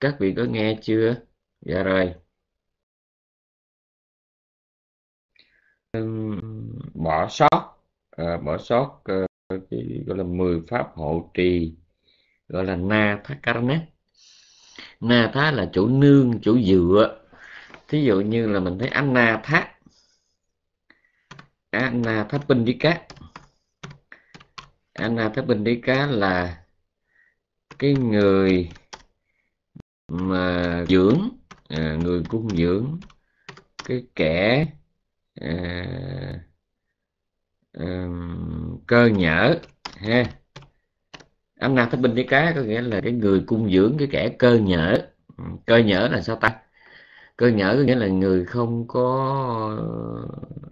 các vị có nghe chưa? Dạ rồi. Bỏ sót à, bỏ sót uh, cái gọi là 10 pháp hộ trì gọi là na thá karana na thá là chỗ nương chỗ dựa. Thí dụ như là mình thấy anna thá. Anna thá bình đi cá anna thá bình đi cá là cái người mà dưỡng à, người cung dưỡng cái kẻ à, à, cơ nhở ha. Âm na thất binh với cá có nghĩa là cái người cung dưỡng cái kẻ cơ nhở ừ, cơ nhở là sao ta? Cơ nhở có nghĩa là người không có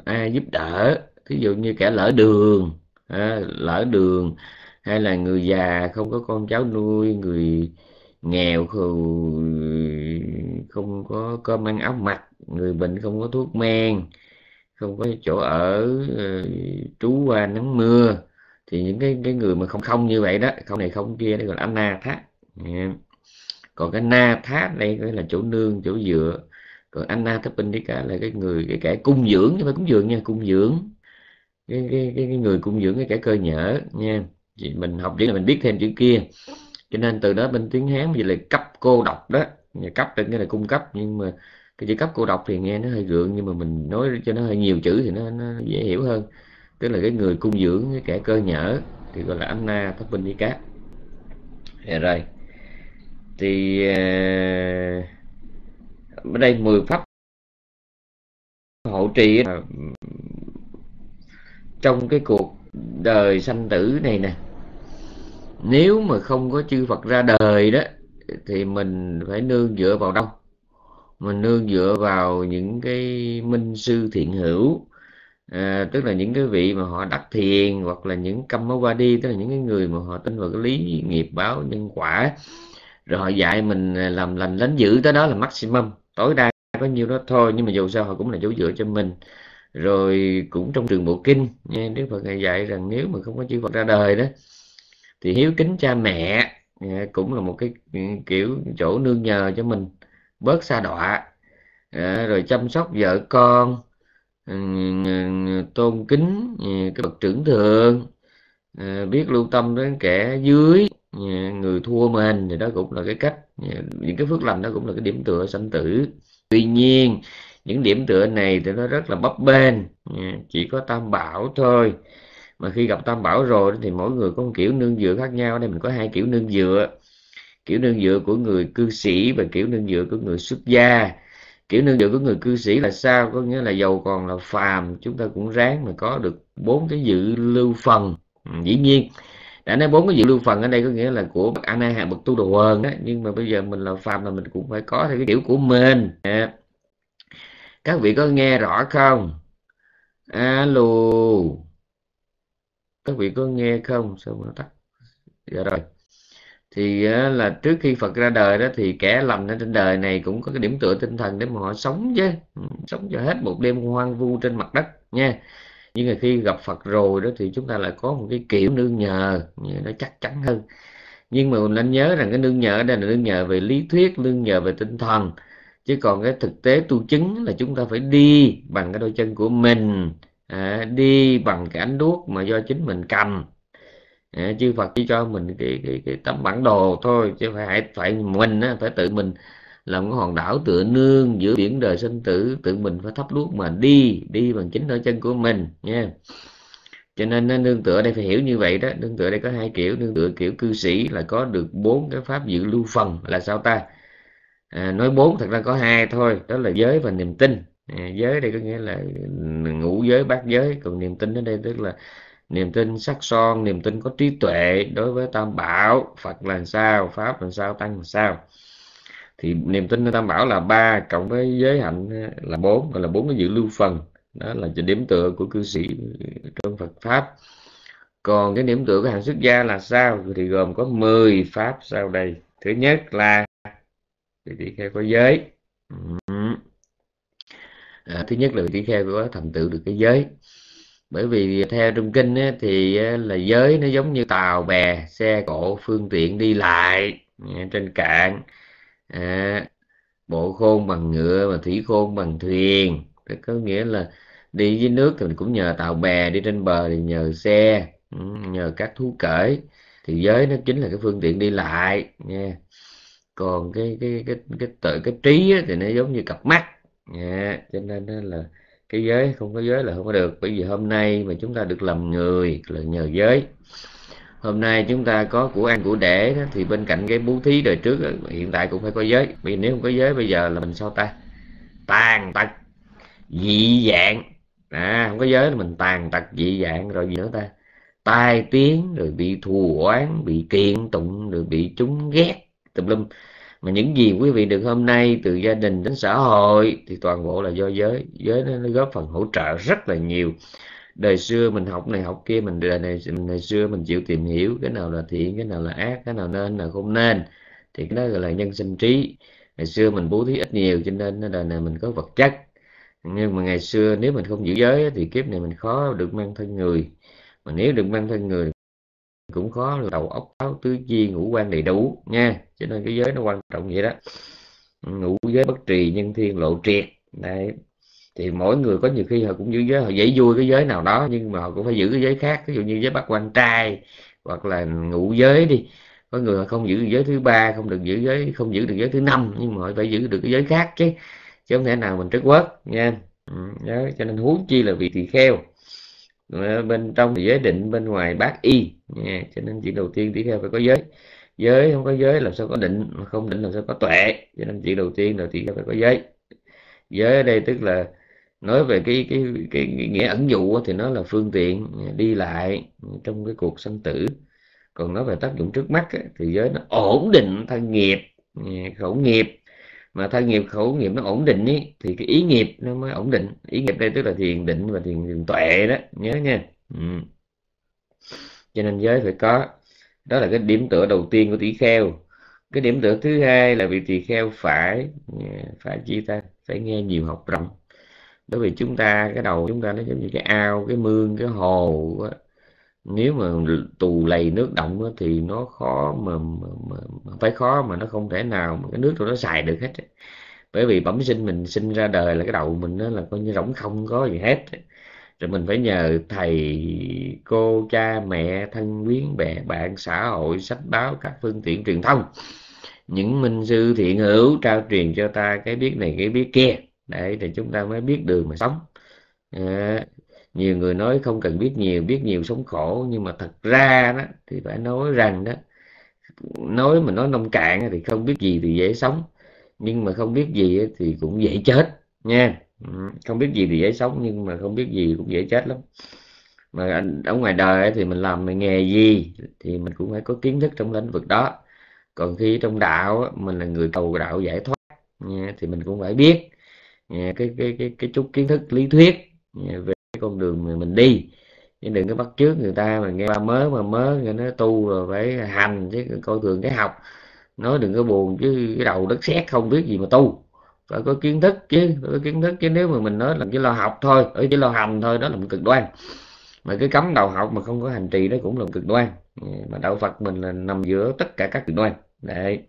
ai giúp đỡ. Thí dụ như kẻ lỡ đường à, lỡ đường hay là người già không có con cháu nuôi người nghèo không có cơm ăn áo mặc người bệnh không có thuốc men không có chỗ ở ờ, trú qua nắng mưa. Thì những cái cái người mà không không như vậy đó không này không kia đây gọi là anna thát còn cái na thát đây gọi là chỗ nương chỗ dựa. Còn anna tháp binh cả là cái người cái kẻ cung dưỡng chứ phải cung dưỡng nha cung dưỡng. Cái cái cái, cái người cung dưỡng cái kẻ cơ nhở nha. Thì mình học chữ là mình biết thêm chữ kia cho nên từ đó bên tiếng hán bây giờ là cấp cô độc đó. Nhà cấp trên cái là cung cấp nhưng mà cái chữ cấp cô độc thì nghe nó hơi gượng nhưng mà mình nói cho nó hơi nhiều chữ thì nó, nó dễ hiểu hơn. Tức là cái người cung dưỡng cái kẻ cơ nhở thì gọi là anna thất binh đi cát dạ rồi. Thì à, uh, ở đây 10 pháp hộ trì trong cái cuộc đời sanh tử này nè nếu mà không có chư Phật ra đời đó thì mình phải nương dựa vào đâu? Mình nương dựa vào những cái minh sư thiện hữu à, tức là những cái vị mà họ đắc thiền hoặc là những căm máu qua đi tức là những cái người mà họ tin vào cái lý nghiệp báo nhân quả. Rồi họ dạy mình làm lành lánh dữ tới đó là maximum. Tối đa có nhiêu đó thôi nhưng mà dù sao họ cũng là chỗ dựa cho mình. Rồi cũng trong trường bộ kinh nha đức phật ngài dạy rằng nếu mà không có chư phật ra đời đó thì hiếu kính cha mẹ ờ, cũng là một cái ừ, kiểu chỗ nương nhờ cho mình, bớt xa đọa ờ, rồi chăm sóc vợ con ừ, ừ, tôn kính cái bậc trưởng thượng ờ, biết lưu tâm đến kẻ dưới người thua mình. Thì đó cũng là cái cách những cái phước lành đó cũng là cái điểm tựa sanh tử. Tuy nhiên, những điểm tựa này thì nó rất là bấp bênh chỉ có tam bảo thôi mà khi gặp tam bảo rồi thì mỗi người có một kiểu nương dựa khác nhau. Đây mình có hai kiểu nương dựa. Kiểu nương dựa của người cư sĩ và kiểu nương dựa của người xuất gia. Kiểu nương dựa của người cư sĩ là sao? Có nghĩa là giàu còn là phàm. Chúng ta cũng ráng mà có được bốn cái dự lưu phần. Ừ, dĩ nhiên. Đã nói bốn cái dự lưu phần ở đây có nghĩa là của bậc a na hạng bậc tu đồ quần đó. Nhưng mà bây giờ mình là phàm là mình cũng phải có theo cái kiểu của mình. À, các vị có nghe rõ không? Alo các vị có nghe không? Sao mà tắt? Dạ rồi. Thì là trước khi Phật ra đời đó thì kẻ lầm ở trên đời này cũng có cái điểm tựa tinh thần để mà họ sống chứ. Ừ, sống cho hết một đêm hoang vu trên mặt đất, nha. Nhưng mà khi gặp Phật rồi đó thì chúng ta lại có một cái kiểu nương nhờ nó chắc chắn hơn. Nhưng mà mình nên nhớ rằng cái nương nhờ ở đây là nương nhờ về lý thuyết, nương nhờ về tinh thần. Chứ còn cái thực tế tu chứng là chúng ta phải đi bằng cái đôi chân của mình à, đi bằng cái ánh đuốc mà do chính mình cầm. À, chư Phật chỉ cho mình cái cái, cái tấm bản đồ thôi chứ phải phải mình á, phải tự mình làm cái hòn đảo tựa nương giữa biển đời sinh tử tự mình phải thắp đuốc mà đi đi bằng chính đôi chân của mình nha. Cho nên nương tựa đây phải hiểu như vậy đó. Nương tựa đây có hai kiểu nương tựa kiểu cư sĩ là có được bốn cái pháp dự lưu phần là sao ta? À, nói bốn thật ra có hai thôi đó là giới và niềm tin à, giới đây có nghĩa là ngũ giới bát giới. Còn niềm tin ở đây tức là niềm tin sắc son niềm tin có trí tuệ đối với tam bảo. Phật là sao pháp là sao tăng là sao. Thì niềm tin tam bảo là ba cộng với giới hạnh là bốn gọi là bốn cái dự lưu phần. Đó là điểm tựa của cư sĩ trong Phật pháp. Còn cái điểm tựa của hàng xuất gia là sao? Thì gồm có 10 pháp sau đây. Thứ nhất là tỷ kheo có giới. Ừ à, thứ nhất là tỷ kheo có thành tựu được cái giới. Bởi vì theo trong kinh á, thì là giới nó giống như tàu bè xe cộ phương tiện đi lại trên cạn. À, bộ khôn bằng ngựa và thủy khôn bằng thuyền. Có nghĩa là đi dưới nước thì mình cũng nhờ tàu bè đi trên bờ thì nhờ xe ừ, nhờ các thú cởi. Thì giới nó chính là cái phương tiện đi lại nha còn cái cái cái cái tự cái trí á, thì nó giống như cặp mắt nha cho nên đó là cái giới không có giới là không có được. Bởi vì hôm nay mà chúng ta được làm người là nhờ giới. Hôm nay chúng ta có của ăn của để đó, thì bên cạnh cái bố thí đời trước hiện tại cũng phải có giới. Vì nếu không có giới bây giờ là mình sao ta? Tàn tật dị dạng. À không có giới là mình tàn tật dị dạng. Rồi gì nữa ta? Tai tiếng rồi bị thù oán bị kiện tụng rồi bị chúng ghét tùm lum mà những gì quý vị được hôm nay từ gia đình đến xã hội thì toàn bộ là do giới. Giới nó, nó góp phần hỗ trợ rất là nhiều. Đời xưa mình học này học kia mình đời này mình ngày xưa mình chịu tìm hiểu cái nào là thiện cái nào là ác cái nào nên là không nên. Thì cái đó gọi là nhân sinh trí. Ngày xưa mình bố thí ít nhiều cho nên đời này mình có vật chất. Nhưng mà ngày xưa nếu mình không giữ giới thì kiếp này mình khó được mang thân người. Mà nếu được mang thân người cũng khó là đầu óc áo tứ chi ngũ quan đầy đủ nha cho nên cái giới nó quan trọng vậy đó. Ngũ giới bất trì nhân thiên lộ triệt. Đấy. Thì mỗi người có nhiều khi họ cũng giữ giới họ dễ vui cái giới nào đó nhưng mà họ cũng phải giữ cái giới khác. Ví dụ như giới bắt quan trai hoặc là ngũ giới đi. Có người họ không giữ giới thứ ba không được giữ giới không giữ được giới thứ năm nhưng mà họ phải giữ được cái giới khác chứ. Chứ không thể nào mình trất quất nha. Ừ, đó, cho nên huống chi là vị tỳ kheo. Ờ, bên trong thì giới định bên ngoài bác y nha. cho nên chuyện đầu tiên tỳ kheo phải có giới giới không có giới làm sao có định mà không định làm sao có tuệ. Cho nên chuyện đầu tiên là tỳ phải có giới. Giới ở đây tức là nói về cái cái cái, cái nghĩa ẩn dụ thì nó là phương tiện đi lại trong cái cuộc sanh tử. Còn nói về tác dụng trước mắt thì giới nó ổn định thân nghiệp khẩu nghiệp. Mà thân nghiệp khẩu nghiệp nó ổn định ý, thì cái ý nghiệp nó mới ổn định. Ý nghiệp đây tức là thiền định và thiền, thiền tuệ đó nhớ nha. Ừ. cho nên giới phải có đó là cái điểm tựa đầu tiên của tỷ kheo. Cái điểm tựa thứ hai là vị tỳ kheo phải phải chi ta? Phải nghe nhiều học rộng. Bởi vì chúng ta cái đầu chúng ta nó giống như cái ao cái mương cái hồ đó. nếu mà tù lầy nước động đó, thì nó khó mà, mà, mà, phải khó mà nó không thể nào mà cái nước đó nó xài được hết bởi vì bẩm sinh mình sinh ra đời là cái đầu mình nó là coi như rỗng không có gì hết rồi mình phải nhờ thầy cô cha mẹ thân quyến bè bạn xã hội sách báo các phương tiện truyền thông. Những minh sư thiện hữu trao truyền cho ta cái biết này cái biết kia. Để thì chúng ta mới biết đường mà sống. À, nhiều người nói không cần biết nhiều biết nhiều sống khổ nhưng mà thật ra đó thì phải nói rằng đó nói mà nói nông cạn thì không biết gì thì dễ sống. Nhưng mà không biết gì thì cũng dễ chết nha. Ừ, không biết gì thì dễ sống nhưng mà không biết gì cũng dễ chết lắm. Mà ở ngoài đời thì mình làm nghề gì thì mình cũng phải có kiến thức trong lĩnh vực đó. Còn khi trong đạo mình là người cầu đạo giải thoát nha, thì mình cũng phải biết nha, cái cái cái cái chút kiến thức lý thuyết về cái con đường mà mình đi. Chứ đừng có bắt trước người ta mà nghe ba mớ mà mớ nghe nó tu rồi phải hành chứ coi thường cái học. Nói đừng có buồn chứ cái đầu đất sét không biết gì mà tu phải có kiến thức chứ phải có kiến thức chứ. Nếu mà mình nói là chỉ lo học thôi ở chỉ lo hành thôi đó là một cực đoan. Mà cái cấm đầu học mà không có hành trì đó cũng là một cực đoan. Ừ, mà đạo Phật mình là nằm giữa tất cả các cực đoan. Đấy.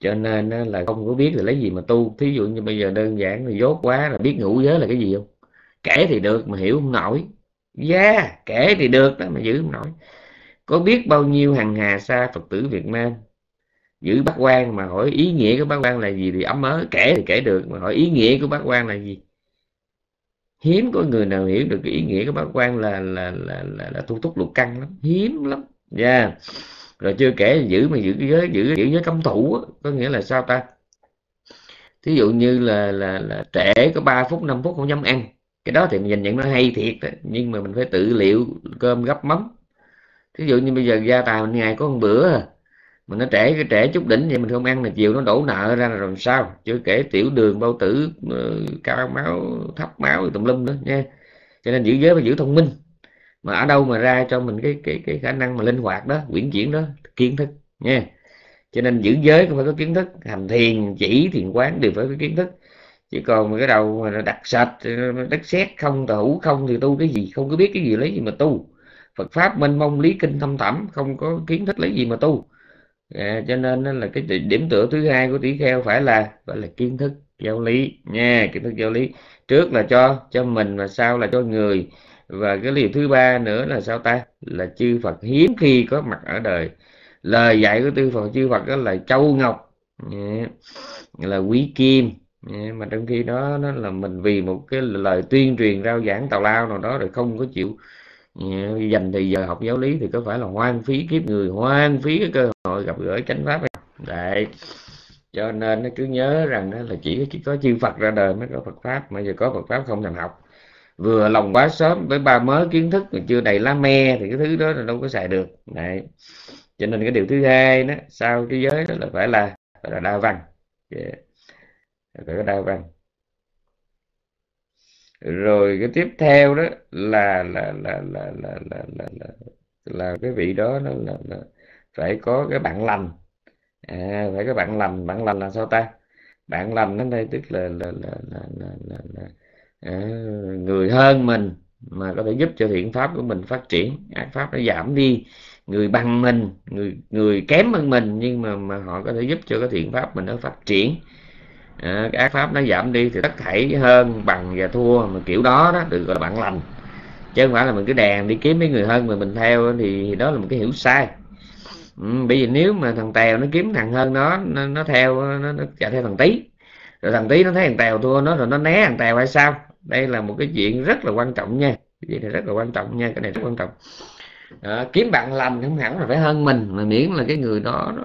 Cho nên là không có biết là lấy gì mà tu. Thí dụ như bây giờ đơn giản là dốt quá là biết ngủ giới là cái gì không? Kể thì được mà hiểu không nổi. Yeah, kể thì được đó mà giữ không nổi. Có biết bao nhiêu hàng hà xa phật tử việt nam giữ bát quan mà hỏi ý nghĩa của bát quan là gì thì ấm ớ kể thì kể được mà hỏi ý nghĩa của bát quan là gì hiếm có người nào hiểu được cái ý nghĩa của bát quan là là là là, là tu túc lục căn lắm hiếm lắm nha yeah rồi chưa kể giữ mà giữ cái giới giữ giữ giới cấm thủ có nghĩa là sao ta thí dụ như là là là trễ có 3 phút 5 phút không dám ăn cái đó thì mình nhìn nhận nó hay thiệt đó. nhưng mà mình phải tự liệu cơm gấp mắm thí dụ như bây giờ gia tài mình ngày có một bữa à mà nó trễ, cái trễ chút đỉnh vậy mình không ăn là chiều nó đổ nợ ra là làm sao? Chưa kể tiểu đường, bao tử ờ, cao máu, thấp máu tùm lum nữa, nha. Cho nên giữ giới phải giữ thông minh. Mà ở đâu mà ra cho mình cái cái cái khả năng mà linh hoạt đó, quyển chuyển đó, kiến thức, nha. Cho nên giữ giới cũng phải có kiến thức, hành thiền, chỉ, thiền quán đều phải có kiến thức. Chỉ còn cái đầu mà đặt sạch ờ, đất sét không, tà hữu không thì tu cái gì? Không có biết cái gì lấy gì mà tu. Phật pháp mênh mông, lý kinh thâm thẳm, không có kiến thức lấy gì mà tu à, cho nên nó là cái điểm tựa thứ hai của tỷ kheo phải là phải là kiến thức giáo lý nha kiến thức giáo lý. Trước là cho cho mình và sau là cho người. Và cái điều thứ ba nữa là sao ta? Là chư Phật hiếm khi có mặt ở đời. Lời dạy của tư Phật chư Phật đó là châu ngọc. Dạ, là quý kim. Dạ, mà trong khi đó nó là mình vì một cái lời tuyên truyền rao giảng tào lao nào đó rồi không có chịu dành thời giờ học giáo lý thì có phải là hoang phí kiếp người, hoang phí cái cơ hội gặp gỡ chánh pháp đấy. Cho nên nó cứ nhớ rằng đó là chỉ chỉ có chư Phật ra đời mới có Phật pháp, mà giờ có Phật pháp không thành học. Vừa lòng quá sớm với ba mớ kiến thức mà chưa đầy lá me thì cái thứ đó là đâu có xài được. Đấy. Cho nên cái điều thứ hai đó, sau cái giới đó là phải là phải là đa văn. Yeah. phải có đa văn rồi cái tiếp theo đó là là là là là là là, là, là cái vị đó nó là, là phải có cái bạn lành à, phải có bạn lành bạn lành là sao ta bạn lành đến đây tức là là là là, là, là, là à, người hơn mình mà có thể giúp cho thiện pháp của mình phát triển ác pháp nó giảm đi người bằng mình người người kém hơn mình nhưng mà mà họ có thể giúp cho cái thiện pháp mình nó phát triển à, cái ác pháp nó giảm đi thì tất thảy hơn bằng và thua mà kiểu đó đó được gọi là bạn lành. Chứ không phải là mình cứ đèn đi kiếm mấy người hơn mà mình theo thì đó là một cái hiểu sai. Ừ, bởi vì nếu mà thằng tèo nó kiếm thằng hơn nó nó, nó theo nó, nó chạy theo thằng tí rồi thằng tí nó thấy thằng tèo thua nó rồi nó né thằng tèo hay sao? Đây là một cái chuyện rất là quan trọng nha. Cái chuyện này rất là quan trọng nha cái này rất quan trọng. À, kiếm bạn lành không hẳn là phải hơn mình mà miễn là cái người đó, đó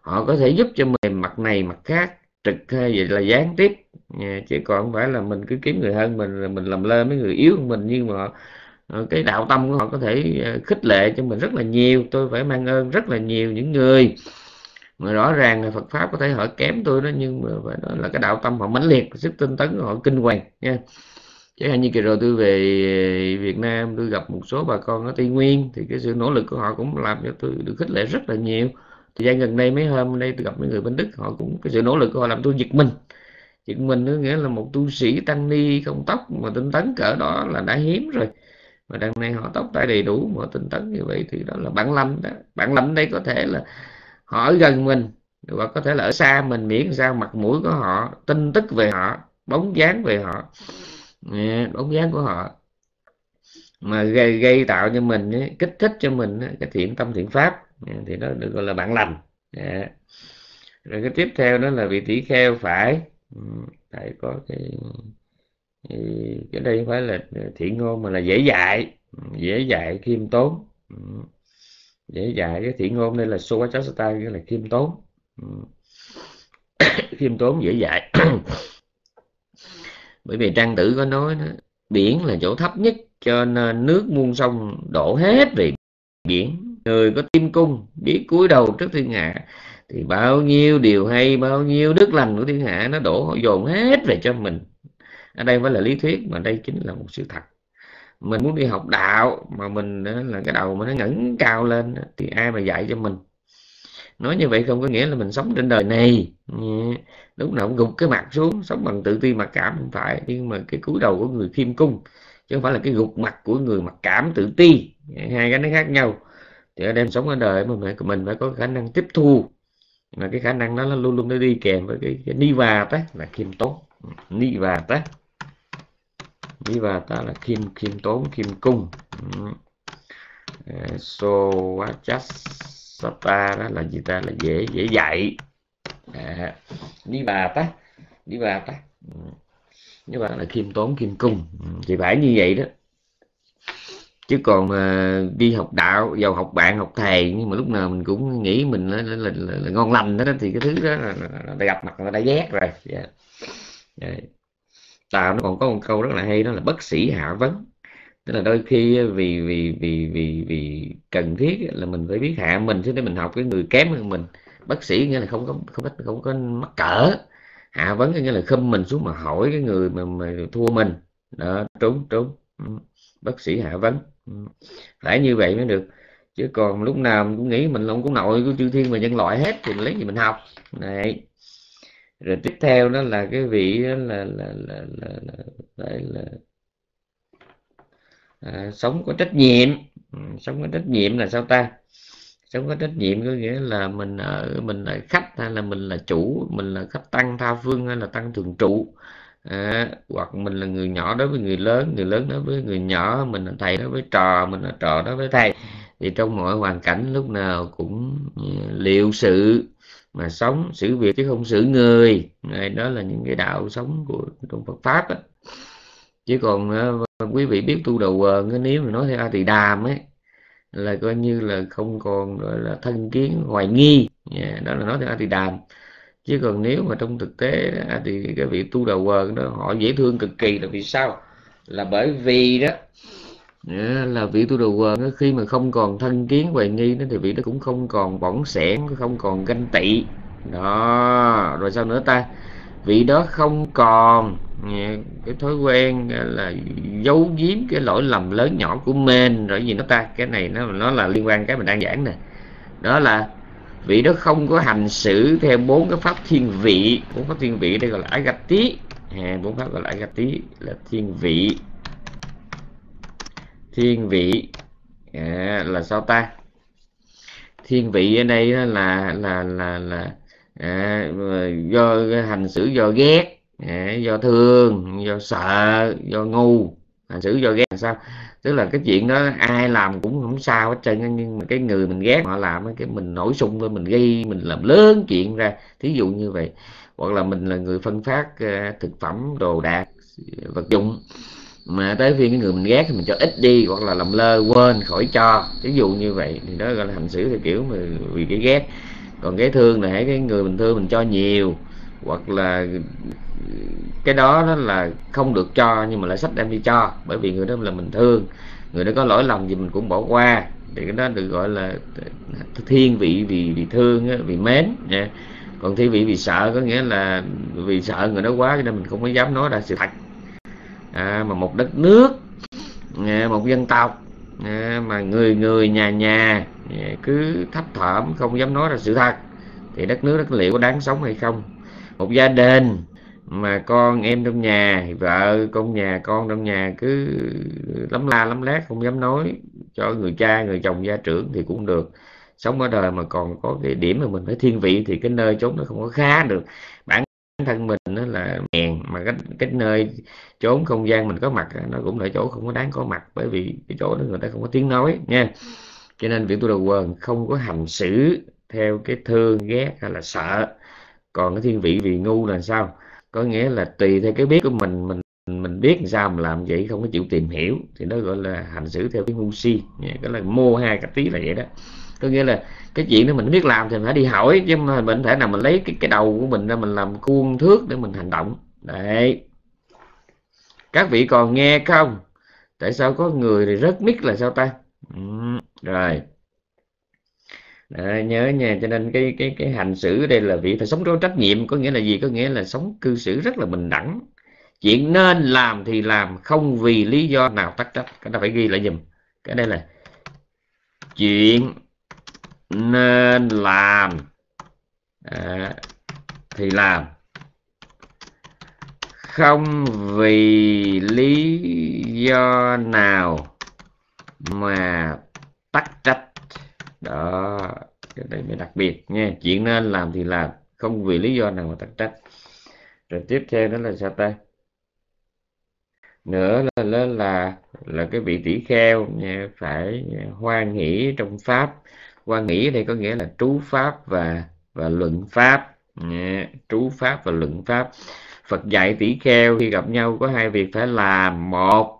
họ có thể giúp cho mình mặt này mặt khác trực hay vậy là gián tiếp. Dạ, chứ còn không phải là mình cứ kiếm người hơn mình là mình làm lơ mấy người yếu hơn mình, nhưng mà ờ, cái đạo tâm của họ có thể ờ, khích lệ cho mình rất là nhiều. Tôi phải mang ơn rất là nhiều những người mà rõ ràng là Phật pháp có thể họ kém tôi đó, nhưng mà phải nói là cái đạo tâm họ mãnh liệt, sức tinh tấn họ kinh hoàng, nha. Chẳng hạn như kỳ rồi tôi về Việt Nam, tôi gặp một số bà con ở Tây Nguyên, thì cái sự nỗ lực của họ cũng làm cho tôi được khích lệ rất là nhiều thời gian gần đây mấy hôm đây tôi gặp mấy người bên Đức họ cũng cái sự nỗ lực của họ làm tôi giật mình. Giật mình có nghĩa là một tu sĩ tăng ni không tóc mà tinh tấn cỡ đó là đã hiếm rồi. Mà đằng này họ tóc tay đầy đủ mà tinh tấn như vậy thì đó là bản lâm đó. Bản lâm đây có thể là họ ở gần mình hoặc có thể là ở xa mình miễn sao mặt mũi của họ tin tức về họ bóng dáng về họ bóng dáng của họ mà gây gây tạo cho mình ấy, kích thích cho mình ấy, cái thiện tâm thiện pháp. Dạ, thì nó được gọi là bạn lành. Yeah. rồi cái tiếp theo đó là vị tỷ kheo phải. Ừ, phải có cái ừ, cái đây không phải là thiện ngôn mà là dễ dạy. Ừ, dễ dạy khiêm tốn. Dễ dạy cái thiện ngôn đây là suvachasata nghĩa là khiêm tốn. Khiêm tốn dễ dạy. Bởi vì trang tử có nói đó, biển là chỗ thấp nhất cho nên nước muôn sông đổ hết về biển người có tim cung, biết cúi đầu trước thiên hạ, thì bao nhiêu điều hay, bao nhiêu đức lành của thiên hạ nó đổ dồn hết về cho mình. Ở đây mới là lý thuyết, mà đây chính là một sự thật. Mình muốn đi học đạo, mà mình là cái đầu mà nó ngẩng cao lên, thì ai mà dạy cho mình? Nói như vậy không có nghĩa là mình sống trên đời này. Lúc nào cũng gục cái mặt xuống, sống bằng tự ti mặc cảm không phải. Nhưng mà cái cúi đầu của người khiêm cung, chứ không phải là cái gục mặt của người mặc cảm tự ti. Hai cái nó khác nhau thì anh em sống ở đời mà mình mình phải có khả năng tiếp thu. Mà cái khả năng đó nó luôn luôn nó đi kèm với cái, cái ni và tá là khiêm tốn. Ni và tá ni và tá là khiêm khiêm tốn khiêm cung. Ừ. Ờ, so what sapa đó là gì ta? Là dễ dễ dạy. À, ni bà tá ni bà tá như vậy là khiêm tốn khiêm cung. Ừ, thì phải như vậy đó chứ còn mà đi học đạo giàu học bạn học thầy nhưng mà lúc nào mình cũng nghĩ mình là, là, là, là ngon lành đó thì cái thứ đó là, là, là gặp mặt là đã ghét rồi. Yeah. Yeah. tao nó còn có một câu rất là hay đó là bất sĩ hạ vấn tức là đôi khi ờ, vì vì vì vì vì cần thiết là mình phải biết hạ mình chứ để mình học cái người kém hơn mình. Bác sĩ nghĩa là không có không có không có mắc cỡ. Hạ vấn nghĩa là khâm mình xuống mà hỏi cái người mà, mà thua mình. Đó trốn trốn. Ừ. Bác sĩ hạ vấn. Ừ. phải như vậy mới được. Chứ còn lúc nào mình cũng nghĩ mình không có cũng nội của chư thiên và nhân loại hết thì mình lấy gì mình học. Này rồi tiếp theo đó là cái vị đó là là là là là, là, là à, sống có trách nhiệm. Ừ, sống có trách nhiệm là sao ta? Sống có trách nhiệm có nghĩa là mình ở mình là khách hay là mình là chủ mình là khách tăng tha phương hay là tăng thường trụ à, hoặc mình là người nhỏ đối với người lớn người lớn đối với người nhỏ mình là thầy đối với trò mình là trò đối với thầy. Thì trong mọi hoàn cảnh lúc nào cũng ừ, liệu sự mà sống xử việc chứ không xử người. Đó là những cái đạo sống của trong Phật pháp đó. chứ còn ờ, quý vị biết tu đầu quần nếu mà nói theo A Tỳ Đàm ấy là coi như là không còn gọi là thân kiến hoài nghi. Yeah, đó là nói theo A Tỳ Đàm chứ còn nếu mà trong thực tế đó, thì cái vị tu đầu quờ đó họ dễ thương cực kỳ là vì sao? Là bởi vì đó là vị tu đầu quờ khi mà không còn thân kiến hoài nghi đó thì vị đó cũng không còn bỏng sẻn không còn ganh tị. Đó rồi sao nữa ta? Vị đó không còn cái thói quen là giấu giếm cái lỗi lầm lớn nhỏ của mình. Rồi gì nó ta? Cái này nó nó là liên quan cái mình đang giảng nè. Đó là vị đó không có hành xử theo bốn cái pháp thiên vị. Bốn pháp thiên vị đây gọi là agati. À, bốn pháp gọi là agati là thiên vị. Thiên vị à, là sao ta? Thiên vị ở đây là là là là à, do hành xử do ghét à, do thương do sợ do ngu. Hành xử do ghét là sao? Tức là cái chuyện đó ai làm cũng không sao hết trơn nhưng mà cái người mình ghét họ làm cái mình nổi sung lên mình gây, mình làm lớn chuyện ra. Thí dụ như vậy. Hoặc là mình là người phân phát ờ, thực phẩm, đồ đạc, vật dụng. Mà tới phiên cái người mình ghét thì mình cho ít đi, hoặc là làm lơ, quên, khỏi cho. Ví dụ như vậy thì đó gọi là hành xử theo kiểu mà vì cái ghét. Còn cái thương là hãy cái người mình thương mình cho nhiều. Hoặc là cái đó đó là không được cho nhưng mà lại sách đem đi cho bởi vì người đó là mình thương. Người đó có lỗi lầm gì mình cũng bỏ qua. Thì cái đó được gọi là thiên vị vì vì thương vì mến nha. Còn thiên vị vì sợ có nghĩa là vì sợ người đó quá cho nên mình không có dám nói ra sự thật. À, mà một đất nước một dân tộc mà người người nhà nhà cứ thấp thỏm không dám nói ra sự thật thì đất nước đất liệu có đáng sống hay không? Một gia đình mà con em trong nhà, vợ, con nhà, con trong nhà cứ lắm la lắm lét, không dám nói. Cho người cha, người chồng gia trưởng thì cũng được. Sống ở đời mà còn có cái điểm mà mình phải thiên vị thì cái nơi chốn nó không có khá được. Bản thân mình nó là mèn, mà cái cái nơi chốn không gian mình có mặt nó cũng là chỗ không có đáng có mặt, bởi vì cái chỗ đó người ta không có tiếng nói, nha. Cho nên việc tu đầu quần không có hành xử theo cái thương, ghét hay là sợ. Còn cái thiên vị vì ngu là sao? Có nghĩa là tùy theo cái biết của mình mình mình biết sao mà làm vậy không có chịu tìm hiểu thì nó gọi là hành xử theo cái ngu si. Cái là mô hai cái tí là vậy đó. Có nghĩa là cái chuyện đó mình biết làm thì phải đi hỏi chứ mà mình thể nào mình lấy cái cái đầu của mình ra mình làm khuôn thước để mình hành động. Đấy. Các vị còn nghe không? Tại sao có người thì rất biết là sao ta? Ừ, rồi à, nhớ nha cho nên cái cái cái hành xử đây là vị phải sống có trách nhiệm có nghĩa là gì? Có nghĩa là sống cư xử rất là bình đẳng. Chuyện nên làm thì làm không vì lý do nào tắc trách. Cái ta phải ghi lại dùm cái đây là chuyện nên làm. À, thì làm. Không vì lý do nào mà đó cái này mới đặc biệt nha. Chuyện nên làm thì làm không vì lý do nào mà tắc trách. Rồi tiếp theo đó là sao ta? Nữa là là là, là cái vị tỷ kheo nha, phải hoan nghĩ trong pháp. Hoan nghĩ đây có nghĩa là trú pháp và và luận pháp nha. trú pháp và luận pháp. Phật dạy tỷ kheo khi gặp nhau có hai việc phải làm. Một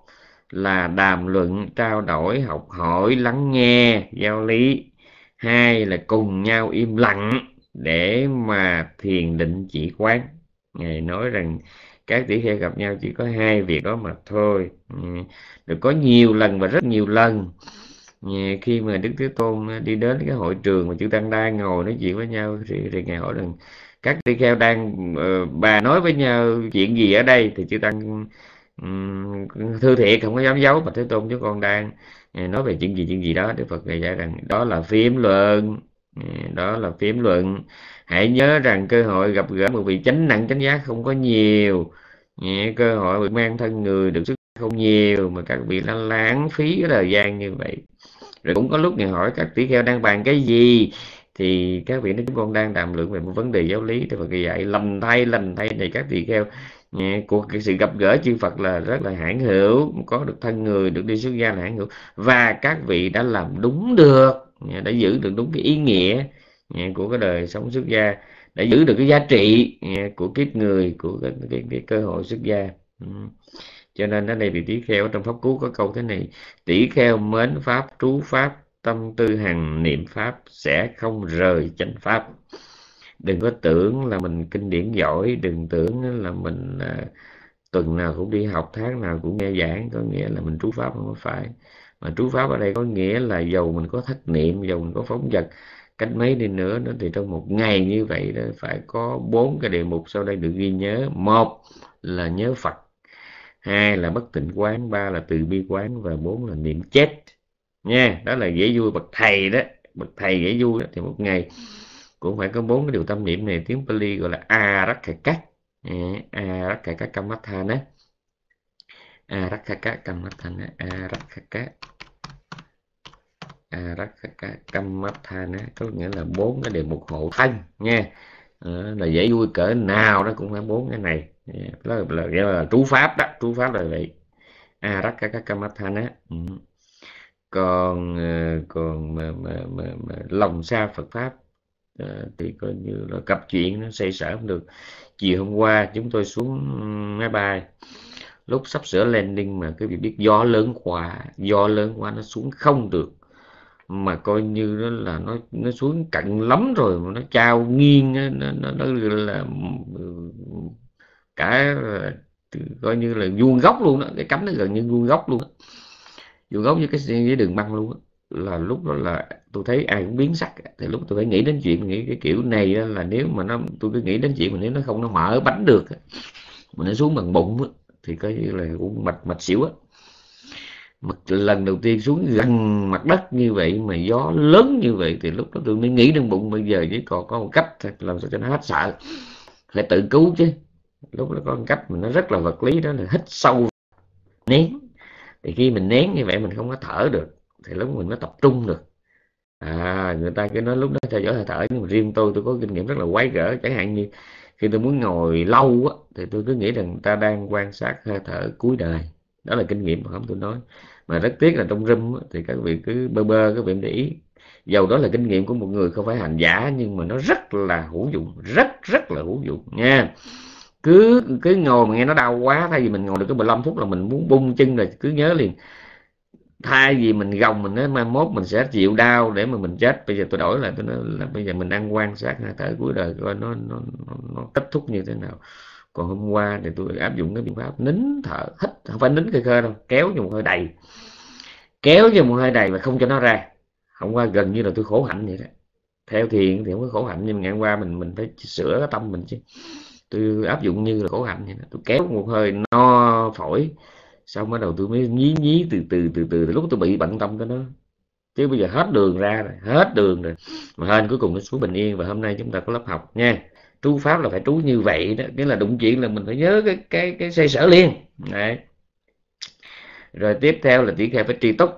là đàm luận trao đổi học hỏi lắng nghe giao lý. Hai là cùng nhau im lặng để mà thiền định chỉ quán. Ngài nói rằng các tỷ kheo gặp nhau chỉ có hai việc đó mà thôi. Ừ, được có nhiều lần và rất nhiều lần. Ừ, khi mà đức thế tôn đi đến cái hội trường mà chư tăng đang ngồi nói chuyện với nhau thì, thì ngài hỏi rằng các tỷ kheo đang uh, bà nói với nhau chuyện gì ở đây? Thì chư tăng thư thiệt, không có dám giấu mà thế tôn chứ con đang à, nói về chuyện gì chuyện gì đó. Đức phật dạy rằng đó là phím luận. À, đó là phím luận. Hãy nhớ rằng cơ hội gặp gỡ một vị chánh nặng chánh giác không có nhiều. À, cơ hội bị mang thân người, được sức không nhiều, mà các vị đã lãng phí cái thời gian như vậy. Rồi cũng có lúc người hỏi các tỷ kheo đang bàn cái gì, thì các vị nói chúng con đang đàm luận về một vấn đề giáo lý. Thì Phật dạy lầm thay lầm thay. Này các tỷ kheo cuộc cái sự gặp gỡ chư Phật là rất là hãn hữu có được thân người được đi xuất gia là hãn hữu. Và các vị đã làm đúng được đã giữ được đúng cái ý nghĩa của cái đời sống xuất gia đã giữ được cái giá trị của kiếp người của cái, cái, cái cơ hội xuất gia. Ừ. Cho nên ở đây vị tỷ kheo trong pháp cú có câu thế này tỷ kheo mến pháp trú pháp tâm tư hằng niệm pháp sẽ không rời chánh pháp đừng có tưởng là mình kinh điển giỏi đừng tưởng là mình à, tuần nào cũng đi học tháng nào cũng nghe giảng có nghĩa là mình trú pháp không phải. Mà trú pháp ở đây có nghĩa là dầu mình có thất niệm dầu mình có phóng vật. Cách mấy đi nữa nó thì trong một ngày như vậy đó phải có bốn cái đề mục sau đây được ghi nhớ. Một là nhớ phật hai là bất tịnh quán ba là từ bi quán và bốn là niệm chết. Nha đó là dễ vui. Bậc thầy đó bậc thầy dễ vui đó thì một ngày cũng phải có bốn cái điều tâm niệm này tiếng Pali gọi là a rắc khải cát a rắc kamathana a kamathana a rắc a kamathana có nghĩa là bốn cái đề mục hộ thân nha là dễ vui cỡ nào đó cũng phải bốn cái này. Đó là, là, là, là trú pháp đó trú pháp là vậy. A rắc kamathana ừ. Còn ờ, còn mà, mà, mà, mà lòng xa Phật pháp à, thì coi như là cặp chuyện nó xây sở không được. Chiều hôm qua chúng tôi xuống máy bay. Lúc sắp sửa landing mà cái việc biết gió lớn quá gió lớn quá nó xuống không được. Mà coi như nó là nó nó xuống cận lắm rồi mà nó trao nghiêng nó nó, nó là cả coi như là vuông góc luôn đó cái cánh nó gần như vuông góc luôn đó góc như cái cái đường băng luôn đó là lúc đó là tôi thấy ai cũng biến sắc. Thì lúc tôi phải nghĩ đến chuyện, nghĩ cái kiểu này là nếu mà nó, tôi cứ nghĩ đến chuyện mà nếu nó không, nó mở bánh được mà nó xuống bằng bụng thì coi như là cũng mạch mạch xỉu á. Mặt lần đầu tiên xuống gần mặt đất như vậy, mà gió lớn như vậy, thì lúc đó tôi mới nghĩ đến bụng. Bây giờ chỉ còn có một cách làm sao cho nó hết sợ. Phải tự cứu chứ. Lúc đó có một cách mà nó rất là vật lý, đó là hít sâu. Nén. Thì khi mình nén như vậy, mình không có thở được thì lúc mình mới tập trung được. À người ta cứ nói lúc đó theo dõi hơi thở nhưng mà riêng tôi tôi có kinh nghiệm rất là quái gở. Chẳng hạn như khi tôi muốn ngồi lâu á thì tôi cứ nghĩ rằng ta đang quan sát hơi thở cuối đời. Đó là kinh nghiệm mà không tôi nói. Mà rất tiếc là trong râm á, thì các vị cứ bơ bơ các vị để ý. Dầu đó là kinh nghiệm của một người không phải hành giả nhưng mà nó rất là hữu dụng rất rất là hữu dụng nha. Cứ cứ ngồi mà nghe nó đau quá thay vì mình ngồi được cái 15 phút là mình muốn bung chân rồi cứ nhớ liền thay vì mình gồng mình nói mai mốt mình sẽ chịu đau để mà mình chết. Bây giờ tôi đổi lại tôi nói là bây giờ mình đang quan sát hơi thở cuối đời coi nó, nó nó nó kết thúc như thế nào. Còn hôm qua thì tôi áp dụng cái biện pháp nín thở hít không phải nín cơ cơ đâu kéo cho một hơi đầy. Kéo cho một hơi đầy và không cho nó ra. Hôm qua gần như là tôi khổ hạnh vậy đó. Theo thiền thì không có khổ hạnh nhưng ngày hôm qua mình mình phải sửa cái tâm mình chứ. Tôi áp dụng như là khổ hạnh vậy đó. tôi kéo một hơi no phổi xong bắt đầu tôi mới nhí nhí từ từ từ từ, từ lúc tôi bị bận tâm tới nó chứ bây giờ hết đường ra rồi hết đường rồi. Mà hên cuối cùng nó xuống bình yên và hôm nay chúng ta có lớp học nha. Trú pháp là phải trú như vậy đó. Nghĩa là đụng chuyện là mình phải nhớ cái cái cái xây sở liền. Đấy. rồi tiếp theo là tỷ khai phải tri túc.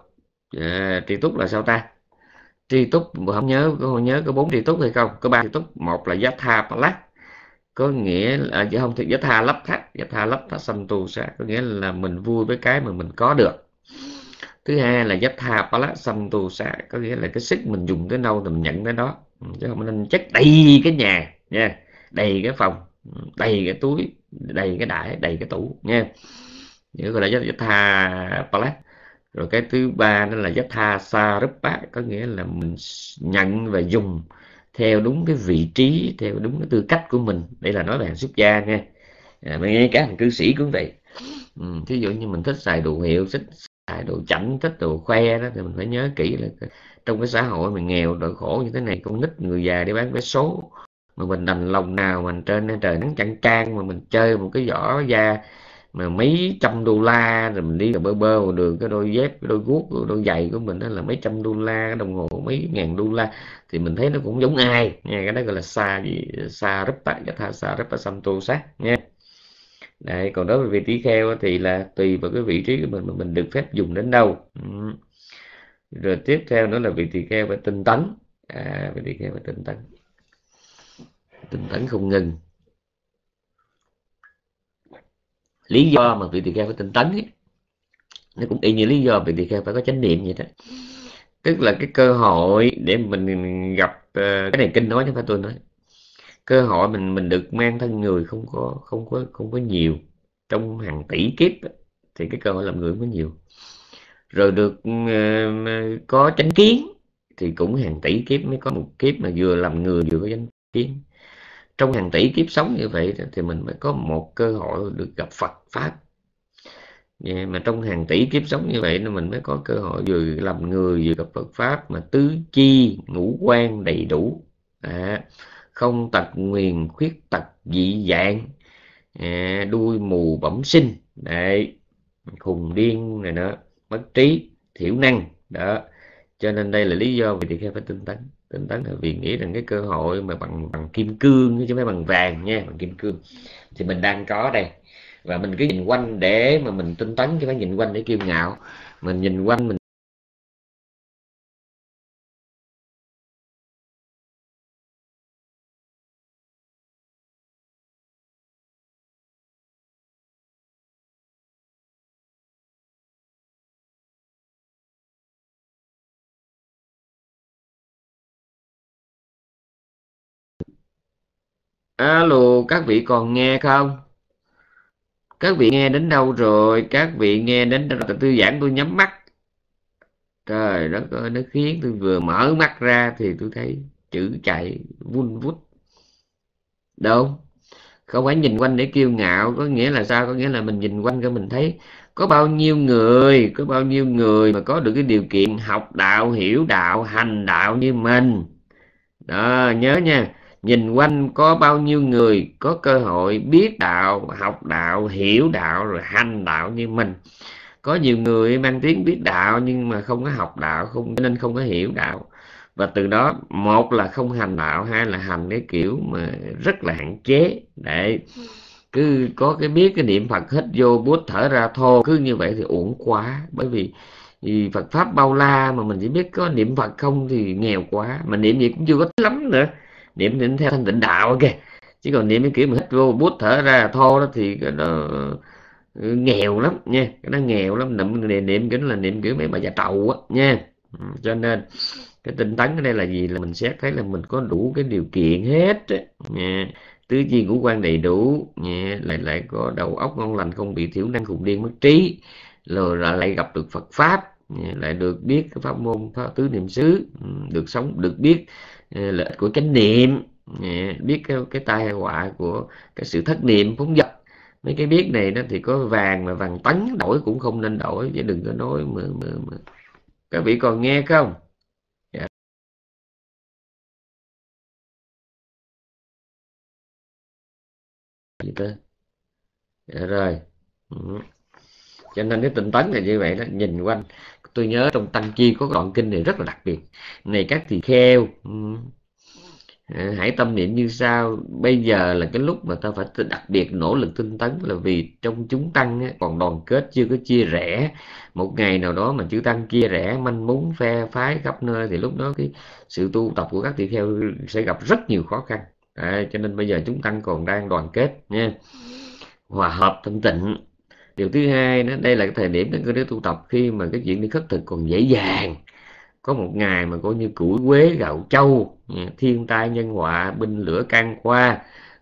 À, tri túc là sao ta? Tri túc không nhớ có nhớ có bốn tri túc hay không? Có ba tri túc. Một là giáp tha lắc có nghĩa là chứ không, thì giá tha lấp thắt giá tha lấp thắt xâm tu sa có nghĩa là mình vui với cái mà mình có được. Thứ hai là giá tha pala xâm tu sa có nghĩa là cái sức mình dùng tới đâu thì mình nhận tới đó. Ừ, chứ không nên chất đầy cái nhà, nha. Đầy cái phòng ừ, đầy cái túi, đầy cái đải đầy cái tủ, nha. Như gọi là giá tha pala rồi cái thứ ba đó là giá tha sa rupa có nghĩa là mình nhận và dùng theo đúng cái vị trí theo đúng cái tư cách của mình. Đây là nói về hàng xuất gia nha. À, mà ngay cả hàng cư sĩ cũng vậy. Ừ, thí dụ như mình thích xài đồ hiệu thích xài đồ chảnh thích đồ khoe đó thì mình phải nhớ kỹ là trong cái xã hội mình nghèo đỡ khổ như thế này con nít người già đi bán vé số mà mình đành lòng nào mình trên trời nắng chăng trang mà mình chơi một cái vỏ da mà mấy trăm đô la rồi mình đi bơ bơ vào đường cái đôi dép cái đôi guốc cái đôi giày của mình đó là mấy trăm đô la cái đồng hồ mấy ngàn đô la. Thì mình thấy nó cũng giống ai nha cái đó gọi là xa gì xa rất tại tha xa rất sam tô sát nha Đấy, còn đối với vị tỷ kheo thì là tùy vào cái vị trí của mình mà mình được phép dùng đến đâu. Ừ. rồi tiếp theo nữa là vị tỳ kheo phải tinh tấn. À, vị tỳ kheo phải tinh tấn. Tinh tấn không ngừng. Lý do mà vị tỳ kheo phải tinh tấn ấy, nó cũng y như lý do vị tỳ kheo phải có chánh niệm vậy đó. Tức là cái cơ hội để mình gặp ờ, cái này kinh nói chứ phải tôi nói. Cơ hội mình mình được mang thân người không có không có không có nhiều. Trong hàng tỷ kiếp thì cái cơ hội làm người không có nhiều. Rồi được ừ, có chánh kiến thì cũng hàng tỷ kiếp mới có một kiếp mà vừa làm người vừa có chánh kiến trong hàng tỷ kiếp sống như vậy thì mình mới có một cơ hội được gặp Phật pháp. Yeah, mà trong hàng tỷ kiếp sống như vậy nên mình mới có cơ hội vừa làm người vừa gặp Phật pháp mà tứ chi ngũ quan đầy đủ. À, không tật nguyền khuyết tật dị dạng. À, đuôi mù bẩm sinh. Đấy. Khùng điên này đó. Mất trí thiểu năng. Đó. Cho nên đây là lý do vì tỳ kheo phải tinh tấn tinh tấn là vì nghĩ rằng cái cơ hội mà bằng bằng kim cương chứ không phải bằng vàng nha, bằng kim cương. Thì mình đang có đây. Và mình cứ nhìn quanh để mà mình tinh tấn, chứ phải nhìn quanh để kiêu ngạo. Mình nhìn quanh mình alo, các vị còn nghe không? Các vị nghe đến đâu rồi? Các vị nghe đến đâu rồi? Tôi giảng tôi nhắm mắt. Trời đất ơi, nó khiến tôi vừa mở mắt ra thì tôi thấy chữ chạy, vun vút. Đâu? Không phải nhìn quanh để kiêu ngạo, có nghĩa là sao? Có nghĩa là mình nhìn quanh cho mình thấy có bao nhiêu người, có bao nhiêu người mà có được cái điều kiện học đạo, hiểu đạo, hành đạo như mình. Đó, nhớ nha nhìn quanh có bao nhiêu người, có cơ hội biết đạo, học đạo, hiểu đạo, rồi hành đạo như mình. Có nhiều người mang tiếng biết đạo nhưng mà không có học đạo, không, nên không có hiểu đạo. Và từ đó, một là không hành đạo, hai là hành cái kiểu mà rất là hạn chế. Để cứ có cái biết cái niệm phật hết vô bút thở ra thô cứ như vậy thì uổng quá. Bởi vì vì Phật pháp bao la mà mình chỉ biết có niệm Phật không thì nghèo quá, mà niệm gì cũng chưa có lắm nữa niệm niệm theo thanh tịnh đạo kìa chứ còn niệm cái kiểu mà hít vô bút thở ra thô đó thì cái đó ừ, nghèo lắm nha. Cái đó nghèo lắm. Niệm niệm, niệm kiểu là niệm kiểu mấy bà già trầu á nha. Ừ, cho nên cái tinh tấn ở đây là gì? Là mình xét thấy là mình có đủ cái điều kiện hết nha. Tứ chi ngũ quan đầy đủ nha. Lại lại có đầu óc ngon lành không bị thiểu năng khùng điên mất trí. Rồi lại gặp được Phật pháp lại được biết cái pháp môn pháp tứ niệm xứ ừ, được sống được biết lợi ích của chánh niệm. Biết cái, cái tai họa của cái sự thất niệm phóng dật mấy cái biết này nó thì có vàng mà vàng tấn đổi cũng không nên đổi chứ đừng có nói mà, mà, mà. các vị còn nghe không? Dạ. Gì ta? Dạ rồi. Ừ. Cho nên cái tinh tấn là như vậy đó nhìn quanh tôi nhớ trong tăng chi có đoạn kinh này rất là đặc biệt. Này các tỳ kheo ừ, à, hãy tâm niệm như sau. Bây giờ là cái lúc mà ta phải đặc biệt nỗ lực tinh tấn là vì trong chúng tăng còn đoàn kết chưa có chia rẽ. Một ngày nào đó mà chữ tăng chia rẽ manh mún phe phái khắp nơi thì lúc đó cái sự tu tập của các tỳ kheo sẽ gặp rất nhiều khó khăn. À, cho nên bây giờ chúng tăng còn đang đoàn kết nha. Hòa hợp thân tịnh điều thứ hai đó, đây là cái thời điểm để đứa tu tập khi mà cái chuyện đi khất thực còn dễ dàng. Có một ngày mà coi như củi quế gạo châu ừ, thiên tai nhân họa, binh lửa can qua,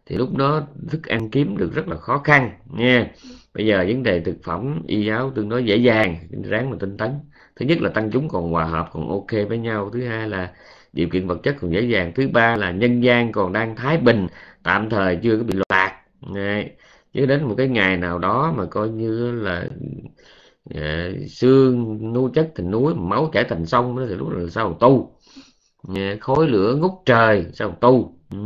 thì lúc đó thức ăn kiếm được rất là khó khăn, nha. Bây giờ vấn đề thực phẩm, y giáo tương đối dễ dàng, ráng mà tinh tấn. Thứ nhất là tăng chúng còn hòa hợp, còn ok với nhau. Thứ hai là điều kiện vật chất còn dễ dàng. Thứ ba là nhân gian còn đang thái bình, tạm thời chưa có bị loạt chứ đến một cái ngày nào đó mà coi như là à, xương nuôi chất thành núi máu chảy thành sông đó thì lúc là sao tu. Ờ, à, khối lửa ngút trời sao tu. Ừ.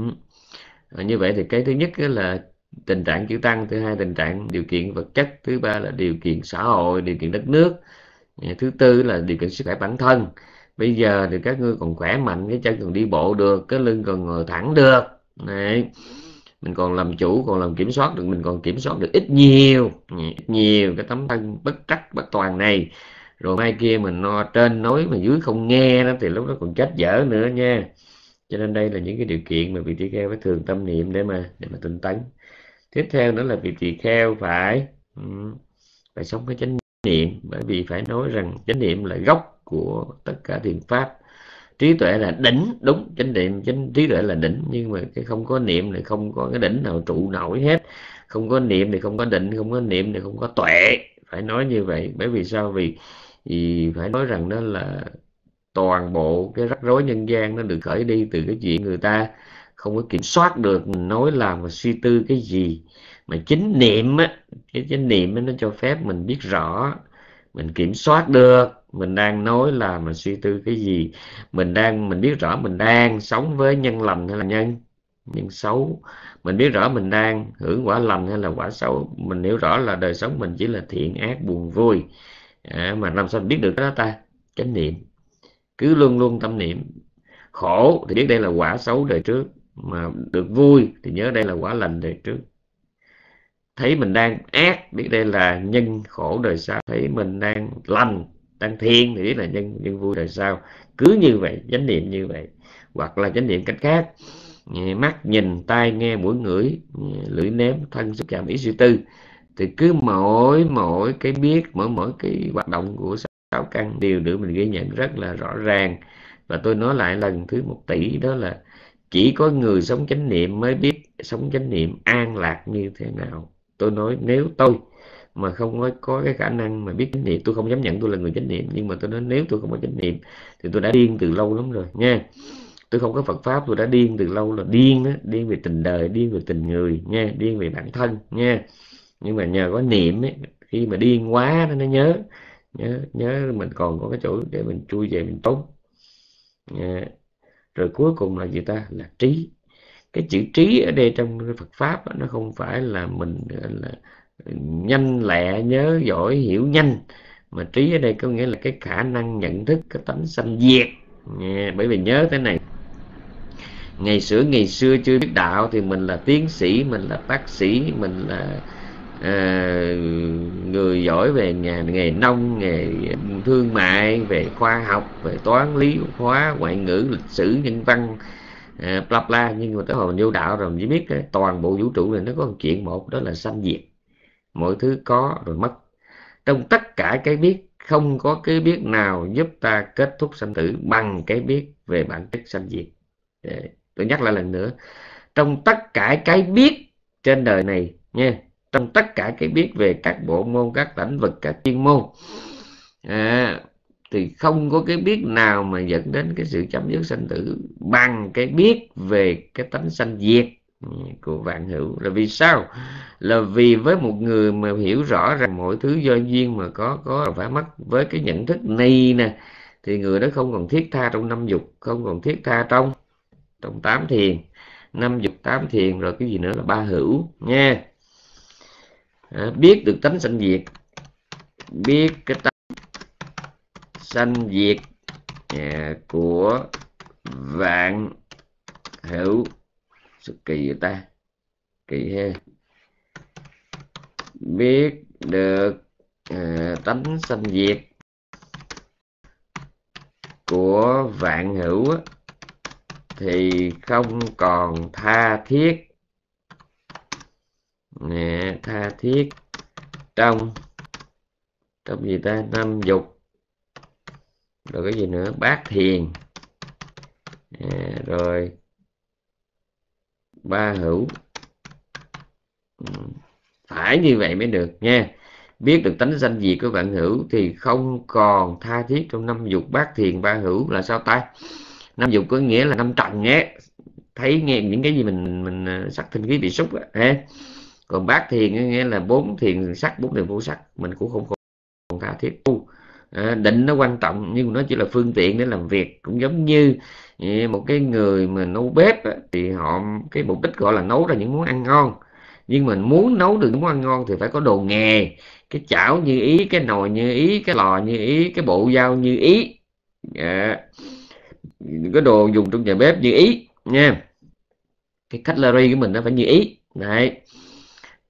à, như vậy thì cái thứ nhất là tình trạng chữ tăng thứ hai tình trạng điều kiện vật chất thứ ba là điều kiện xã hội điều kiện đất nước. À, thứ tư là điều kiện sức khỏe bản thân. Bây giờ thì các ngươi còn khỏe mạnh cái chân còn đi bộ được cái lưng còn ngồi thẳng được. Này mình còn làm chủ, còn làm kiểm soát được, mình còn kiểm soát được ít nhiều ít nhiều cái tấm thân bất trắc, bất toàn này. Rồi mai kia mình no trên nói mà dưới không nghe đó, thì lúc đó còn chết dở nữa nha. Cho nên đây là những cái điều kiện mà vị tỳ kheo phải thường tâm niệm để mà để mà tinh tấn. Tiếp theo nữa là vị tỳ kheo phải ừ, phải sống với chánh niệm. Bởi vì phải nói rằng chánh niệm là gốc của tất cả thiền pháp trí tuệ là đỉnh, đúng, chánh niệm, chánh, trí tuệ là đỉnh, nhưng mà cái không có niệm thì không có cái đỉnh nào trụ nổi hết. Không có niệm thì không có định, không có niệm thì không có tuệ. Phải nói như vậy, bởi vì sao? Vì vì phải nói rằng đó là toàn bộ cái rắc rối nhân gian nó được khởi đi từ cái chuyện người ta không có kiểm soát được nói làm và suy tư cái gì. Mà chính niệm á, cái chánh niệm nó cho phép mình biết rõ, mình kiểm soát được mình đang nói là mình suy tư cái gì? Mình đang mình biết rõ mình đang sống với nhân lành hay là nhân? Nhân xấu. Mình biết rõ mình đang hưởng quả lành hay là quả xấu. Mình hiểu rõ là đời sống mình chỉ là thiện ác buồn vui. À, mà làm sao biết được đó ta? Chánh niệm. Cứ luôn luôn tâm niệm. Khổ thì biết đây là quả xấu đời trước mà được vui thì nhớ đây là quả lành đời trước. Thấy mình đang ác biết đây là nhân khổ đời sau. Thấy mình đang lành tăng thiên thì biết là nhân nhân vui đời sau. Cứ như vậy, chánh niệm như vậy, hoặc là chánh niệm cách khác. Mắt nhìn, tai nghe, mũi ngửi lưỡi nếm, thân xúc chạm ý suy tư. Thì cứ mỗi mỗi cái biết, mỗi mỗi cái hoạt động của sáu căn đều được mình ghi nhận rất là rõ ràng. Và tôi nói lại lần thứ một tỷ, đó là chỉ có người sống chánh niệm mới biết sống chánh niệm an lạc như thế nào. Tôi nói, nếu tôi mà không có, có cái khả năng mà biết chánh niệm tôi không dám nhận tôi là người chánh niệm nhưng mà tôi nói nếu tôi không có chánh niệm thì tôi đã điên từ lâu lắm rồi nha. Tôi không có Phật pháp tôi đã điên từ lâu là điên đó điên về tình đời điên về tình người nha điên về bản thân nha. Nhưng mà nhờ có niệm ấy, khi mà điên quá nó nhớ nhớ nhớ mình còn có cái chỗ để mình chui về mình tốt nha. rồi cuối cùng là gì ta? Là trí. Cái chữ trí ở đây trong Phật pháp nó không phải là mình là nhanh lẹ nhớ giỏi hiểu nhanh. Mà trí ở đây có nghĩa là cái khả năng nhận thức cái tánh sanh diệt. Yeah, bởi vì nhớ thế này. Ngày xưa ngày xưa chưa biết đạo thì mình là tiến sĩ mình là bác sĩ mình là à, người giỏi về nghề nghề nông nghề thương mại về khoa học về toán lý hóa ngoại ngữ lịch sử nhân văn à, bla bla. Nhưng mà tới hồi vô đạo rồi chỉ biết cái toàn bộ vũ trụ này nó có một chuyện. Một đó là sanh diệt mọi thứ có rồi mất. Trong tất cả cái biết không có cái biết nào giúp ta kết thúc sanh tử bằng cái biết về bản chất sanh diệt. Để, tôi nhắc lại lần nữa. Trong tất cả cái biết trên đời này nha trong tất cả cái biết về các bộ môn các lĩnh vực các chuyên môn à, thì không có cái biết nào mà dẫn đến cái sự chấm dứt sanh tử bằng cái biết về cái tánh sanh diệt của vạn hữu là vì sao? Là vì với một người mà hiểu rõ rằng mọi thứ do duyên mà có có phải mất với cái nhận thức này nè thì người đó không còn thiết tha trong năm dục không còn thiết tha trong trong tám thiền. Năm dục tám thiền rồi cái gì nữa là ba hữu nha. À, biết được tánh sanh diệt biết cái tánh sanh diệt à, của vạn hữu sự kỳ người ta. Kỳ ha. Biết được à, tánh sanh diệt của vạn hữu thì không còn tha thiết. Nè tha thiết trong trong gì ta? Năm dục. Rồi cái gì nữa? Bát thiền à, rồi ba hữu. Ừ, phải như vậy mới được nha. Biết được tánh danh gì của bạn hữu thì không còn tha thiết trong năm dục bát thiền ba hữu là sao ta? Năm dục có nghĩa là năm trần nhé. Thấy nghe những cái gì mình mình ờ, sắc thinh khí bị xúc á còn bát thiền nghĩa là bốn thiền sắc, bốn thiền vô sắc. Mình cũng không còn tha thiết. Tu à, định nó quan trọng nhưng nó chỉ là phương tiện để làm việc. Cũng giống như một cái người mà nấu bếp á, thì họ cái mục đích gọi là nấu ra những món ăn ngon. Nhưng mình muốn nấu được những món ăn ngon thì phải có đồ nghề cái chảo như ý cái nồi như ý cái lò như ý cái bộ dao như ý. Dạ. À, cái đồ dùng trong nhà bếp như ý nha. Cái cutlery của mình nó phải như ý. Đấy.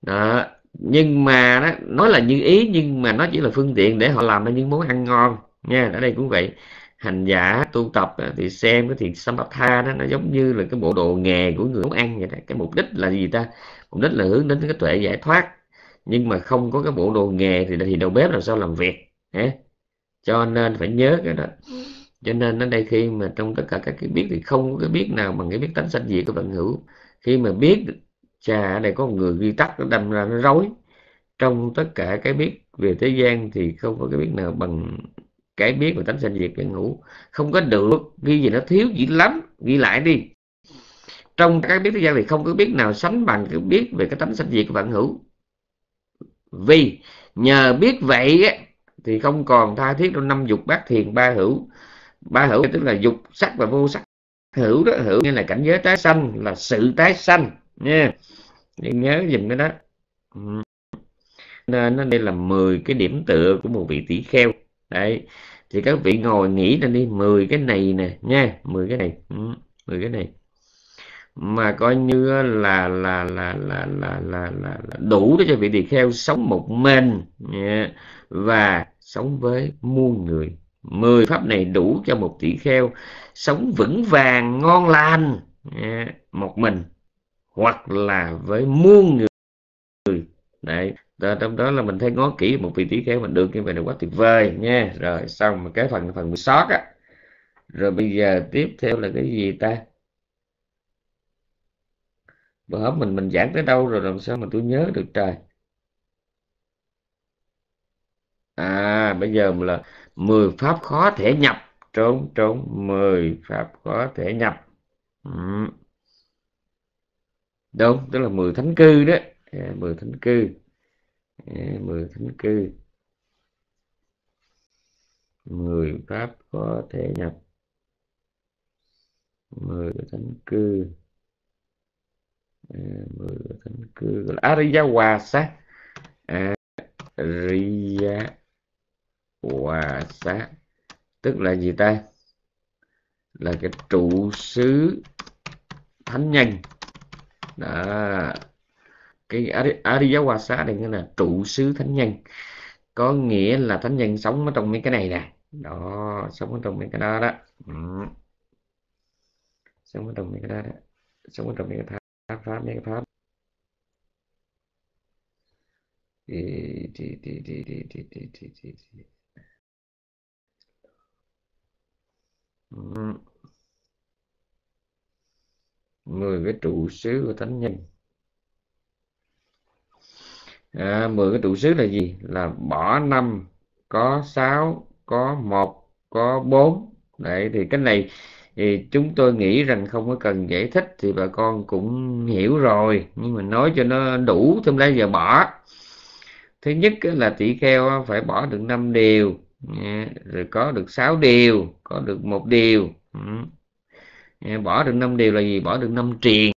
Đó nhưng mà đó, nói là như ý nhưng mà nó chỉ là phương tiện để họ làm ra những món ăn ngon. Nha ở đây cũng vậy. Hành giả tu tập thì xem cái thiền samatha đó nó giống như là cái bộ đồ nghề của người nấu ăn vậy đó. Cái mục đích là gì ta? Mục đích là hướng đến cái tuệ giải thoát. Nhưng mà không có cái bộ đồ nghề thì thì đầu bếp làm sao làm việc Hả? cho nên phải nhớ cái đó. Cho nên ở đây khi mà trong tất cả các cái biết thì không có cái biết nào bằng cái biết tánh sanh diệt của vận hữu. Khi mà biết chà ở đây có một người ghi tắt nó đâm ra nó rối. Trong tất cả cái biết về thế gian thì không có cái biết nào bằng cái biết về tánh sanh diệt vận hữu không có được ghi gì nó thiếu dữ lắm ghi lại đi. Trong các biết thế gian thì không có biết nào sánh bằng cái biết về cái tánh sanh diệt của hữu vì nhờ biết vậy ấy, thì không còn tha thiết trong năm dục bát thiền ba hữu. Ba hữu tức là dục sắc và vô sắc. Hữu đó hữu như là cảnh giới tái sanh là sự tái sanh nha nên nhớ dùm cái đó. Ừ. nên đây là 10 cái điểm tựa của một vị tỷ kheo. Đấy. Thì các vị ngồi nghĩ ra đi 10 cái này nè nha. 10 cái này. Ừ, 10 cái này. Mà coi như là là là là là là, là, là đủ để cho vị tỳ kheo sống một mình yeah, và sống với muôn người. Mười pháp này đủ cho một tỷ kheo sống vững vàng ngon lành yeah, một mình hoặc là với muôn người. Đấy trong đó là mình thấy ngó kỹ một vị tỷ kheo mình được như vậy là quá tuyệt vời nha. Rồi, xong cái phần phần sót á. Rồi bây giờ tiếp theo là cái gì ta? Bữa hôm mình mình giảng tới đâu rồi, làm sao mà tôi nhớ được trời? À bây giờ là 10 pháp khó thể nhập. Trốn trốn 10 pháp khó thể nhập. Ừ đúng tức là 10 thánh cư đó. Dạ, à, 10 thánh cư. Dạ, à, 10 thánh cư. 10 pháp có thể nhập. 10 thánh cư. Dạ, à, 10 thánh cư. Gọi là Ariya Hòa Ariya Hòa tức là gì ta? Là cái trụ xứ thánh nhân đó. Cái Ariyawasa Hòa nghĩa là trụ xứ thánh nhân. Có nghĩa là thánh nhân sống ở trong mấy cái này nè. Đó sống ở trong mấy cái đó đó. Ừ. sống ở trong mấy cái đó, đó. sống ở trong mấy cái pháp pháp mấy cái pháp thì thì thì thì thì thì thì thì thì thì. Ừ mười cái trụ xứ của thánh nhân. À, mười cái trụ xứ là gì? Là bỏ năm có sáu có một có bốn. Đấy thì cái này thì chúng tôi nghĩ rằng không có cần giải thích thì bà con cũng hiểu rồi. Nhưng mà nói cho nó đủ thêm lấy giờ bỏ. Thứ nhất là tỷ kheo phải bỏ được năm điều. Rồi có được sáu điều có được một điều. Ừ bỏ được năm điều là gì? Bỏ được năm triền.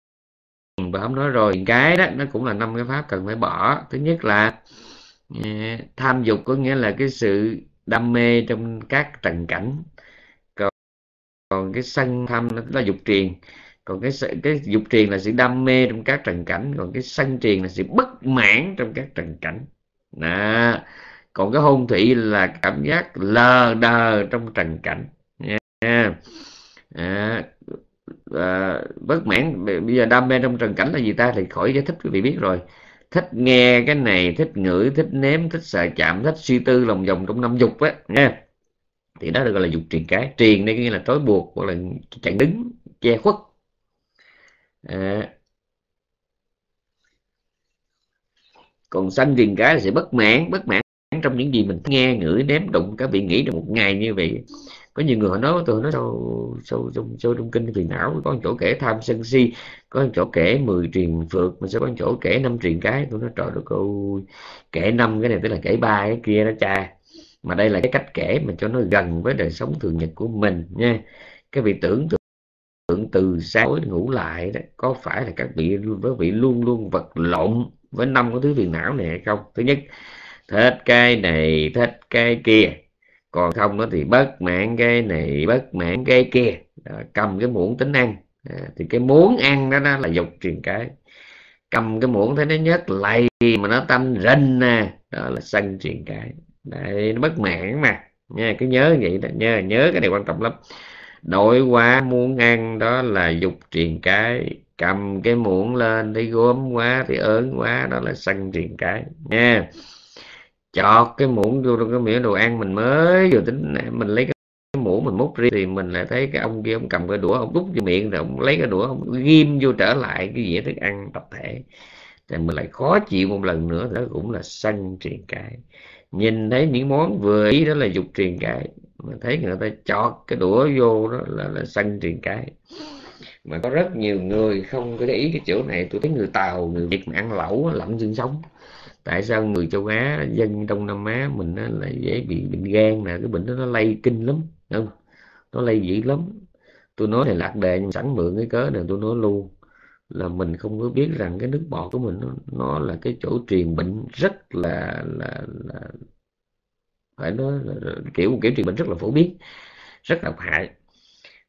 Và không nói rồi cái đó nó cũng là năm cái pháp cần phải bỏ. Thứ nhất là tham dục có nghĩa là cái sự đam mê trong các trần cảnh. Còn, còn cái sân tham nó là dục triền. Còn cái cái dục triền là sự đam mê trong các trần cảnh. Còn cái sân triền là sự bất mãn trong các trần cảnh. Đó. còn cái hôn thủy là cảm giác lờ đờ trong trần cảnh à, à, bất mãn. Bây giờ đam mê trong trần cảnh là gì ta? Thì khỏi giải thích quý vị biết rồi. Thích nghe cái này thích ngửi thích nếm thích sợ chạm thích suy tư lòng vòng trong năm dục á nha thì đó được gọi là dục triền cái. Triền đây nghĩa là trói buộc hoặc là chặn đứng che khuất. À, còn sanh truyền cái là sẽ bất mãn. Bất mãn trong những gì mình nghe ngửi nếm đụng các vị nghĩ trong một ngày như vậy có nhiều người họ nói tôi nói sâu sâu trong sâu trong kinh phiền não có một chỗ kể tham sân si, có một chỗ kể 10 truyền phượt, mà sẽ có một chỗ kể năm truyền cái? Tôi nói, trời đất ơi, kể năm cái này tức là kể ba cái kia đó cha. Mà đây là cái cách kể mà cho nó gần với đời sống thường nhật của mình nha. Cái vị tưởng tượng từ sáng ngủ lại đó, có phải là các vị với vị luôn luôn vật lộn với năm cái thứ phiền não này hay không? Thứ nhất, thích cái này, thích cái kia còn không nó thì bất mãn cái này bất mãn cái kia. À, cầm cái muỗng tính ăn. À, thì cái muốn ăn đó, đó là dục truyền cái. Cầm cái muỗng thấy nó nhớt lầy mà nó tâm rinh nè. Đó là sân truyền cái. Đấy nó bất mãn mà. Nha cứ nhớ vậy đó. Nhớ nhớ cái này quan trọng lắm. Đổi quá muốn ăn đó là dục truyền cái. Cầm cái muỗng lên đi gốm quá thì ớn quá đó là sân truyền cái. Nha chọt cái muỗng vô trong cái miệng đồ ăn mình mới vừa tính mình lấy cái muỗng mình múc riêng thì mình lại thấy cái ông kia ông cầm cái đũa ông đút vô miệng rồi ông lấy cái đũa ông ghim vô trở lại cái dĩa thức ăn tập thể. Thì mình lại khó chịu một lần nữa đó cũng là sân truyền cái nhìn thấy những món vừa ý đó là dục truyền cái mà thấy người ta chọt cái đũa vô đó là, là sân truyền cái mà có rất nhiều người không có để ý cái chỗ này tôi thấy người tàu người việt mà ăn lẩu lậm xương sống tại sao người châu á dân đông nam á mình nó lại dễ bị bệnh gan nè? Cái bệnh đó nó lây kinh lắm không? Nó lây dữ lắm. Tôi nói này lạc đề nhưng sẵn mượn cái cớ này tôi nói luôn là mình không có biết rằng cái nước bọt của mình nó, nó là cái chỗ truyền bệnh rất là là, là phải nói là, kiểu kiểu truyền bệnh rất là phổ biến rất độc hại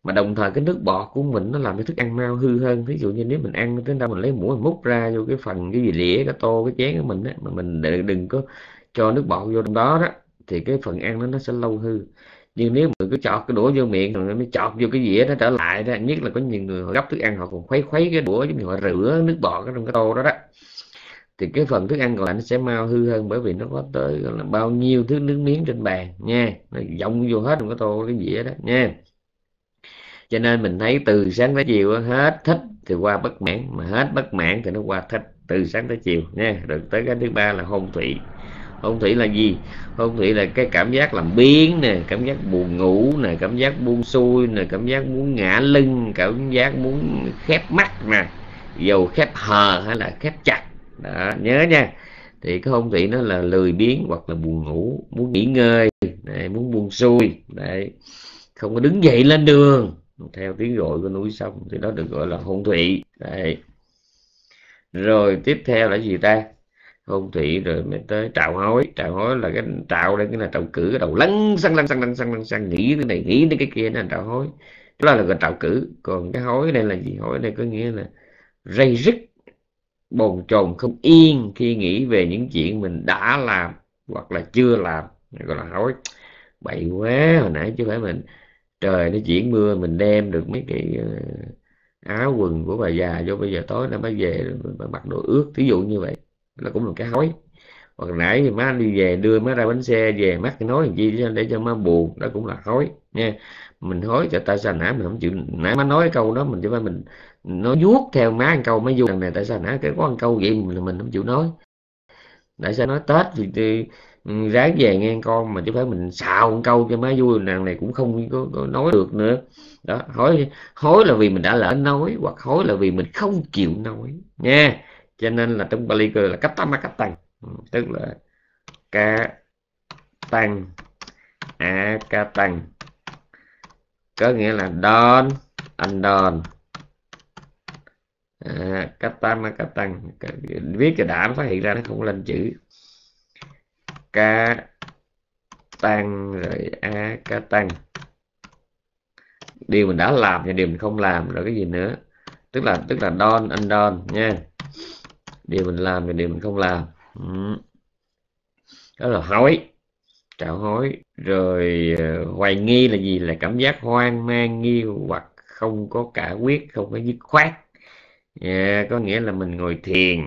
mà đồng thời cái nước bọt của mình nó làm cái thức ăn mau hư hơn. Ví dụ như nếu mình ăn tới đâu mình lấy muỗng mình múc ra vô cái phần cái gì đĩa cái tô cái chén của mình á mà mình đừng, đừng có cho nước bọt vô trong đó đó thì cái phần ăn nó nó sẽ lâu hư. Nhưng nếu mình cứ chọt cái đũa vô miệng rồi mới chọt vô cái dĩa nó trở lại đó nhất là có nhiều người họ gấp thức ăn họ còn khuấy khuấy cái đũa giống như họ rửa nước bọt ở trong cái tô đó đó. Thì cái phần thức ăn còn lại nó sẽ mau hư hơn bởi vì nó có tới là bao nhiêu thứ nước miếng trên bàn nha. Nó dông vô hết trong cái tô cái dĩa đó nha cho nên mình thấy từ sáng tới chiều hết thích thì qua bất mãn mà hết bất mãn thì nó qua thích từ sáng tới chiều nha. Rồi tới cái thứ ba là hôn thủy. Hôn thủy là gì? Hôn thủy là cái cảm giác làm biến nè cảm giác buồn ngủ nè cảm giác buông xuôi nè cảm giác muốn ngã lưng cảm giác muốn khép mắt nè. Dầu khép hờ hay là khép chặt. Đó nhớ nha. Thì cái hôn thủy nó là lười biếng hoặc là buồn ngủ muốn nghỉ ngơi đấy, muốn buông xuôi đấy. Không có đứng dậy lên đường theo tiếng gọi của núi sông thì đó được gọi là hôn thủy. Đấy. Rồi tiếp theo là gì ta? Hôn thủy rồi mới tới trào hối. Trào hối là cái trào đây cái là trào cử, cái đầu lăn xăng lăn xăng lăn xăng lăn xăng, nghĩ cái này, nghĩ đến cái kia là trào hối. Đó là gọi trào cử. Còn cái hối đây là gì? Hối đây có nghĩa là rây rứt bồn chồn không yên khi nghĩ về những chuyện mình đã làm hoặc là chưa làm. Gọi là hối. Bậy quá, hồi nãy chứ phải mình trời nó chuyển mưa mình đem được mấy cái ờ, áo quần của bà già vô bây giờ tối nó mới về mặc đồ ướt ví dụ như vậy. Nó cũng là cái hối. Hoặc nãy thì má đi về đưa má ra bánh xe về mắt cái nói làm chi để cho má buồn đó cũng là hối nha. Mình hối cho tại sao nãy mình không chịu nãy má nói câu đó mình cho má mình nó vuốt theo má ăn câu mới vui này tại sao nãy cái có ăn câu vậy mình mình không chịu nói. Tại sao nói tết thì, thì Ừ, ráng về nghe con mà chứ phải mình xạo một câu cho má vui nàng này cũng không có, có nói được nữa. Đó hối hối là vì mình đã lỡ nói hoặc hối là vì mình không chịu nói nha cho nên là trong Bali cơ là cấp tam cấp tăng tức là ca tăng a ca tăng có nghĩa là don anh don à, cấp tàng viết cho đã phát hiện ra nó không lên chữ cá tăng rồi a cá tăng. Điều mình đã làm và điều mình không làm rồi cái gì nữa. Tức là tức là don anh don nha. Điều mình làm và điều mình không làm. Ừ. đó là hối trạo hối. Rồi ờ, hoài nghi là gì? Là cảm giác hoang mang nghi hoặc không có cả quyết không có dứt khoát. Yeah, có nghĩa là mình ngồi thiền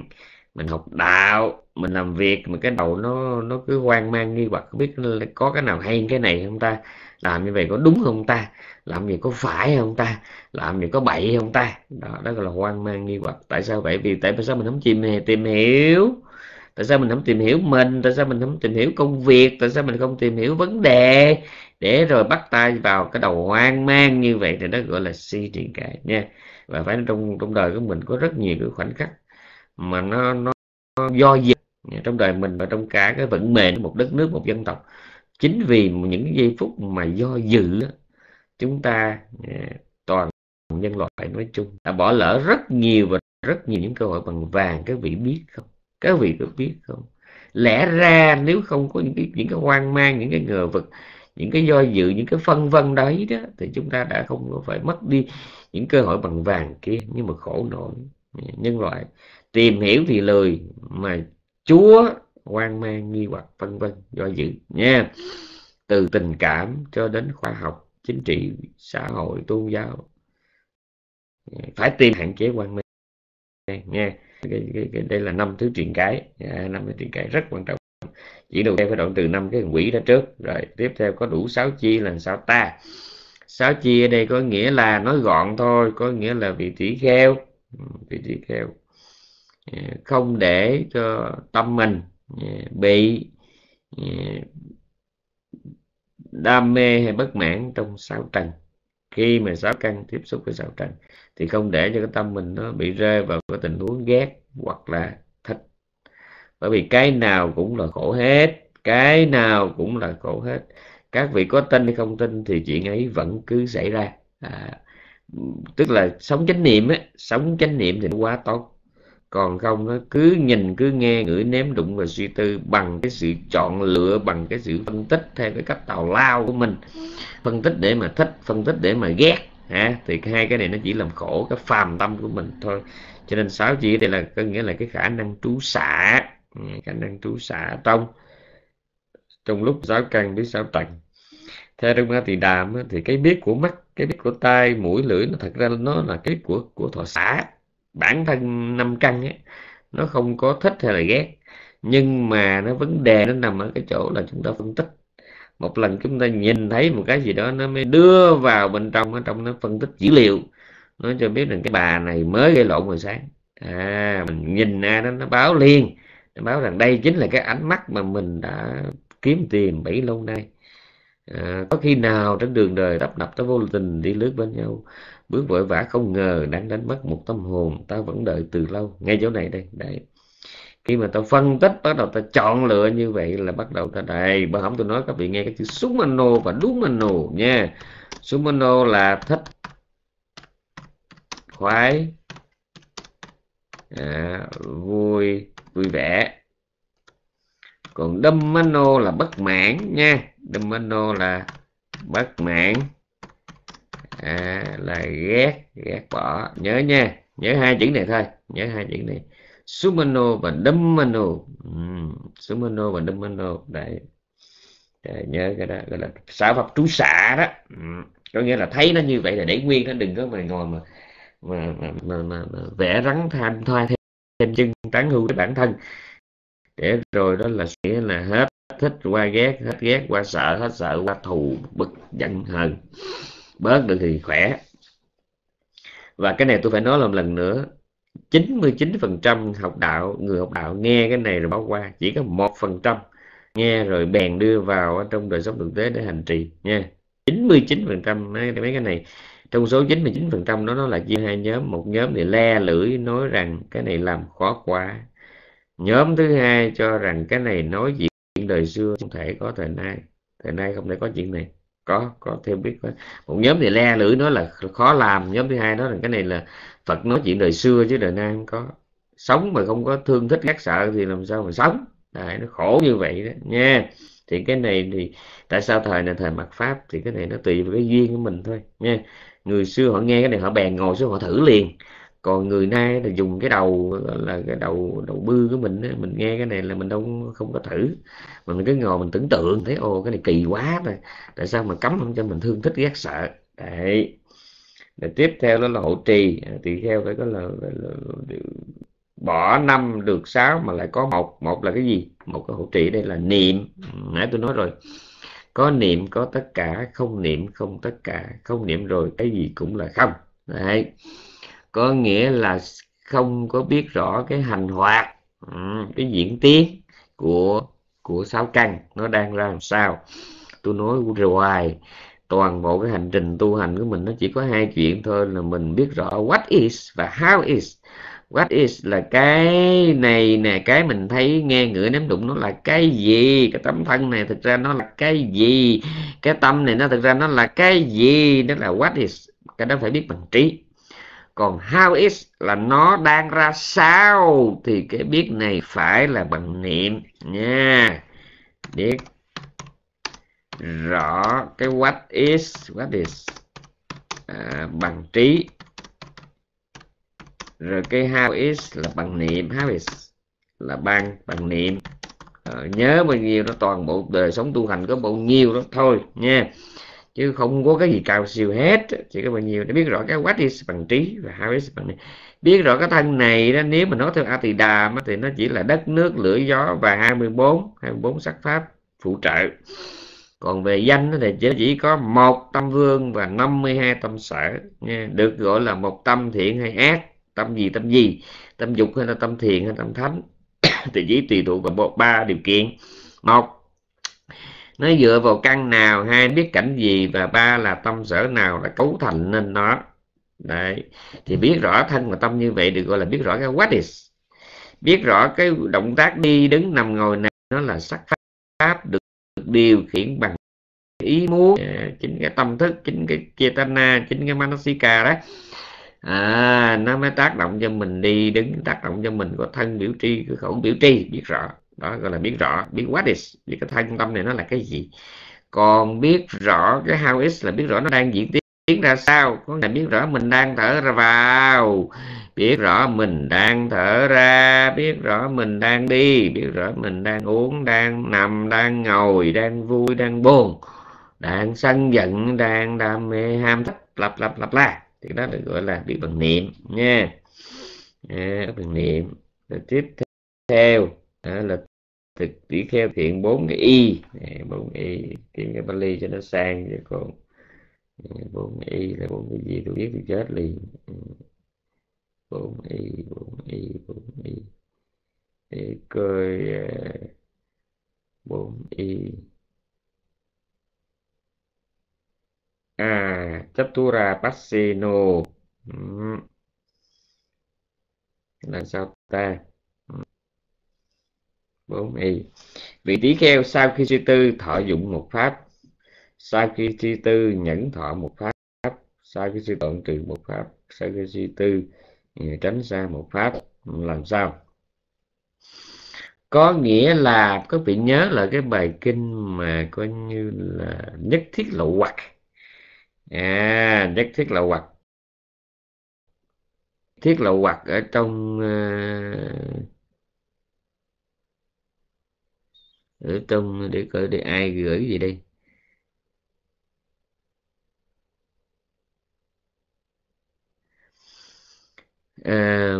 mình học đạo, mình làm việc, mà cái đầu nó nó cứ hoang mang nghi hoặc, không biết có cái nào hay cái này không ta? Làm như vậy có đúng không ta? Làm gì có phải không ta? Làm gì có bậy không ta? Đó đó gọi là hoang mang nghi hoặc. Tại sao vậy? Vì tại sao mình không tìm tìm hiểu? Tại sao mình không tìm hiểu mình? Tại sao mình không tìm hiểu công việc? Tại sao mình không tìm hiểu vấn đề? Để rồi bắt tay vào cái đầu hoang mang như vậy thì đó gọi là si triển cải nha. Và phải trong trong đời của mình có rất nhiều cái khoảnh khắc mà nó nó, nó do dự trong đời mình và trong cả cái vận mệnh một đất nước một dân tộc chính vì những giây phút mà do dự chúng ta à, toàn nhân loại nói chung đã bỏ lỡ rất nhiều và rất nhiều những cơ hội bằng vàng. Các vị biết không? Các vị có biết không? Lẽ ra nếu không có những cái những cái hoang mang những cái ngờ vực những cái do dự những cái phân vân đấy đó thì chúng ta đã không phải mất đi những cơ hội bằng vàng kia. Nhưng mà khổ nổi à, nhân loại tìm hiểu thì lười mà chúa hoang mang nghi hoặc vân vân do dự nha. Từ tình cảm cho đến khoa học chính trị xã hội tôn giáo. Dạ, phải tìm hạn chế quan mê nha. Cái, cái, cái, đây là năm thứ truyền cái. Dạ, năm thứ truyền cái rất quan trọng. Chỉ đầu tiên phải đoạn từ năm cái quỷ đó trước. Rồi tiếp theo có đủ sáu chi là sao ta? Sáu chi ở đây có nghĩa là nói gọn thôi có nghĩa là vị tỷ kheo. Ừ, vị tỷ kheo. Ờ, không để cho tâm mình ờ, bị ờ, đam mê hay bất mãn trong sáu trần khi mà sáu căn tiếp xúc với sáu trần thì không để cho cái tâm mình nó bị rơi vào cái tình huống ghét hoặc là thích. Bởi vì cái nào cũng là khổ hết cái nào cũng là khổ hết. Các vị có tin hay không tin thì chuyện ấy vẫn cứ xảy ra. À, tức là sống chánh niệm á sống chánh niệm thì nó quá tốt còn không nó cứ nhìn, cứ nghe, ngửi nếm đụng và suy tư bằng cái sự chọn lựa, bằng cái sự phân tích theo cái cách tào lao của mình. Phân tích để mà thích, phân tích để mà ghét ha thì hai cái này nó chỉ làm khổ cái phàm tâm của mình thôi. Cho nên sáu chỉ đây là, có nghĩa là cái khả năng trú xả ừ, khả năng trú xả trong trong lúc sáu căn với sáu trần theo trong ma thì đàm thì cái biết của mắt, cái biết của tai, mũi, lưỡi, nó thật ra nó là cái của của thọ xả bản thân năm căn ấy nó không có thích hay là ghét. Nhưng mà nó vấn đề nó nằm ở cái chỗ là chúng ta phân tích. Một lần chúng ta nhìn thấy một cái gì đó nó mới đưa vào bên trong ở trong nó phân tích dữ liệu. Nó cho biết rằng cái bà này mới gây lộn hồi sáng. À mình nhìn ra nó nó báo liền. Nó báo rằng đây chính là cái ánh mắt mà mình đã kiếm tìm bấy lâu nay. À, có khi nào trên đường đời đắp đập ta vô tình đi lướt bên nhau bước vội vã không ngờ đang đánh mất một tâm hồn ta vẫn đợi từ lâu. Ngay chỗ này đây đấy khi mà ta phân tích bắt đầu ta chọn lựa như vậy là bắt đầu ta đây bà không tôi nói các vị nghe cái chữ sumano và dumano nha. Sumano là thích khoái à, vui vui vẻ. Còn dumano là bất mãn nha. Dumano là bất mãn à, là ghét ghét bỏ. Nhớ nha nhớ hai chữ này thôi nhớ hai chữ này. Sumano và Dummano ừ, Sumano và Dummano đấy. Để nhớ cái đó gọi là xả pháp trú xạ đó. Ừ. có nghĩa là thấy nó như vậy là để nguyên nó đừng có mà ngồi mà mà, mà, mà, mà, mà vẽ rắn tham thoa thêm, thêm chân tán hưu với bản thân. Để rồi đó là nghĩa là hết thích qua ghét hết ghét qua sợ hết sợ qua thù bực giận hờn bớt được thì khỏe. Và cái này tôi phải nói một lần nữa 99% học đạo người học đạo nghe cái này rồi bỏ qua chỉ có một phần trăm nghe rồi bèn đưa vào trong đời sống thực tế để hành trì nha. 99% mấy, mấy cái này trong số 99% đó nó là chia hai nhóm một nhóm thì le lưỡi nói rằng cái này làm khó quá. Nhóm thứ hai cho rằng cái này nói chuyện đời xưa không thể có thời nay thời nay không thể có chuyện này có có thêm biết có. một nhóm thì le lưỡi nói là khó làm nhóm thứ hai đó là cái này là Phật nói chuyện đời xưa chứ đời nay không có. Sống mà không có thương thích ghét sợ thì làm sao mà sống? Đấy, nó khổ như vậy đó nha. Thì cái này thì tại sao thời này thời mặt pháp thì cái này nó tùy vào cái duyên của mình thôi nha. Người xưa họ nghe cái này họ bèn ngồi xuống họ thử liền còn người nay là dùng cái đầu là cái đầu đầu bư của mình mình nghe cái này là mình đâu không có thử. Mà mình cứ ngồi mình tưởng tượng thấy ô cái này kỳ quá rồi tại sao mà cấm không cho mình thương thích ghét sợ? Đấy. Rồi tiếp theo đó là hộ trì. À, Tùy theo phải có là, là, là, là bỏ năm được sáu mà lại có một. Một là cái gì? Một cái hộ trì. Đây là niệm. Ừ, nãy tôi nói rồi. Có niệm có tất cả. Không niệm không tất cả. Không niệm rồi cái gì cũng là không. Đấy có nghĩa là không có biết rõ cái hành hoạt ừ, cái diễn tiến của của sáu căn nó đang ra làm sao. Tôi nói rồi toàn bộ cái hành trình tu hành của mình nó chỉ có hai chuyện thôi, là mình biết rõ what is và how is. What is là cái này nè, cái mình thấy nghe ngửi nếm đụng nó là cái gì? Cái tấm thân này thực ra nó là cái gì? Cái tâm này nó thực ra nó là cái gì? Đó là what is, cái đó phải biết bằng trí còn how is là nó đang ra sao thì cái biết này phải là bằng niệm nha. Biết rõ cái what is what is à, bằng trí. Rồi cái how is là bằng niệm how is là bằng bằng niệm. À, nhớ bao nhiêu nó toàn bộ đời sống tu hành có bao nhiêu đó thôi nha chứ không có cái gì cao siêu hết chỉ có bao nhiêu. Để biết rõ cái what is bằng trí và how is bằng này. biết rõ cái thân này đó nếu mà nói theo A Tỳ Đà thì nó chỉ là đất nước lửa gió và 24 24 sắc pháp phụ trợ. Còn về danh thì chỉ, chỉ có một tâm vương và 52 tâm sở nha. được gọi là một tâm thiện hay ác tâm gì tâm gì? Tâm dục hay là tâm thiện hay tâm thánh? Thì chỉ tùy thuộc vào ba điều kiện. Một nó dựa vào căn nào hai biết cảnh gì và ba là tâm sở nào là cấu thành nên nó. Đấy. Thì biết rõ thân và tâm như vậy được gọi là biết rõ cái what is. Biết rõ cái động tác đi đứng nằm ngồi này nó là sắc pháp được điều khiển bằng ý muốn. À, chính cái tâm thức chính cái chetana chính cái manasika đó. À, nó mới tác động cho mình đi đứng tác động cho mình có thân biểu tri cái khẩu biểu tri biết rõ đó gọi là biết rõ biết what is biết cái thân tâm này nó là cái gì. Còn biết rõ cái how is là biết rõ nó đang diễn tiến ra sao có nghĩa biết rõ mình đang thở ra vào. Biết rõ mình đang thở ra biết rõ mình đang đi biết rõ mình đang uống đang nằm đang ngồi đang vui đang buồn đang sân giận đang đam mê ham thích lặp lặp lặp la. Thì đó được gọi là biết bằng niệm nha. À, bằng niệm. Rồi tiếp theo đó là thực tỷ kheo thiện bốn cái y. Bốn y, kiếm cái Bali cho nó sang cho còn bốn y là bốn cái gì, tôi biết thì chết liền. Ừ. Bốn y bốn y bốn y. Để coi à, bốn y. À Chatura Passino. Ừ. Là sao ta? Bốn y. Vị tỷ kheo sau khi suy tư thọ dụng một pháp. Sau khi suy tư nhẫn thọ một pháp. Sau khi suy tận trừ một pháp. Sau khi suy tư ừ, tránh xa một pháp. Làm sao? Có nghĩa là có vị nhớ là cái bài kinh mà coi như là nhất thiết lộ hoặc. À nhất thiết lộ hoặc. Thiết lộ hoặc ở trong uh, ở trong để coi để ai gửi gì đây. À,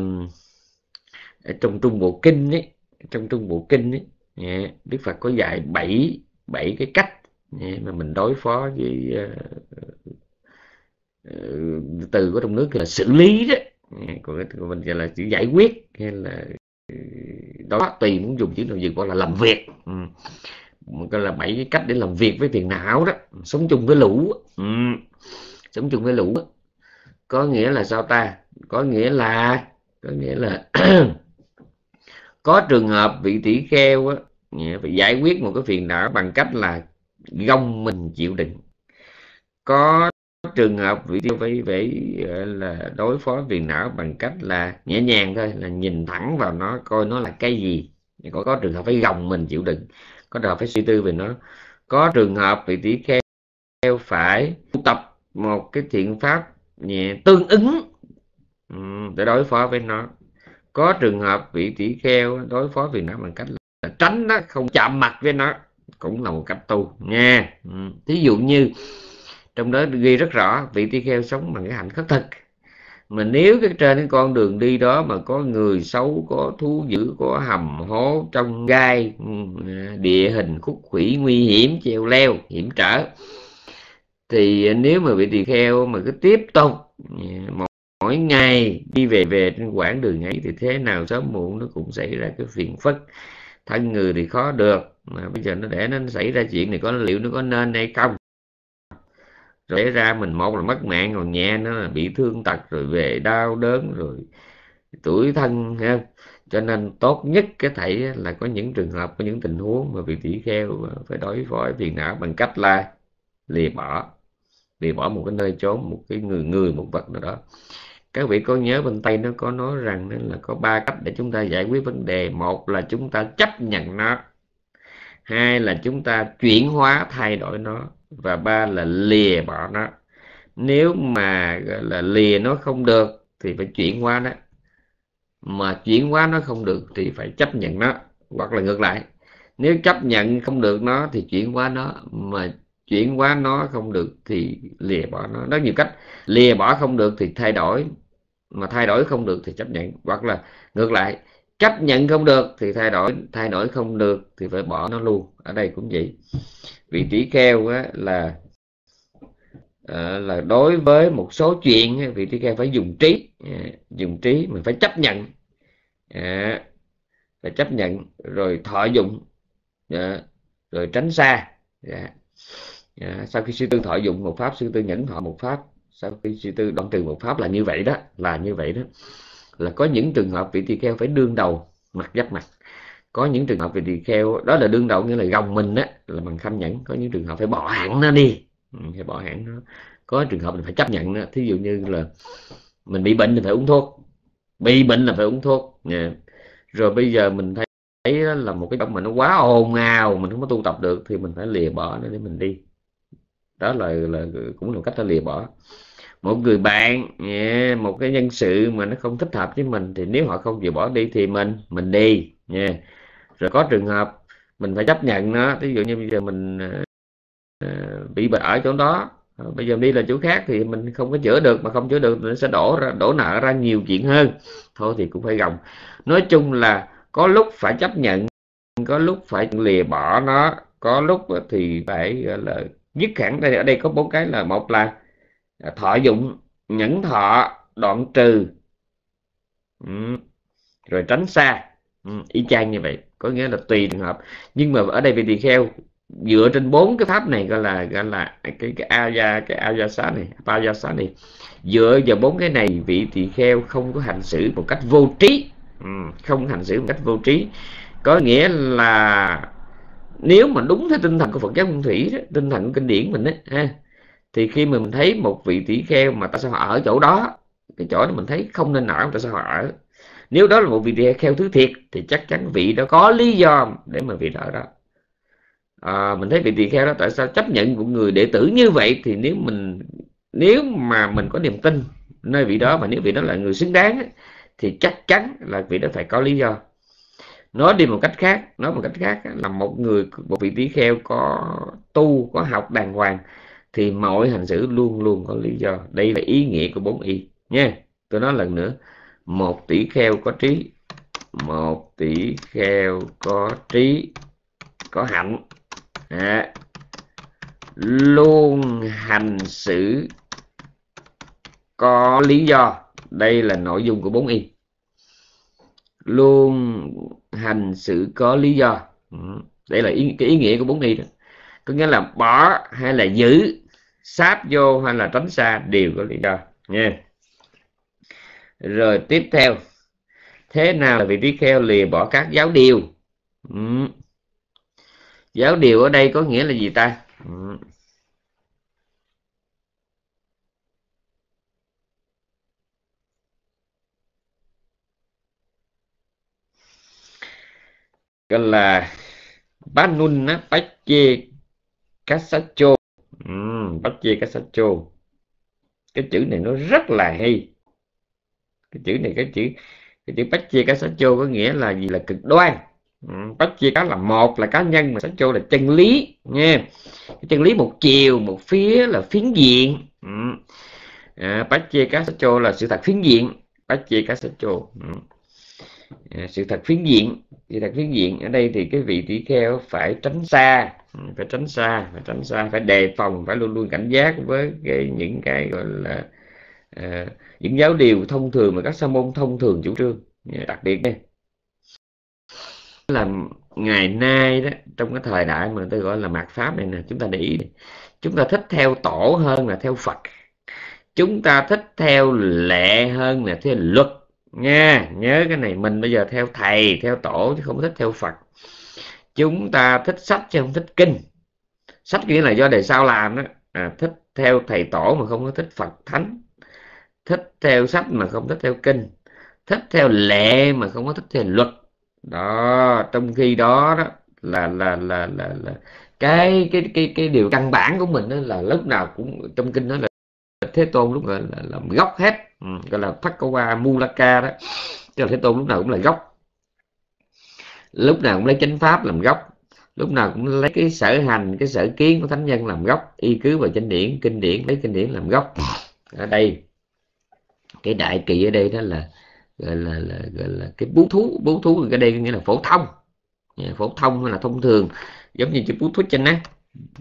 trong trung bộ kinh ấy trong trung bộ kinh ấy dạ, đức phật có dạy bảy bảy cái cách dạ, mà mình đối phó với uh, từ của trong nước là xử lý đó. Dạ, Còn mình gọi là chỉ giải quyết hay là đó, tùy muốn dùng chữ nào gì gọi là làm việc. Ừ. gọi là bảy cái cách để làm việc với phiền não đó. Sống chung với lũ. Ừ. sống chung với lũ. Có nghĩa là sao ta? Có nghĩa là, có nghĩa là có trường hợp vị tỷ kheo á phải giải quyết một cái phiền não bằng cách là gông mình chịu đựng. Có trường hợp vị tiêu phải phải ờ, là đối phó phiền não bằng cách là nhẹ nhàng thôi, là nhìn thẳng vào nó, coi nó là cái gì. Có có trường hợp phải gồng mình chịu đựng, có trường hợp phải suy tư về nó. Có trường hợp vị tỷ kheo phải tập một cái thiện pháp nhẹ tương ứng để đối phó với nó. Có trường hợp vị tỷ kheo đối phó phiền não bằng cách là tránh nó, không chạm mặt với nó, cũng là một cách tu nha. Thí dụ như trong đó ghi rất rõ vị tỳ kheo sống bằng cái hạnh khất thực. Mà nếu cái trên cái con đường đi đó mà có người xấu, có thú dữ, có hầm hố trong gai ừ, địa hình khúc khủy nguy hiểm treo leo, hiểm trở, thì nếu mà vị tỳ kheo mà cứ tiếp tục ừ, mỗi ngày đi về về trên quãng đường ấy thì thế nào sớm muộn nó cũng xảy ra cái phiền phức. Thân người thì khó được, mà bây giờ nó để nó xảy ra chuyện này có liệu nó có nên hay không? Rẽ ra mình một là mất mạng còn nhẹ nó là bị thương tật rồi về đau đớn rồi tuổi thân, ha. Cho nên tốt nhất cái thầy là có những trường hợp, có những tình huống mà vị tỷ kheo phải đối phó phiền não bằng cách là lìa bỏ lìa bỏ một cái nơi trốn một cái người người một vật nào đó. Các vị có nhớ bên tây nó có nói rằng nên là có ba cách để chúng ta giải quyết vấn đề. Một là chúng ta chấp nhận nó. Hai là chúng ta chuyển hóa thay đổi nó và ba là lìa bỏ nó. Nếu mà, gọi là, lìa nó không được thì phải chuyển hóa nó. Mà chuyển hóa nó không được thì phải chấp nhận nó, hoặc là ngược lại. Nếu chấp nhận không được nó thì chuyển hóa nó, mà chuyển hóa nó không được thì lìa bỏ nó. Rất nhiều cách. Lìa bỏ không được thì thay đổi, mà thay đổi không được thì chấp nhận, hoặc là ngược lại chấp nhận không được thì thay đổi thay đổi không được thì phải bỏ nó luôn. Ở đây cũng vậy. Vị tỷ kheo á, là à, là đối với một số chuyện vị tỷ kheo phải dùng trí. À, dùng trí mình phải chấp nhận. À, phải chấp nhận rồi thọ dụng. À, rồi tránh xa. À, à, sau khi sư tư thọ dụng một pháp sư tư nhẫn thọ một pháp sau khi sư tư đoạn trừ một pháp là như vậy đó là như vậy đó là có những trường hợp vị tỳ kheo phải đương đầu mặt giáp mặt. Có những trường hợp vị tỳ kheo đó là đương đầu nghĩa là gồng mình á là bằng khâm nhẫn. Có những trường hợp phải bỏ hẳn nó đi. Ừ, phải bỏ hẳn nó. Có trường hợp mình phải chấp nhận đó. thí dụ như là mình bị bệnh thì phải uống thuốc. Bị bệnh là phải uống thuốc. Yeah. rồi bây giờ mình thấy thấy là một cái mà nó quá ồn ào mình không có tu tập được thì mình phải lìa bỏ nó để mình đi. Đó là là cũng là một cách để lìa bỏ một người bạn yeah, một cái nhân sự mà nó không thích hợp với mình thì nếu họ không chịu bỏ đi thì mình mình đi nha yeah. rồi có trường hợp mình phải chấp nhận nó ví dụ như bây giờ mình uh, bị bệnh ở chỗ đó ờ, bây giờ đi là chỗ khác thì mình không có chữa được mà không chữa được nó sẽ đổ ra đổ nợ ra nhiều chuyện hơn. Thôi thì cũng phải gồng. Nói chung là có lúc phải chấp nhận có lúc phải lìa bỏ nó có lúc thì phải gọi là dứt hẳn. Đây ở đây có bốn cái là một là À, thọ dụng nhẫn thọ đoạn trừ ừ. rồi tránh xa ừ. y chang như vậy có nghĩa là tùy trường hợp nhưng mà ở đây vị tỳ kheo dựa trên bốn cái pháp này gọi là gọi là cái cái aya cái aya ayasa này ayasa này dựa vào bốn cái này vị tỳ kheo không có hành xử một cách vô trí ừ. không hành xử một cách vô trí có nghĩa là nếu mà đúng theo tinh thần của Phật giáo Nguyên Thủy đó, tinh thần của kinh điển mình đó, ha, thì khi mà mình thấy một vị tỷ kheo mà tại sao họ ở chỗ đó cái chỗ đó mình thấy không nên ở tại sao họ ở. Nếu đó là một vị tỷ kheo thứ thiệt thì chắc chắn vị đó có lý do để mà vị đó đó. À, mình thấy vị tỳ kheo đó tại sao chấp nhận một người đệ tử như vậy thì nếu mình nếu mà mình có niềm tin nơi vị đó mà nếu vị đó là người xứng đáng thì chắc chắn là vị đó phải có lý do. Nói đi một cách khác nói một cách khác là một người một vị tỷ kheo có tu có học đàng hoàng thì mọi hành xử luôn luôn có lý do. Đây là ý nghĩa của bốn y nha. Tôi nói lần nữa một tỷ kheo có trí một tỷ kheo có trí có hạnh. À, luôn hành xử có lý do. Đây là nội dung của bốn y. Luôn hành xử có lý do. Ừ. Đây là ý, cái ý nghĩa của bốn y đó. Có nghĩa là bỏ hay là giữ sáp vô hay là tránh xa đều có lý do, nha rồi tiếp theo, thế nào là vị trí kheo lìa bỏ các giáo điều ừ. giáo điều ở đây có nghĩa là gì ta ừ. gọi là Banun Pache Casacho um, Pache Casacho cái chữ này nó rất là hay. Cái chữ này cái chữ cái chữ Pache Casacho có nghĩa là gì? Là cực đoan. Uhm, bắt chia cá là một là cá nhân mà Sacho là chân lý nha. Cái chân lý một chiều một phía là phiến diện. Um. à, Pache Casacho là sự thật phiến diện. Pache Casacho um à, sự thật phiến diện. Sự thật phiến diện. Ở đây thì cái vị tỷ kheo phải tránh xa. Ừ, phải tránh xa phải tránh xa phải đề phòng phải luôn luôn cảnh giác với cái những cái gọi là uh, những giáo điều thông thường mà các sa môn thông thường chủ trương. À, đặc biệt đây là ngày nay đó trong cái thời đại mà tôi gọi là mạt pháp này nè chúng ta để ý này. chúng ta thích theo tổ hơn là theo phật. Chúng ta thích theo lệ hơn là theo luật nha nhớ cái này mình bây giờ theo thầy theo tổ chứ không thích theo phật. Chúng ta thích sách chứ không thích kinh. Sách nghĩa là do đời sau làm đó. À, thích theo thầy tổ mà không có thích phật thánh. Thích theo sách mà không thích theo kinh. Thích theo lệ mà không có thích theo luật. Đó trong khi đó đó là là là là, là cái cái cái cái điều căn bản của mình đó là lúc nào cũng trong kinh đó là thế tôn lúc là, là, là gốc hết ừ, gọi là Phakawa Mulaka đó. Tức là thế tôn lúc nào cũng là gốc. Lúc nào cũng lấy chánh pháp làm gốc. Lúc nào cũng lấy cái sở hành cái sở kiến của thánh nhân làm gốc. Y cứ vào chánh điển kinh điển lấy kinh điển làm gốc. Ở đây cái đại kỳ ở đây đó là gọi là, là gọi là cái bú thú. Bú thú ở đây nghĩa là phổ thông. Phổ thông hay là thông thường. Giống như chữ bú thú chân á.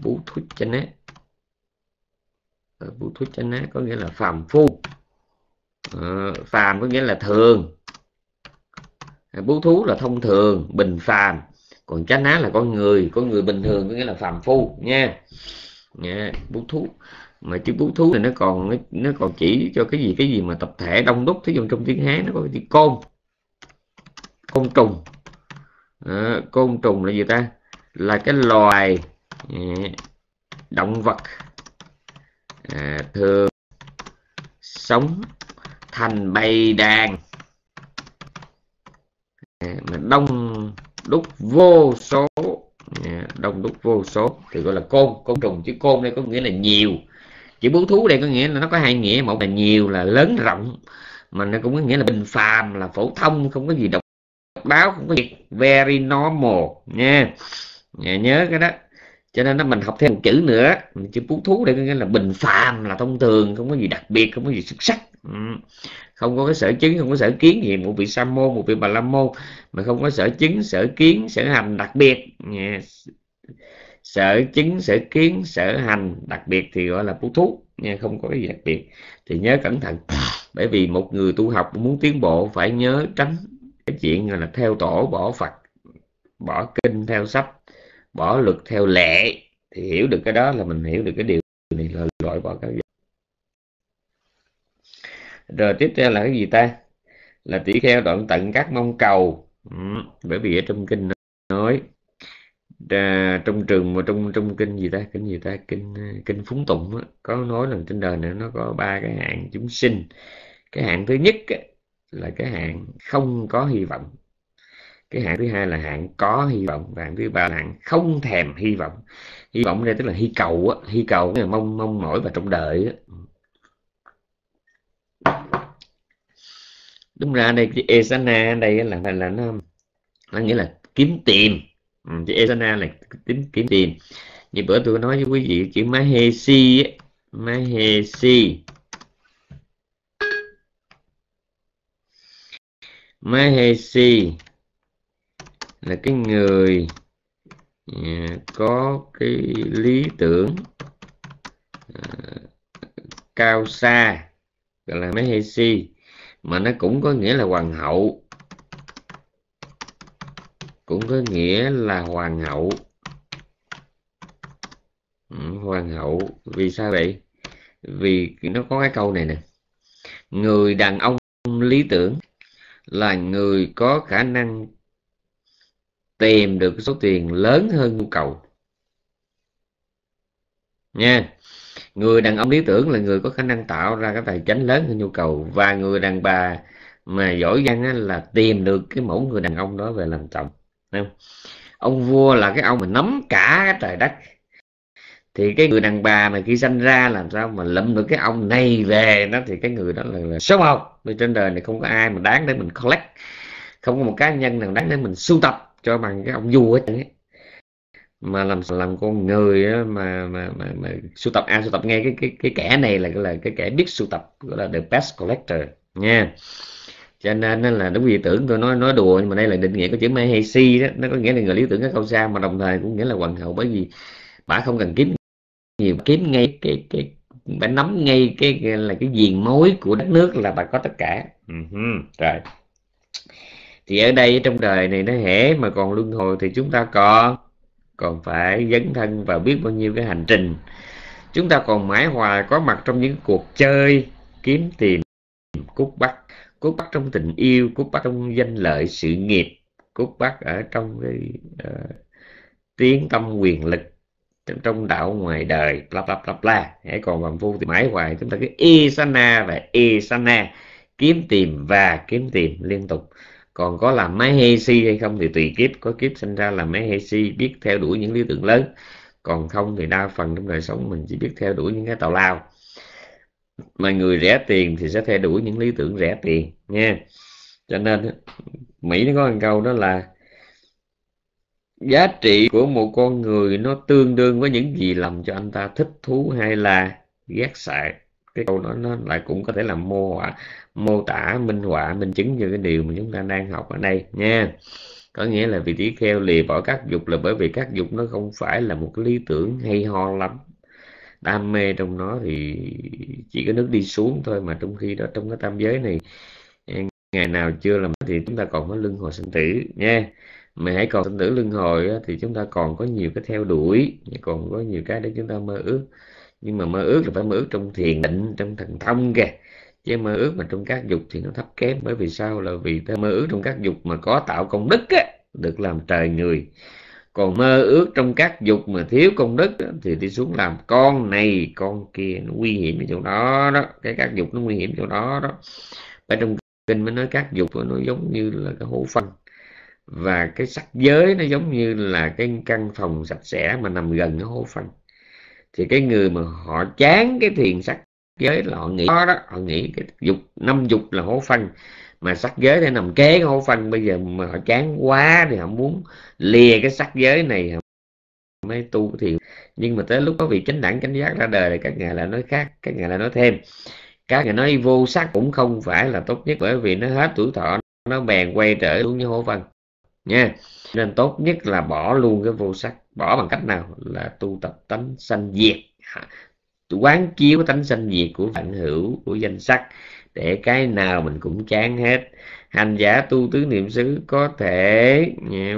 Bú thú chân á. Ờ, bú thú chân á có nghĩa là phàm phu à, phàm có nghĩa là thường. À, bú thú là thông thường bình phàm. Còn chánh á là con người con người bình thường có nghĩa là phàm phu nha. Nha bú thú. Mà chữ bú thú này nó còn nó còn chỉ cho cái gì cái gì mà tập thể đông đúc. Thí dụ trong tiếng hán nó có chữ côn. Côn trùng. À, côn trùng là gì ta? Là cái loài à, động vật à, thường sống thành bầy đàn. Mà đông đúc vô số. Đông đúc vô số. Thì gọi là côn côn trùng. Chứ côn đây có nghĩa là nhiều. Chữ bú thú đây có nghĩa là nó có hai nghĩa. Một là nhiều là lớn rộng, mà nó cũng có nghĩa là bình phàm, là phổ thông, không có gì độc đáo, không có gì. Very normal, nha. Nhớ cái đó cho nên nó mình học thêm một chữ nữa chữ phú thú để có nghĩa là bình phàm là thông thường, không có gì đặc biệt, không có gì xuất sắc. Ừ. Không có cái sở chứng, không có sở kiến gì, một vị sa môn, một vị bà la môn, mà không có sở chứng, sở kiến, sở hành đặc biệt. Sở chứng, sở kiến, sở hành đặc biệt thì gọi là phú thú nha không có cái gì đặc biệt. Thì nhớ cẩn thận, bởi vì một người tu học muốn tiến bộ phải nhớ tránh cái chuyện là theo tổ bỏ phật, bỏ kinh, theo sách bỏ luật theo lệ thì hiểu được cái đó là mình hiểu được cái điều này là loại bỏ các rồi tiếp theo là cái gì ta? Là tỷ kheo đoạn tận các mong cầu. Ừ, bởi vì ở trong kinh nói à, trong trường mà trong trong kinh gì ta? Kinh gì ta? Kinh kinh phúng tụng á, có nói là trên đời này nó có ba cái hạng chúng sinh. Cái hạng thứ nhất á, là cái hạng không có hy vọng cái hạng thứ hai là hạng có hy vọng và hạng thứ ba là hạng không thèm hy vọng. Hy vọng đây tức là hy cầu á hy cầu là mong mong mỏi và trong đợi á. Đúng ra đây cái esana đây là là, là nó nó nghĩa là kiếm tìm. Ừ, chữ esana là tính kiếm tìm. Như bữa tôi nói với quý vị chữ mahesi mahesi. Mahesi là cái người à, có cái lý tưởng à, cao xa gọi là mahesi mà nó cũng có nghĩa là hoàng hậu cũng có nghĩa là hoàng hậu. Ừ, hoàng hậu vì sao vậy? Vì nó có cái câu này nè người đàn ông lý tưởng là người có khả năng tìm được số tiền lớn hơn nhu cầu. Nha người đàn ông lý tưởng là người có khả năng tạo ra cái tài chính lớn hơn nhu cầu và người đàn bà mà giỏi giang là tìm được cái mẫu người đàn ông đó về làm chồng không? ông vua là cái ông mà nắm cả cái trời đất. Thì cái người đàn bà mà khi sanh ra làm sao mà lụm được cái ông này về nó thì cái người đó là, là số một. Trên đời này không có ai mà đáng để mình collect không có một cá nhân nào đáng để mình sưu tập cho bằng cái ông vua ấy mà làm làm con người á, mà mà mà, mà sưu tập a à, sưu tập nghe cái cái cái kẻ này là là cái kẻ biết sưu tập gọi là the best collector nha. Cho nên là đúng vì tưởng tôi nói nói đùa nhưng mà đây là định nghĩa của chữ may hay si đó. Nó có nghĩa là người lý tưởng các câu xa mà đồng thời cũng nghĩa là hoàng hậu bởi vì bà không cần kiếm nhiều kiếm ngay cái cái bà nắm ngay cái, cái là cái viền mối của đất nước là bà có tất cả. Uh-huh. rồi thì ở đây trong đời này nó hễ mà còn luân hồi thì chúng ta còn còn phải dấn thân và biết bao nhiêu cái hành trình. Chúng ta còn mãi hoài có mặt trong những cuộc chơi kiếm tìm cút bắt. Cút bắt trong tình yêu cút bắt trong danh lợi sự nghiệp. Cút bắt ở trong cái uh, tiếng tâm quyền lực trong đạo ngoài đời bla bla bla bla. Hãy còn bằng phu thì mãi hoài. Chúng ta cứ isana và isana kiếm tìm và kiếm tìm liên tục còn có làm máy hesi hay không thì tùy kiếp. Có kiếp sinh ra làm máy hesi biết theo đuổi những lý tưởng lớn. Còn không thì đa phần trong đời sống mình chỉ biết theo đuổi những cái tào lao. Mà người rẻ tiền thì sẽ theo đuổi những lý tưởng rẻ tiền, nha. Cho nên mỹ nó có một câu đó là giá trị của một con người nó tương đương với những gì làm cho anh ta thích thú hay là ghét sợ. Cái câu đó nó lại cũng có thể là mô họa mô tả, minh họa, minh chứng cho cái điều mà chúng ta đang học ở đây nha. Có nghĩa là vị tỷ kheo lìa bỏ các dục là bởi vì các dục nó không phải là một lý tưởng hay ho lắm. Đam mê trong nó thì chỉ có nước đi xuống thôi mà trong khi đó trong cái tam giới này, ngày nào chưa làm thì chúng ta còn có luân hồi sinh tử nha. Mà hãy còn sinh tử luân hồi thì chúng ta còn có nhiều cái theo đuổi, còn có nhiều cái để chúng ta mơ ước. Nhưng mà mơ ước là phải mơ ước trong thiền định, trong thần thông kìa chứ mơ ước mà trong các dục thì nó thấp kém. Bởi vì sao? Là vì ta mơ ước trong các dục mà có tạo công đức á, được làm trời người. Còn mơ ước trong các dục mà thiếu công đức thì đi xuống làm con này con kia nó nguy hiểm ở chỗ đó đó. Cái các dục nó nguy hiểm chỗ đó đó. Ở trong kinh mới nói các dục nó giống như là cái hố phân và cái sắc giới nó giống như là cái căn phòng sạch sẽ mà nằm gần cái hố phân thì cái người mà họ chán cái thiền sắc giới là họ nghĩ đó, đó họ nghĩ cái dục năm dục là hố phân mà sắc giới thì nằm kế cái hố phân bây giờ mà họ chán quá thì họ muốn lìa cái sắc giới này mới tu thì nhưng mà tới lúc có vị chánh đẳng chánh giác ra đời thì các ngài lại nói khác các ngài lại nói thêm. Các ngài nói vô sắc cũng không phải là tốt nhất bởi vì nó hết tuổi thọ nó bèn quay trở xuống như hố phân nha. Nên tốt nhất là bỏ luôn cái vô sắc bỏ bằng cách nào? Là tu tập tánh sanh diệt quán chiếu tánh sanh diệt của vạn hữu của danh sắc, để cái nào mình cũng chán hết. Hành giả tu tứ niệm xứ có thể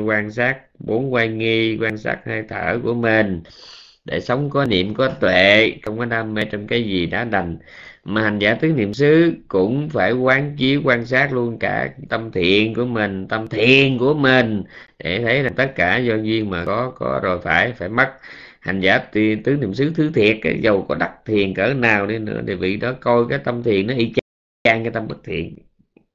quan sát bốn quan nghi, quan sát hơi thở của mình. Để sống có niệm có tuệ, không có đam mê trong cái gì đã đành. Mà hành giả tứ niệm xứ cũng phải quán chiếu, quan sát luôn cả tâm thiện của mình, tâm thiện của mình. Để thấy là tất cả do duyên mà có có rồi phải phải mất hành giả tứ, tứ niệm xứ thứ thiệt cái dầu có đặt thiền cỡ nào đi nữa thì vị đó coi cái tâm thiền nó y chang cái tâm bất thiện.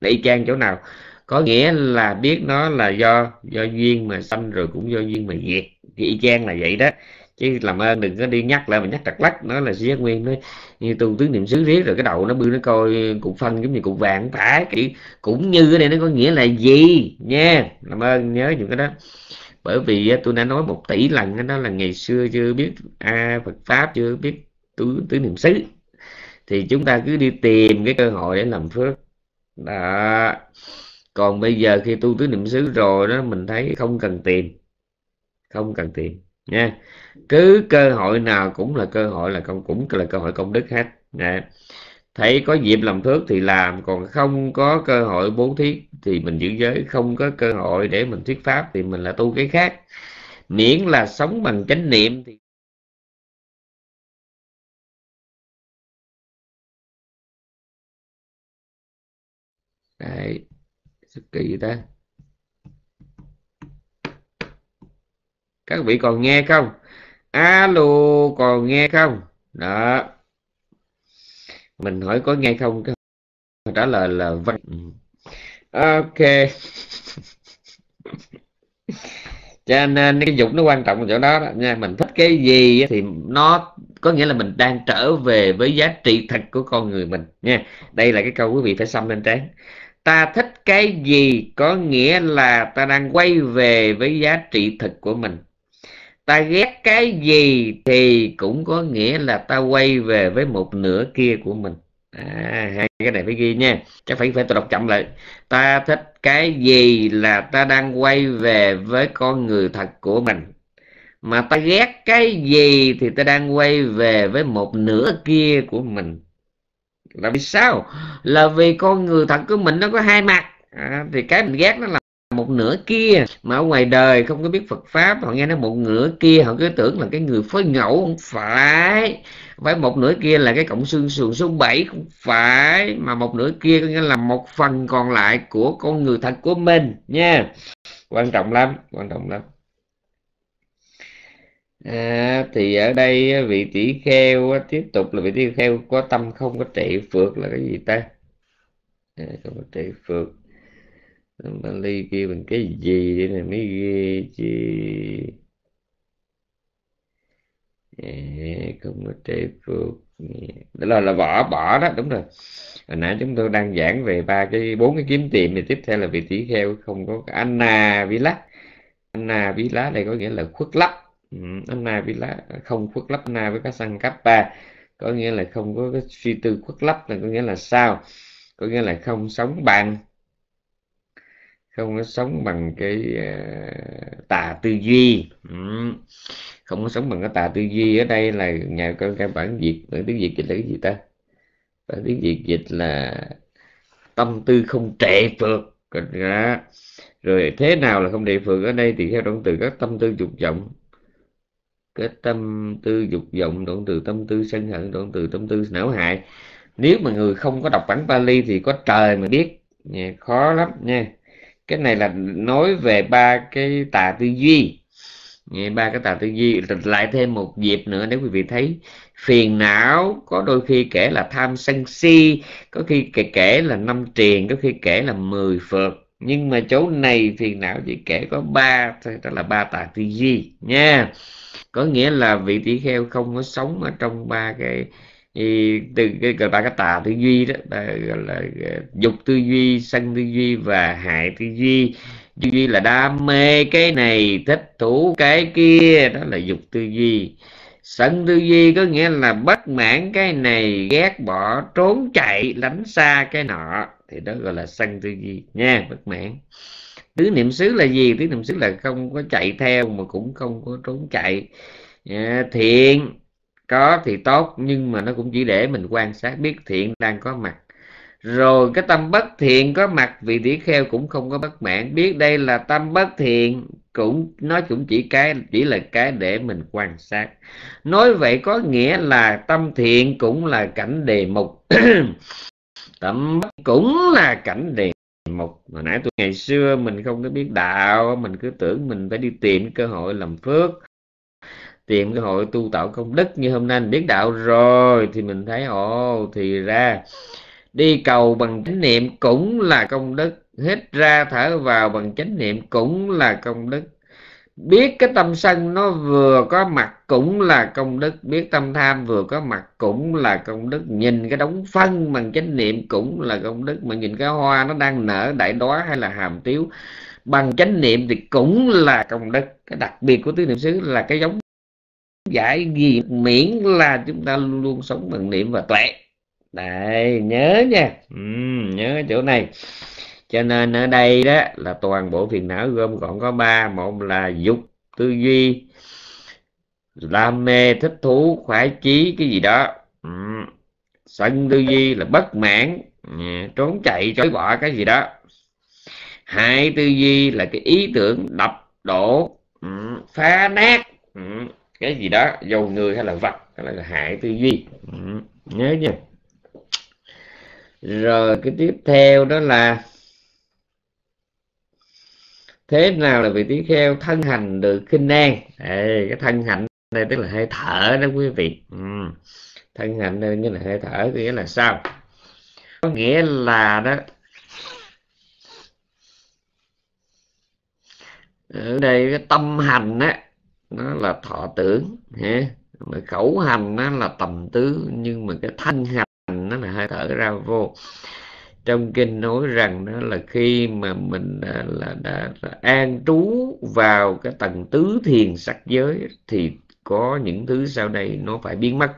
Nó y chang chỗ nào? Có nghĩa là biết nó là do do duyên mà sanh rồi cũng do duyên mà diệt. Thì y chang là vậy đó. Chứ làm ơn đừng có đi nhắc lại mà nhắc trật lắc nó là giác nguyên nó như tu tướng niệm xứ riết rồi cái đầu nó bư nó coi cục phân giống như cục vàng phải. Cũng như cái này nó có nghĩa là gì nha. Làm ơn nhớ những cái đó bởi vì tôi đã nói một tỷ lần đó là ngày xưa chưa biết a Phật pháp, chưa biết tứ tứ niệm xứ. Thì chúng ta cứ đi tìm cái cơ hội để làm phước. Đó. Còn bây giờ khi tu tứ niệm xứ rồi đó, mình thấy không cần tìm. Không cần tìm, nha. Cứ cơ hội nào cũng là cơ hội, là công cũng là cơ hội công đức hết. Nha thấy có dịp làm phước thì làm còn không có cơ hội bố thí thì mình giữ giới. Không có cơ hội để mình thuyết pháp thì mình là tu cái khác. Miễn là sống bằng chánh niệm thì Đấy, kỳ ta. Các vị còn nghe không? Alo còn nghe không? Đó mình hỏi có nghe không? Cái trả lời là vâng ok. Cho nên cái dục nó quan trọng ở chỗ đó, đó nha. Mình thích cái gì thì nó có nghĩa là mình đang trở về với giá trị thật của con người mình nha. Đây là cái câu quý vị phải xăm lên trán. Ta thích cái gì có nghĩa là ta đang quay về với giá trị thực của mình ta ghét cái gì thì cũng có nghĩa là ta quay về với một nửa kia của mình. À, hai cái này phải ghi nha. Chắc phải phải tôi đọc chậm lại. Ta thích cái gì là ta đang quay về với con người thật của mình. Mà ta ghét cái gì thì ta đang quay về với một nửa kia của mình. Là vì sao? Là vì con người thật của mình nó có hai mặt. À, thì cái mình ghét nó là một nửa kia. Mà ở ngoài đời không có biết Phật pháp họ nghe nói một nửa kia họ cứ tưởng là cái người phối ngẫu không phải. Phải một nửa kia là cái cộng xương sườn số 7 không phải. Mà một nửa kia có nghĩa là một phần còn lại của con người thật của mình nha. Quan trọng lắm quan trọng lắm. À, thì ở đây vị tỷ kheo tiếp tục là vị tỷ kheo có tâm không có trị phượt là cái gì ta? À, không có trị phược ly kia bằng cái gì đây này mới ghê chứ. Không có trái phược đó là là bỏ bỏ đó đúng rồi. Hồi nãy chúng tôi đang giảng về ba cái bốn cái kiếm tiền thì tiếp theo là vị tỷ kheo không có anna vila anna vila đây có nghĩa là khuất lấp. Ừ, anna lá không khuất lấp na với các sang ba. Có nghĩa là không có cái suy tư khuất lấp là có nghĩa là sao? Có nghĩa là không sống bằng không có sống bằng cái ờ, tà tư duy. Không có sống bằng cái tà tư duy. Ở đây là nhà con cái bản việt bản tiếng việt dịch là cái gì ta? Bản tiếng việt dịch là tâm tư không trệ phượt rồi thế nào là không trệ phượt ở đây thì theo động từ các tâm tư dục vọng. Cái tâm tư dục vọng động từ tâm tư sân hận động từ tâm tư não hại. Nếu mà người không có đọc bản Pali thì có trời mà biết. Nha, khó lắm nha cái này là nói về ba cái tà tư duy. Ba cái tà tư duy lại thêm một dịp nữa nếu quý vị thấy. Phiền não có đôi khi kể là tham sân si có khi kể, kể là năm triền có khi kể là mười phật nhưng mà chỗ này phiền não chỉ kể có ba đó là ba tà tư duy nha. Có nghĩa là vị tỷ kheo không có sống ở trong ba cái thì từ cái gọi ba cái tà tư duy đó gọi là ờ, dục tư duy sân tư duy và hại tư duy. Tư duy là đam mê cái này thích thú cái kia đó là dục tư duy. Sân tư duy có nghĩa là bất mãn cái này ghét bỏ trốn chạy lánh xa cái nọ. Thì đó gọi là sân tư duy nha bất mãn. Tứ niệm xứ là gì? Tứ niệm xứ là không có chạy theo mà cũng không có trốn chạy. À, thiện có thì tốt, nhưng mà nó cũng chỉ để mình quan sát biết thiện đang có mặt. Rồi cái tâm bất thiện có mặt vị tỷ kheo cũng không có bất mãn. Biết đây là tâm bất thiện, cũng, nó cũng chỉ cái, chỉ là cái để mình quan sát. Nói vậy có nghĩa là tâm thiện cũng là cảnh đề mục. Tâm cũng là cảnh đề mục. Hồi nãy tôi, ngày xưa mình không có biết đạo, mình cứ tưởng mình phải đi tìm cơ hội làm phước tìm cơ hội tu tạo công đức như hôm nay mình biết đạo rồi, thì mình thấy, ồ, thì ra, đi cầu bằng chánh niệm cũng là công đức hít ra thở vào bằng chánh niệm cũng là công đức. Biết cái tâm sân nó vừa có mặt cũng là công đức, biết tâm tham vừa có mặt cũng là công đức. Nhìn cái đống phân bằng chánh niệm cũng là công đức, mà nhìn cái hoa nó đang nở đại đóa hay là hàm tiếu bằng chánh niệm thì cũng là công đức. Cái đặc biệt của tứ niệm xứ là cái giống giải gì miễn là chúng ta luôn luôn sống bằng niệm và tuệ đây nhớ nha ừ, nhớ chỗ này cho nên ở đây đó là toàn bộ phiền não gồm còn có ba một là dục tư duy đam mê thích thú khoái chí cái gì đó ừ. sân tư duy là bất mãn trốn chạy chối bỏ cái gì đó hại tư duy là cái ý tưởng đập đổ ừ. phá nát ừ cái gì đó dầu người hay là vật cái là hại tư duy ừ. nhớ nha rồi cái tiếp theo đó là thế nào là vị tỷ kheo thân hành được khinh an Ê, cái thân hành đây tức là hơi thở đó quý vị ừ. thân hành đây như là hơi thở nghĩa là sao có nghĩa là đó ở đây cái tâm hành á nó là thọ tưởng ha mà khẩu hành nó là tầm tứ nhưng mà cái thanh hành nó là hơi thở ra vô. Trong kinh nói rằng đó là khi mà mình đã, là đã, đã an trú vào cái tầng tứ thiền sắc giới thì có những thứ sau đây nó phải biến mất.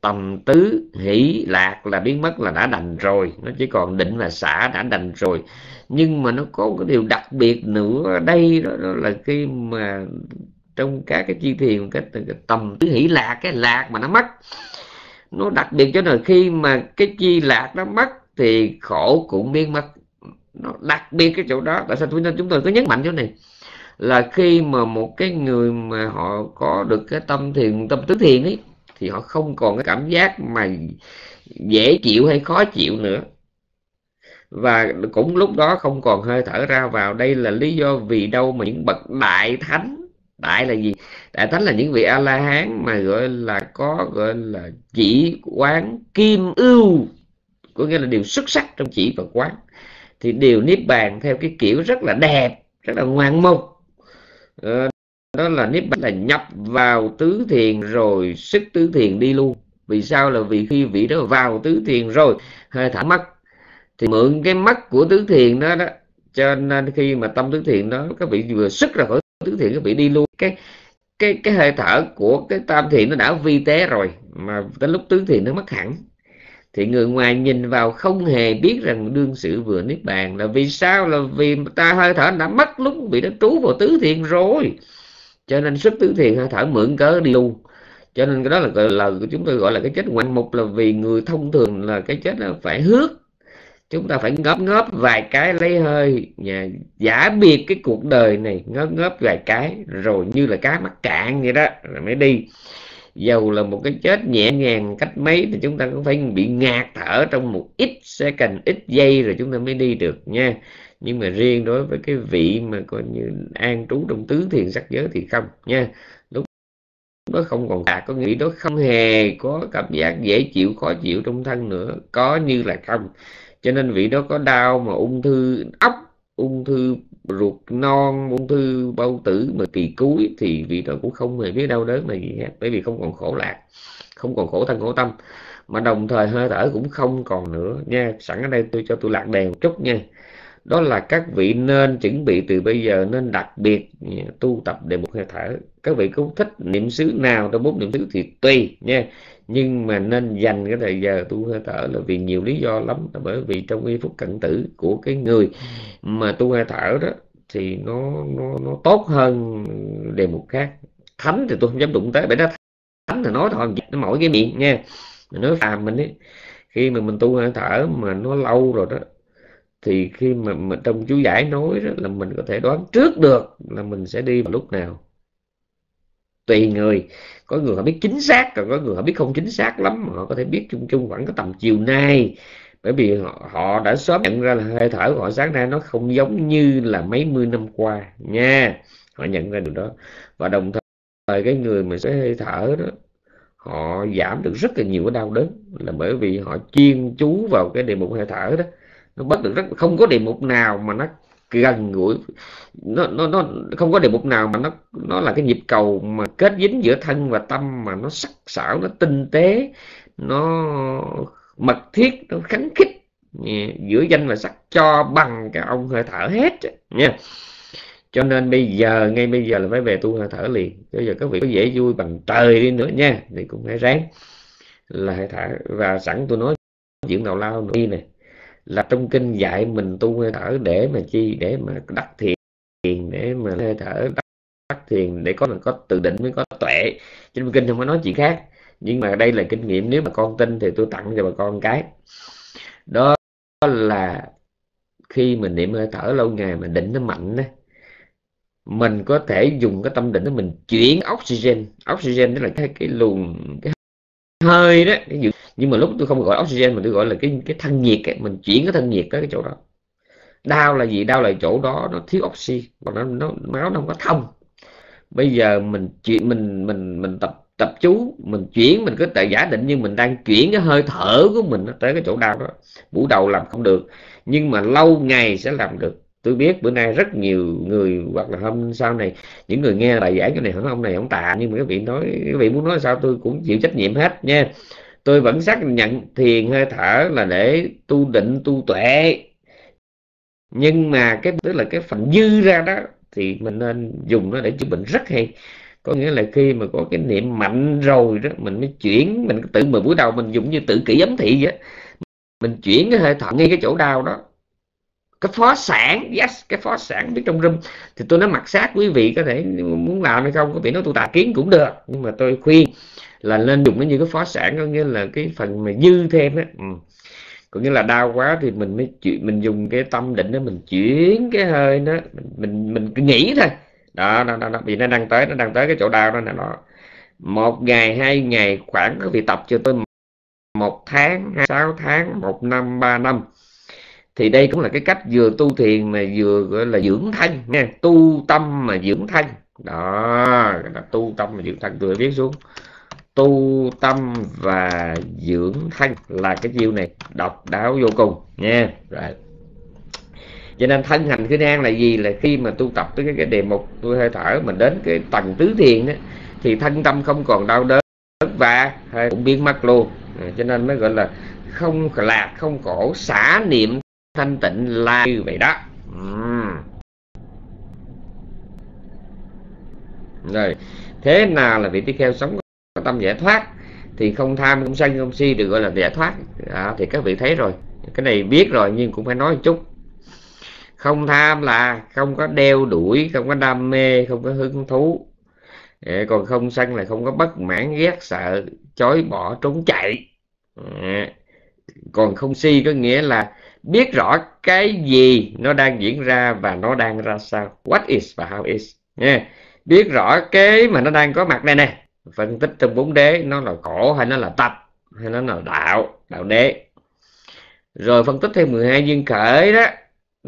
Tầm tứ hỷ lạc là biến mất là đã đành rồi. Nó chỉ còn định và xả đã đành rồi. Nhưng mà nó có một cái điều đặc biệt nữa ở đây đó, đó là khi mà trong các cái chi thiền cái, cái tầm tứ hỷ lạc cái lạc mà nó mất. Nó đặc biệt cho nên khi mà cái chi lạc nó mất thì khổ cũng biến mất. Nó đặc biệt cái chỗ đó. Tại sao chúng tôi cứ nhấn mạnh chỗ này? Là khi mà một cái người mà họ có được cái tâm thiền tâm tứ thiền ấy thì họ không còn cái cảm giác mà dễ chịu hay khó chịu nữa. Và cũng lúc đó không còn hơi thở ra vào. Đây là lý do vì đâu mà những bậc đại thánh đại là gì? Đại thánh là những vị a la hán mà gọi là có, gọi là chỉ quán kim ưu, có nghĩa là điều xuất sắc trong chỉ và quán. Thì điều niết bàn theo cái kiểu rất là đẹp, rất là ngoạn mục ờ, đó là niết bàn là nhập vào tứ thiền rồi sức tứ thiền đi luôn. Vì sao? Là vì khi vị đó vào tứ thiền rồi, hơi thả mắt thì mượn cái mắt của tứ thiền đó đó, cho nên khi mà tâm tứ thiền đó, các vị vừa xuất ra khỏi tứ thiền các vị đi luôn. Cái cái cái hơi thở của cái tam thiền nó đã vi tế rồi, mà tới lúc tứ thiền nó mất hẳn. Thì người ngoài nhìn vào không hề biết rằng đương sự vừa niết bàn là vì sao, là vì ta hơi thở đã mất lúc bị nó trú vào tứ thiền rồi. Cho nên xuất tứ thiền hơi thở mượn cớ đi luôn. Cho nên cái đó là là chúng tôi gọi là cái chết ngoạn mục, là vì người thông thường là cái chết nó phải hước chúng ta phải ngóp ngóp vài cái lấy hơi. Nhà, giả biệt cái cuộc đời này ngóp ngóp vài cái, rồi như là cá mắc cạn vậy đó, rồi mới đi. Dầu là một cái chết nhẹ nhàng cách mấy thì chúng ta cũng phải bị ngạt thở trong một ít second, ít giây rồi chúng ta mới đi được nha. Nhưng mà riêng đối với cái vị mà coi như an trú trong tứ thiền sắc giới thì không nha. Lúc đó không còn đạt có nghĩ đó không hề có cảm giác dễ chịu, khó chịu trong thân nữa, có như là không cho nên vị đó có đau mà ung thư ốc, ung thư ruột non, ung thư bao tử mà kỳ cuối thì vị đó cũng không hề biết đau đớn là gì hết, bởi vì không còn khổ lạc, không còn khổ thân, khổ tâm. Mà đồng thời hơi thở cũng không còn nữa nha. Sẵn ở đây tôi cho tôi lạc đèn một chút nha. Đó là các vị nên chuẩn bị từ bây giờ nên đặc biệt tu tập để một hơi thở. Các vị cũng thích niệm xứ nào, trong bốn niệm xứ thì tùy nha nhưng mà nên dành cái thời giờ tu hơi thở là vì nhiều lý do lắm. Là bởi vì trong giây phút cận tử của cái người mà tu hơi thở đó thì nó nó nó tốt hơn đề mục khác. Thánh thì tôi không dám đụng tới bởi nó thánh thì nói thôi nó mỗi cái miệng nha. Mình nói phàm mình ấy khi mà mình tu hơi thở mà nó lâu rồi đó thì khi mà, mà trong chú giải nói đó là mình có thể đoán trước được là mình sẽ đi vào lúc nào. Tùy người có người họ biết chính xác còn có người họ biết không chính xác lắm họ có thể biết chung chung khoảng cái tầm chiều nay. Bởi vì họ, họ đã sớm nhận ra là hơi thở của họ sáng nay nó không giống như là mấy mươi năm qua nha. Họ nhận ra được đó. Và đồng thời cái người mà sẽ hơi thở đó họ giảm được rất là nhiều cái đau đớn là bởi vì họ chuyên chú vào cái đề mục hơi thở đó. Nó bất được rất không có đề mục nào mà nó gần gũi. Nó nó nó không có đề mục nào mà nó nó là cái nhịp cầu mà kết dính giữa thân và tâm mà nó sắc sảo, nó tinh tế, nó mật thiết, nó kháng khích giữa danh và sắc cho bằng cái ông hơi thở hết nha cho nên bây giờ, ngay bây giờ là phải về tu hơi thở liền. Bây giờ các vị có dễ vui bằng trời đi nữa nha, thì cũng phải ráng là hơi thở. Và sẵn tôi nói chuyện đầu lao đi này là trong kinh dạy mình tu hơi thở để mà chi để mà đắc thiền để mà hơi thở đắc, đắc thiền để có mình có tự định mới có tuệ. Trên kinh không có nói chuyện khác. Nhưng mà đây là kinh nghiệm nếu mà con tin thì tôi tặng cho bà con cái. Đó là khi mình niệm hơi thở lâu ngày mà định nó mạnh đó, mình có thể dùng cái tâm định đó mình chuyển oxygen. Oxygen đó là cái cái luồng cái hơi đó nhưng mà lúc tôi không gọi oxygen mà tôi gọi là cái cái thân nhiệt ấy. mình chuyển cái thân nhiệt tới cái chỗ đó. Đau là gì? Đau là chỗ đó nó thiếu oxy và nó, nó máu nó không có thông. Bây giờ mình chuyển mình mình mình tập tập chú mình chuyển mình cứ tại giả định như mình đang chuyển cái hơi thở của mình tới cái chỗ đau đó. Buổi đầu làm không được. Nhưng mà lâu ngày sẽ làm được. Tôi biết bữa nay rất nhiều người hoặc là hôm sau này những người nghe bài giảng cái này hỏi ông này ông tà nhưng mà cái vị nói cái vị muốn nói sao tôi cũng chịu trách nhiệm hết nha tôi vẫn xác nhận thiền hơi thở là để tu định, tu tuệ. Nhưng mà cái, tức là cái phần dư ra đó thì mình nên dùng nó để chữa bệnh rất hay. Có nghĩa là khi mà có cái niệm mạnh rồi đó, mình mới chuyển, mình tự mà buổi đầu mình dùng như tự kỷ ấm thị vậy. Mình chuyển cái hơi thở ngay cái chỗ đau đó. Cái phó sản, yes, cái phó sản biết trong rung. Thì tôi nói mặt sát quý vị có thể muốn làm hay không, có thể nói tu tà kiến cũng được. Nhưng mà tôi khuyên là nên dùng nó như cái phó sản có nghĩa là cái phần mà dư thêm á. Ừ. có nghĩa là đau quá thì mình mới chuyển mình dùng cái tâm định đó mình chuyển cái hơi nó mình mình, mình cứ nghĩ thôi. Đó đó, đó, đó. vì nó đang tới nó đang tới cái chỗ đau đó nè đó. Một ngày hai ngày khoảng có vị tập cho tôi một tháng sáu tháng một năm ba năm. Thì đây cũng là cái cách vừa tu thiền mà vừa gọi là dưỡng thân nha. Tu tâm mà dưỡng thân. Đó là tu tâm mà dưỡng thân tôi viết xuống tu tâm và dưỡng thân là cái chiêu này. Độc đáo vô cùng nha. Rồi. Cho nên thân hành khinh an là gì? Là khi mà tu tập tới cái, cái đề mục tôi hơi thở mình đến cái tầng tứ thiền đó thì thân tâm không còn đau đớn và cũng biến mất luôn. Cho nên mới gọi là không lạc không khổ xả niệm thanh tịnh là như vậy đó. Uhm. rồi thế nào là vị tỳ kheo sống có tâm giải thoát thì không tham không sân không si được gọi là giải thoát. À, thì các vị thấy rồi. Cái này biết rồi nhưng cũng phải nói một chút. Không tham là không có đeo đuổi không có đam mê không có hứng thú. À, còn không sân là không có bất mãn ghét sợ chối bỏ trốn chạy. À, còn không si có nghĩa là biết rõ cái gì nó đang diễn ra và nó đang ra sao. What is và how is. Nha biết rõ cái mà nó đang có mặt đây nè phân tích trong bốn đế nó là khổ hay nó là tập hay nó là đạo đạo đế. Rồi phân tích thêm 12 duyên khởi đó.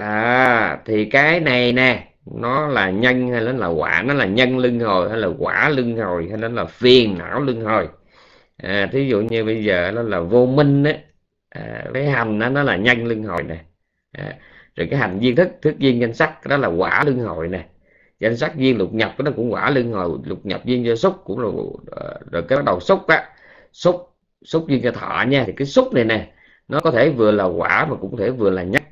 À, thì cái này nè nó là nhân hay nó là quả nó là nhân lưng hồi hay là quả lưng hồi hay nó là phiền não lưng hồi. À, thí dụ như bây giờ nó là vô minh á à, cái hành đó, nó là nhân lưng hồi nè. À, rồi cái hành duyên thức thức duyên danh sắc đó là quả lưng hồi nè danh sách viên lục nhập nó cũng quả lưng hồi lục nhập viên do xúc cũng là ờ, rồi cái bắt đầu xúc á. Xúc xúc viên cho thọ nha. Thì cái xúc này nè nó có thể vừa là quả mà cũng có thể vừa là nhắc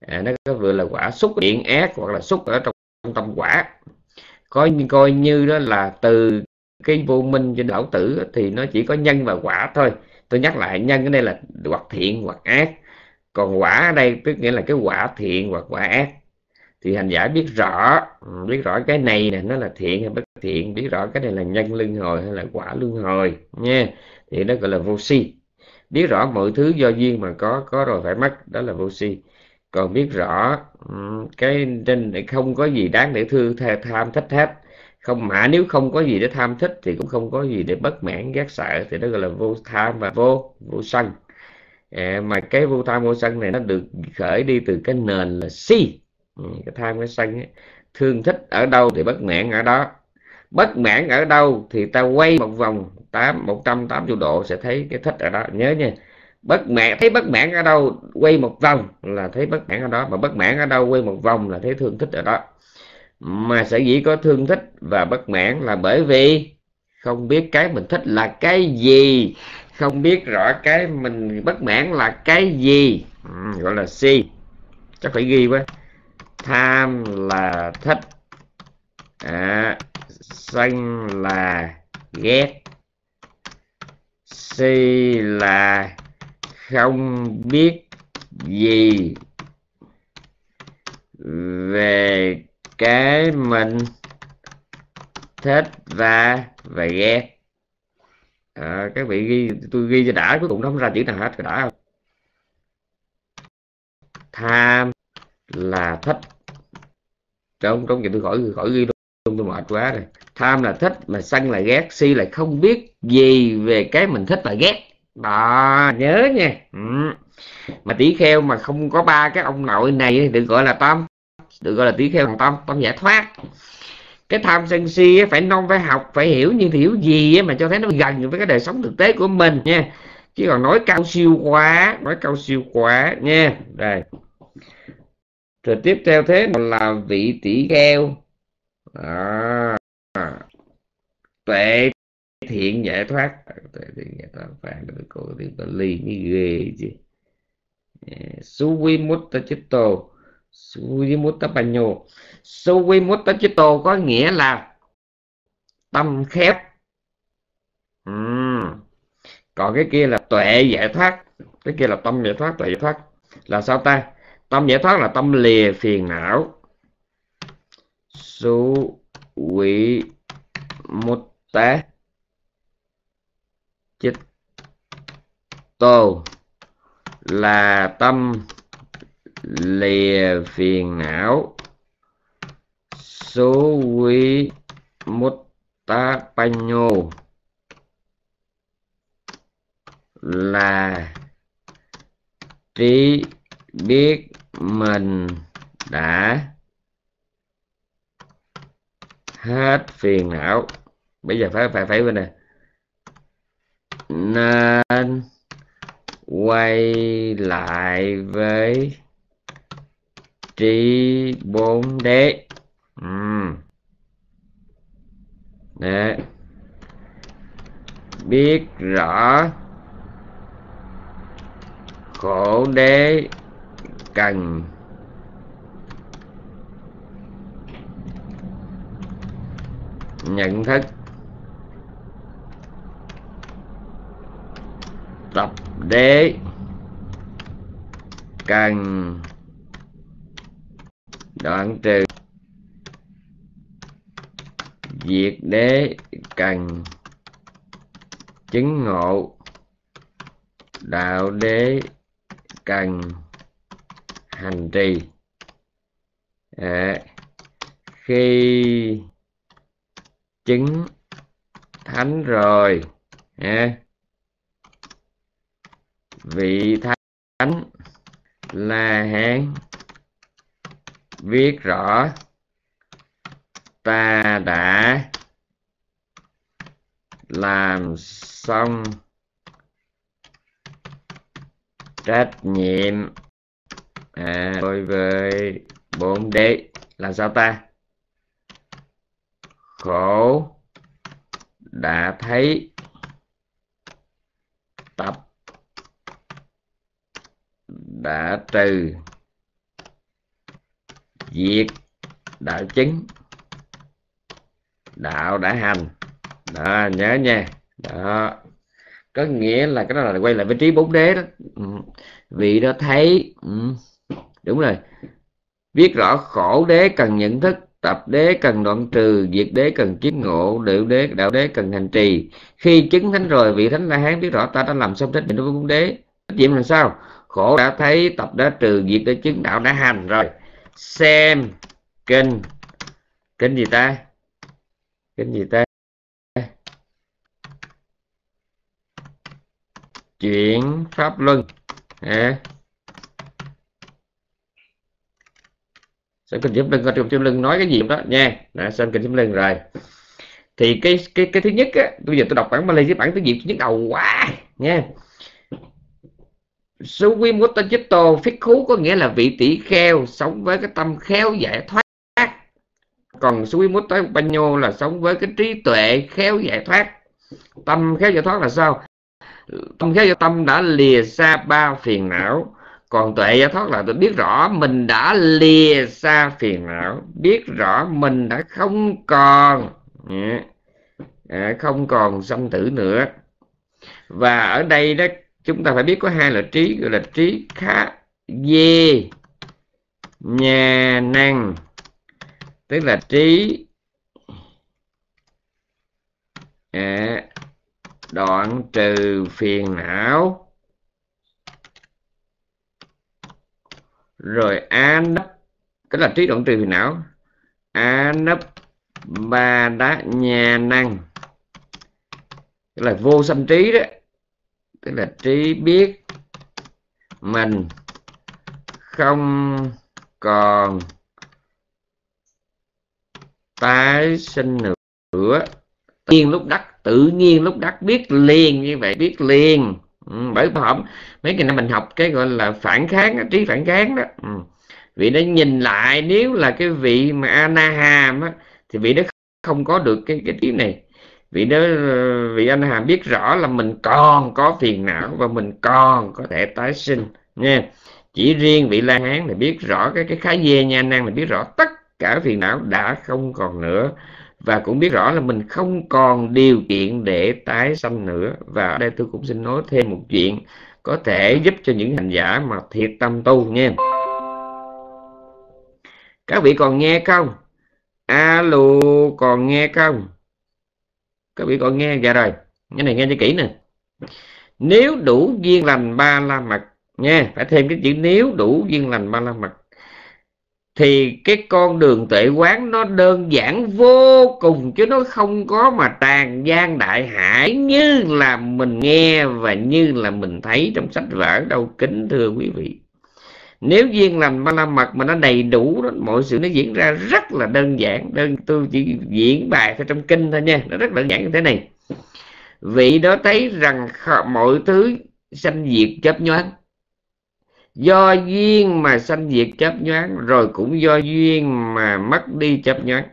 à, nó có vừa là quả xúc điện ác hoặc là xúc ở trong, trong tâm quả. Coi như coi như đó là từ cái vô minh trên lão tử thì nó chỉ có nhân và quả thôi. Tôi nhắc lại nhân ở đây là hoặc thiện hoặc ác. Còn quả ở đây tức nghĩa là cái quả thiện hoặc quả ác thì hành giả biết rõ ừ, biết rõ cái này nè nó là thiện hay bất thiện biết rõ cái này là nhân luân hồi hay là quả luân hồi nha. Thì nó gọi là vô si. Biết rõ mọi thứ do duyên mà có có rồi phải mất đó là vô si. Còn biết rõ ừ, cái trên không có gì đáng để thương tham thích hết. Không mà nếu không có gì để tham thích thì cũng không có gì để bất mãn ghét sợ. Thì nó gọi là vô tham và vô vô sân. À, mà cái vô tham vô sân này nó được khởi đi từ cái nền là si. Ừ, cái tham cái sân ấy. thương thích ở đâu thì bất mãn ở đó. Bất mãn ở đâu thì ta quay một vòng tám một trăm tám độ sẽ thấy cái thích ở đó. Nhớ nha bất mãn thấy bất mãn ở đâu quay một vòng là thấy bất mãn ở đó. Mà bất mãn ở đâu quay một vòng là thấy thương thích ở đó. Mà sở dĩ có thương thích và bất mãn là bởi vì không biết cái mình thích là cái gì không biết rõ cái mình bất mãn là cái gì. Ừ, gọi là si. Chắc phải ghi quá tham là thích à, sân là ghét. Si là không biết gì. Về cái mình thích và và ghét. À, các vị ghi tôi ghi cho đã cuối cùng nó không ra chữ nào hết đã không? Tham là thích. Trong trong giờ tôi khỏi khỏi ghi luôn tôi mệt quá rồi. Tham là thích mà sân là ghét, si là không biết gì về cái mình thích là ghét. Đó, nhớ nha. Ừ. mà tỷ kheo mà không có ba cái ông nội này được gọi là tâm được gọi là tỷ kheo bằng tâm tâm giải thoát. Cái tham sân si phải non, phải học, phải hiểu nhưng hiểu gì mà cho thấy nó gần với cái đời sống thực tế của mình nha. Chứ còn nói cao siêu quá, nói cao siêu quá nha. Đây rồi tiếp theo thế là vị tỷ kheo. À, tuệ thiện giải thoát. Tuệ thiện giải thoát phải được cô tiếng Bali mới ghê chứ. Suwimutta Chitta Suwimutta Panyo Suwimutta Chitta có nghĩa là tâm khép. Uhm. còn cái kia là tuệ giải thoát. Cái kia là tâm giải thoát tuệ giải thoát. Là sao ta? Tâm giải thoát là tâm lìa phiền não. Su quỷ một tá. Chích tô. Là tâm lìa phiền não. Số quý một tá panyo là trí biết mình đã hết phiền não. Bây giờ phải phải phải bên này. Nên quay lại với trí bốn đế. Ừ. Biết rõ khổ đế cần nhận thức. Tập đế cần đoạn trừ. Diệt đế cần chứng ngộ. Đạo đế cần hành trì. À, khi chứng thánh rồi à, vị thánh là hán viết rõ ta đã làm xong trách nhiệm à, đối với bốn đế. Là sao ta? Khổ. Đã thấy. Tập. Đã trừ. Diệt. Đạo chứng. Đạo đã hành. Đó nhớ nha. Đó. Có nghĩa là cái đó là quay lại vị trí bốn đế đó. Ừ. Vị đó thấy. Ừ đúng rồi. Biết rõ khổ đế cần nhận thức, tập đế cần đoạn trừ, diệt đế cần chiếm ngộ, liệu đế, đạo đế cần hành trì. Khi chứng thánh rồi, vị thánh la hán biết rõ ta đã làm xong trách nhiệm đối với bốn đế. Trách nhiệm là sao? Khổ đã thấy, tập đã trừ, diệt đã chứng, đạo đã hành rồi. Xem kinh. Kinh gì ta? Kinh gì ta? Chuyển pháp luân. À. xem kinh pháp lưng coi trong lưng nói cái gì đó, nha. Đã xem kinh pháp lưng rồi. Thì cái cái cái thứ nhất á, bây giờ tôi đọc bản Malay với bản tiếng Việt nhức đầu quá, nha. Số quy mốt tên tô phích khú có nghĩa là vị tỷ kheo, sống với cái tâm khéo giải thoát. Còn số quy tới banh nhô là sống với cái trí tuệ khéo giải thoát. Tâm khéo giải thoát là sao? Tâm khéo giải tâm đã lìa xa ba phiền não còn tuệ giải thoát là tôi biết rõ mình đã lìa xa phiền não biết rõ mình đã không còn. Không còn sanh tử nữa. Và ở đây đó chúng ta phải biết có hai loại trí gọi là trí khá dê nhà năng. Tức là trí à, đoạn trừ phiền não. Rồi a nấp cái là trí đoạn trừ phiền não a nấp ba đá nhà năng. Cái là vô sanh trí đó. Tức là trí biết mình không còn tái sinh nữa. Tự nhiên lúc đắc, tự nhiên lúc đắc, biết liền như vậy, biết liền ừ, bởi họ mấy cái năm mình học cái gọi là phản kháng trí phản kháng đó. Ừ. vị đó nhìn lại nếu là cái vị mà anaham á, thì vị đó không có được cái cái trí này. Vị đó ờ, vị anh hàm biết rõ là mình còn có phiền não và mình còn có thể tái sinh nha chỉ riêng vị la hán là biết rõ cái cái khái dê nha năng là biết rõ tất cả phiền não đã không còn nữa và cũng biết rõ là mình không còn điều kiện để tái sanh nữa. Và ở đây tôi cũng xin nói thêm một chuyện có thể giúp cho những hành giả mà thiệt tâm tu nha các vị còn nghe không? Alo còn nghe không? Các vị còn nghe? Dạ rồi. Cái này nghe cho kỹ nè. Nếu đủ duyên lành ba la mật nha phải thêm cái chữ nếu đủ duyên lành ba la mật thì cái con đường tuệ quán nó đơn giản vô cùng chứ nó không có mà tàn gian đại hải như là mình nghe và như là mình thấy trong sách vở. Đâu kính thưa quý vị. Nếu duyên lành ba la mật mà nó đầy đủ đó, mọi sự nó diễn ra rất là đơn giản. Đơn tôi chỉ diễn bài theo trong kinh thôi nha. Nó rất đơn giản như thế này. Vị đó thấy rằng mọi thứ sanh diệt chấp nhoáng do duyên mà sanh diệt chấp nhoáng, rồi cũng do duyên mà mất đi chấp nhoáng.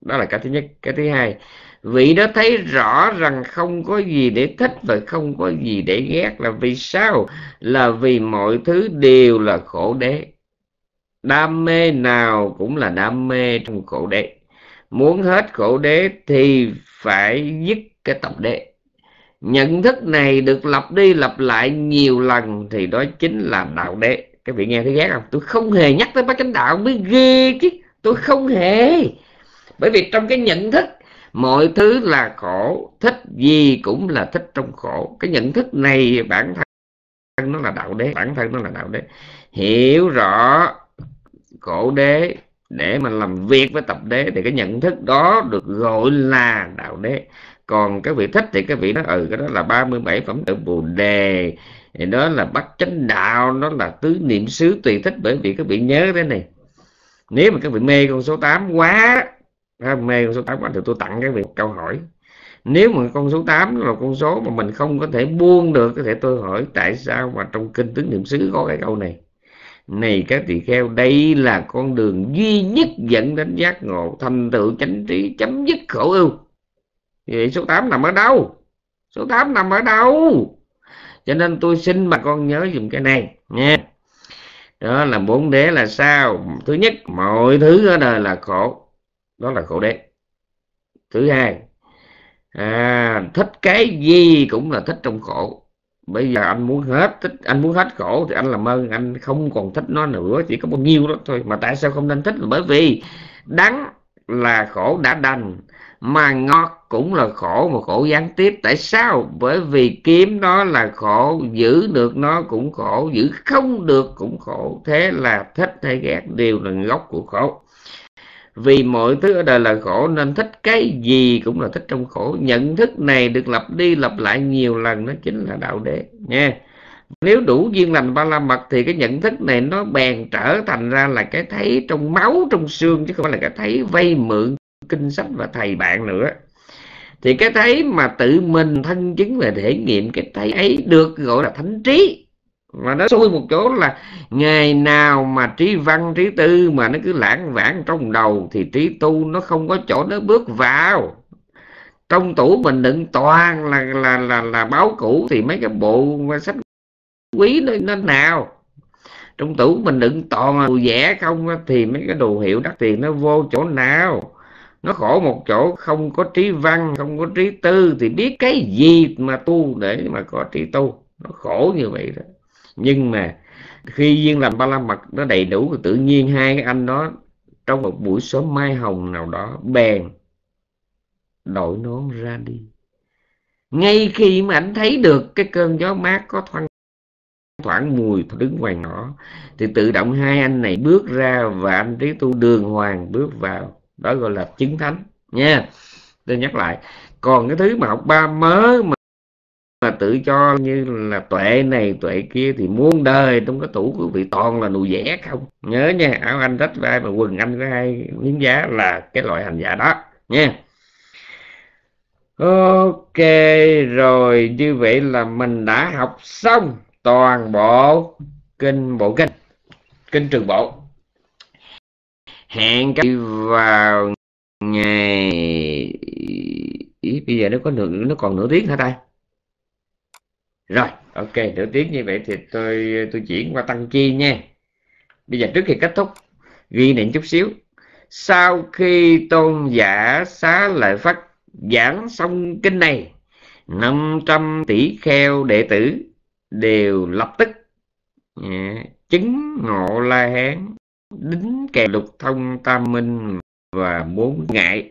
Đó là cái thứ nhất. Cái thứ hai, vị đó thấy rõ rằng không có gì để thích và không có gì để ghét là vì sao? Là vì mọi thứ đều là khổ đế. Đam mê nào cũng là đam mê trong khổ đế. Muốn hết khổ đế thì phải dứt cái tập đế nhận thức này được lặp đi lặp lại nhiều lần thì đó chính là đạo đế. Các vị nghe thấy ghét không? Tôi không hề nhắc tới bát chánh đạo mới ghê chứ. Tôi không hề. Bởi vì trong cái nhận thức, mọi thứ là khổ, thích gì cũng là thích trong khổ. Cái nhận thức này bản thân nó là đạo đế, bản thân nó là đạo đế. Hiểu rõ khổ đế để mà làm việc với tập đế thì cái nhận thức đó được gọi là đạo đế còn các vị thích thì các vị nói ừ cái đó là 37 phẩm tự bồ đề. Thì đó là bắt chánh đạo, nó là tứ niệm xứ tùy thích bởi vì các vị nhớ thế này. Nếu mà các vị mê con số 8 quá mê con số 8 quá thì tôi tặng các vị một câu hỏi. Nếu mà con số 8 là con số mà mình không có thể buông được, có thể tôi hỏi tại sao mà trong kinh tứ niệm xứ có cái câu này? Này các tỳ kheo, đây là con đường duy nhất dẫn đến giác ngộ, thành tựu chánh trí chấm dứt khổ ưu vậy số 8 nằm ở đâu? Số 8 nằm ở đâu? Cho nên tôi xin bà con nhớ dùng cái này nha. Đó là bốn đế là sao? Thứ nhất mọi thứ ở đời là khổ. Đó là khổ đế. Thứ hai à, thích cái gì cũng là thích trong khổ. Bây giờ anh muốn hết thích anh muốn hết khổ thì anh làm ơn anh không còn thích nó nữa chỉ có bao nhiêu đó thôi. Mà tại sao không nên thích? Là bởi vì đắng là khổ đã đành mà ngọt cũng là khổ, mà khổ gián tiếp. Tại sao? Bởi vì kiếm nó là khổ, giữ được nó cũng khổ, giữ không được cũng khổ. Thế là thích hay ghét đều là gốc của khổ. Vì mọi thứ ở đời là khổ, nên thích cái gì cũng là thích trong khổ. Nhận thức này được lặp đi lặp lại nhiều lần, nó chính là đạo đế nha nếu đủ duyên lành ba la mật thì cái nhận thức này nó bèn trở thành ra là cái thấy trong máu, trong xương, chứ không phải là cái thấy vay mượn kinh sách và thầy bạn nữa. Thì cái thấy mà tự mình thân chứng và thể nghiệm cái thấy ấy được gọi là thánh trí. Mà nó xui một chỗ là ngày nào mà trí văn trí tư mà nó cứ lãng vãng trong đầu thì trí tu nó không có chỗ nó bước vào. Trong tủ mình đựng toàn là là là là báo cũ thì mấy cái bộ sách quý nó, nó nào. Trong tủ mình đựng toàn là đồ vẽ không thì mấy cái đồ hiệu đắt tiền nó vô chỗ nào nó khổ một chỗ, không có trí văn, không có trí tư, thì biết cái gì mà tu để mà có trí tu. Nó khổ như vậy đó. Nhưng mà khi duyên làm ba la mật nó đầy đủ thì tự nhiên, hai cái anh đó trong một buổi sớm mai hồng nào đó bèn đội nón ra đi. Ngay khi mà anh thấy được cái cơn gió mát có thoang thoảng mùi đứng ngoài ngõ, thì tự động hai anh này bước ra và anh trí tu đường hoàng bước vào đó gọi là chứng thánh, nha. Tôi nhắc lại, còn cái thứ mà học ba mớ mà mà tự cho như là tuệ này, tuệ kia thì muôn đời trong cái tủ của vị toàn là nụ vẽ không? Nhớ nha, áo anh rách vai mà quần anh có hai miếng giá là cái loại hành giả đó, nha. Ok, rồi như vậy là mình đã học xong toàn bộ kinh bộ kinh kinh trường bộ hẹn các vào ngày Ý, bây giờ nó có nửa nó còn nửa tiếng hả ta? Rồi ok nửa tiếng như vậy thì tôi tôi chuyển qua tăng chi nha. Bây giờ trước khi kết thúc ghi niệm chút xíu. Sau khi tôn giả xá lợi phát giảng xong kinh này 500 tỷ kheo đệ tử đều lập tức yeah, chứng ngộ la hán đính kèm lục thông tam minh và bốn ngại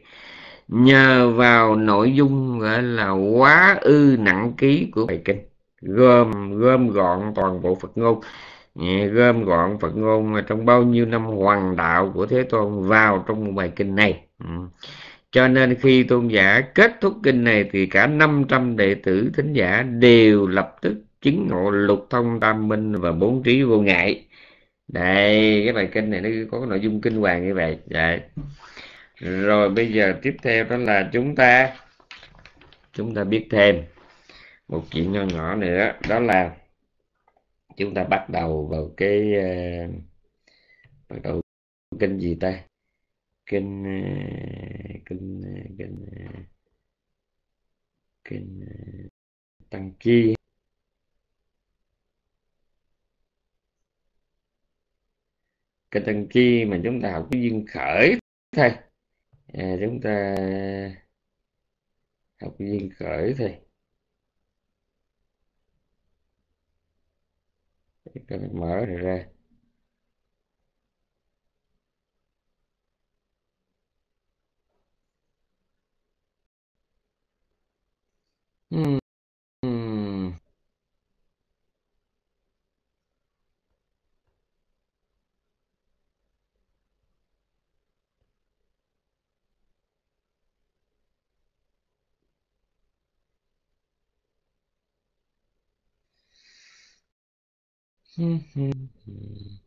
nhờ vào nội dung, gọi là, quá ư nặng ký của bài kinh gom gom gọn toàn bộ Phật ngôn. Gom gọn Phật ngôn trong bao nhiêu năm hoàng đạo của Thế Tôn vào trong bài kinh này. Ừ. Cho nên khi tôn giả kết thúc kinh này thì cả 500 đệ tử thính giả đều lập tức chứng ngộ lục thông tam minh và bốn trí vô ngại đây cái bài kinh này nó có cái nội dung kinh hoàng như vậy. Đấy. rồi bây giờ tiếp theo đó là chúng ta chúng ta biết thêm một chuyện nhỏ nhỏ nữa đó là chúng ta bắt đầu vào cái uh, bắt đầu kinh gì ta? Kinh uh, kinh uh, kinh uh, kinh uh, tăng chi. Cái tăng chi mà chúng ta học cái duyên khởi thôi. À, chúng ta học cái duyên khởi thôi. Mở này ra. Hmm.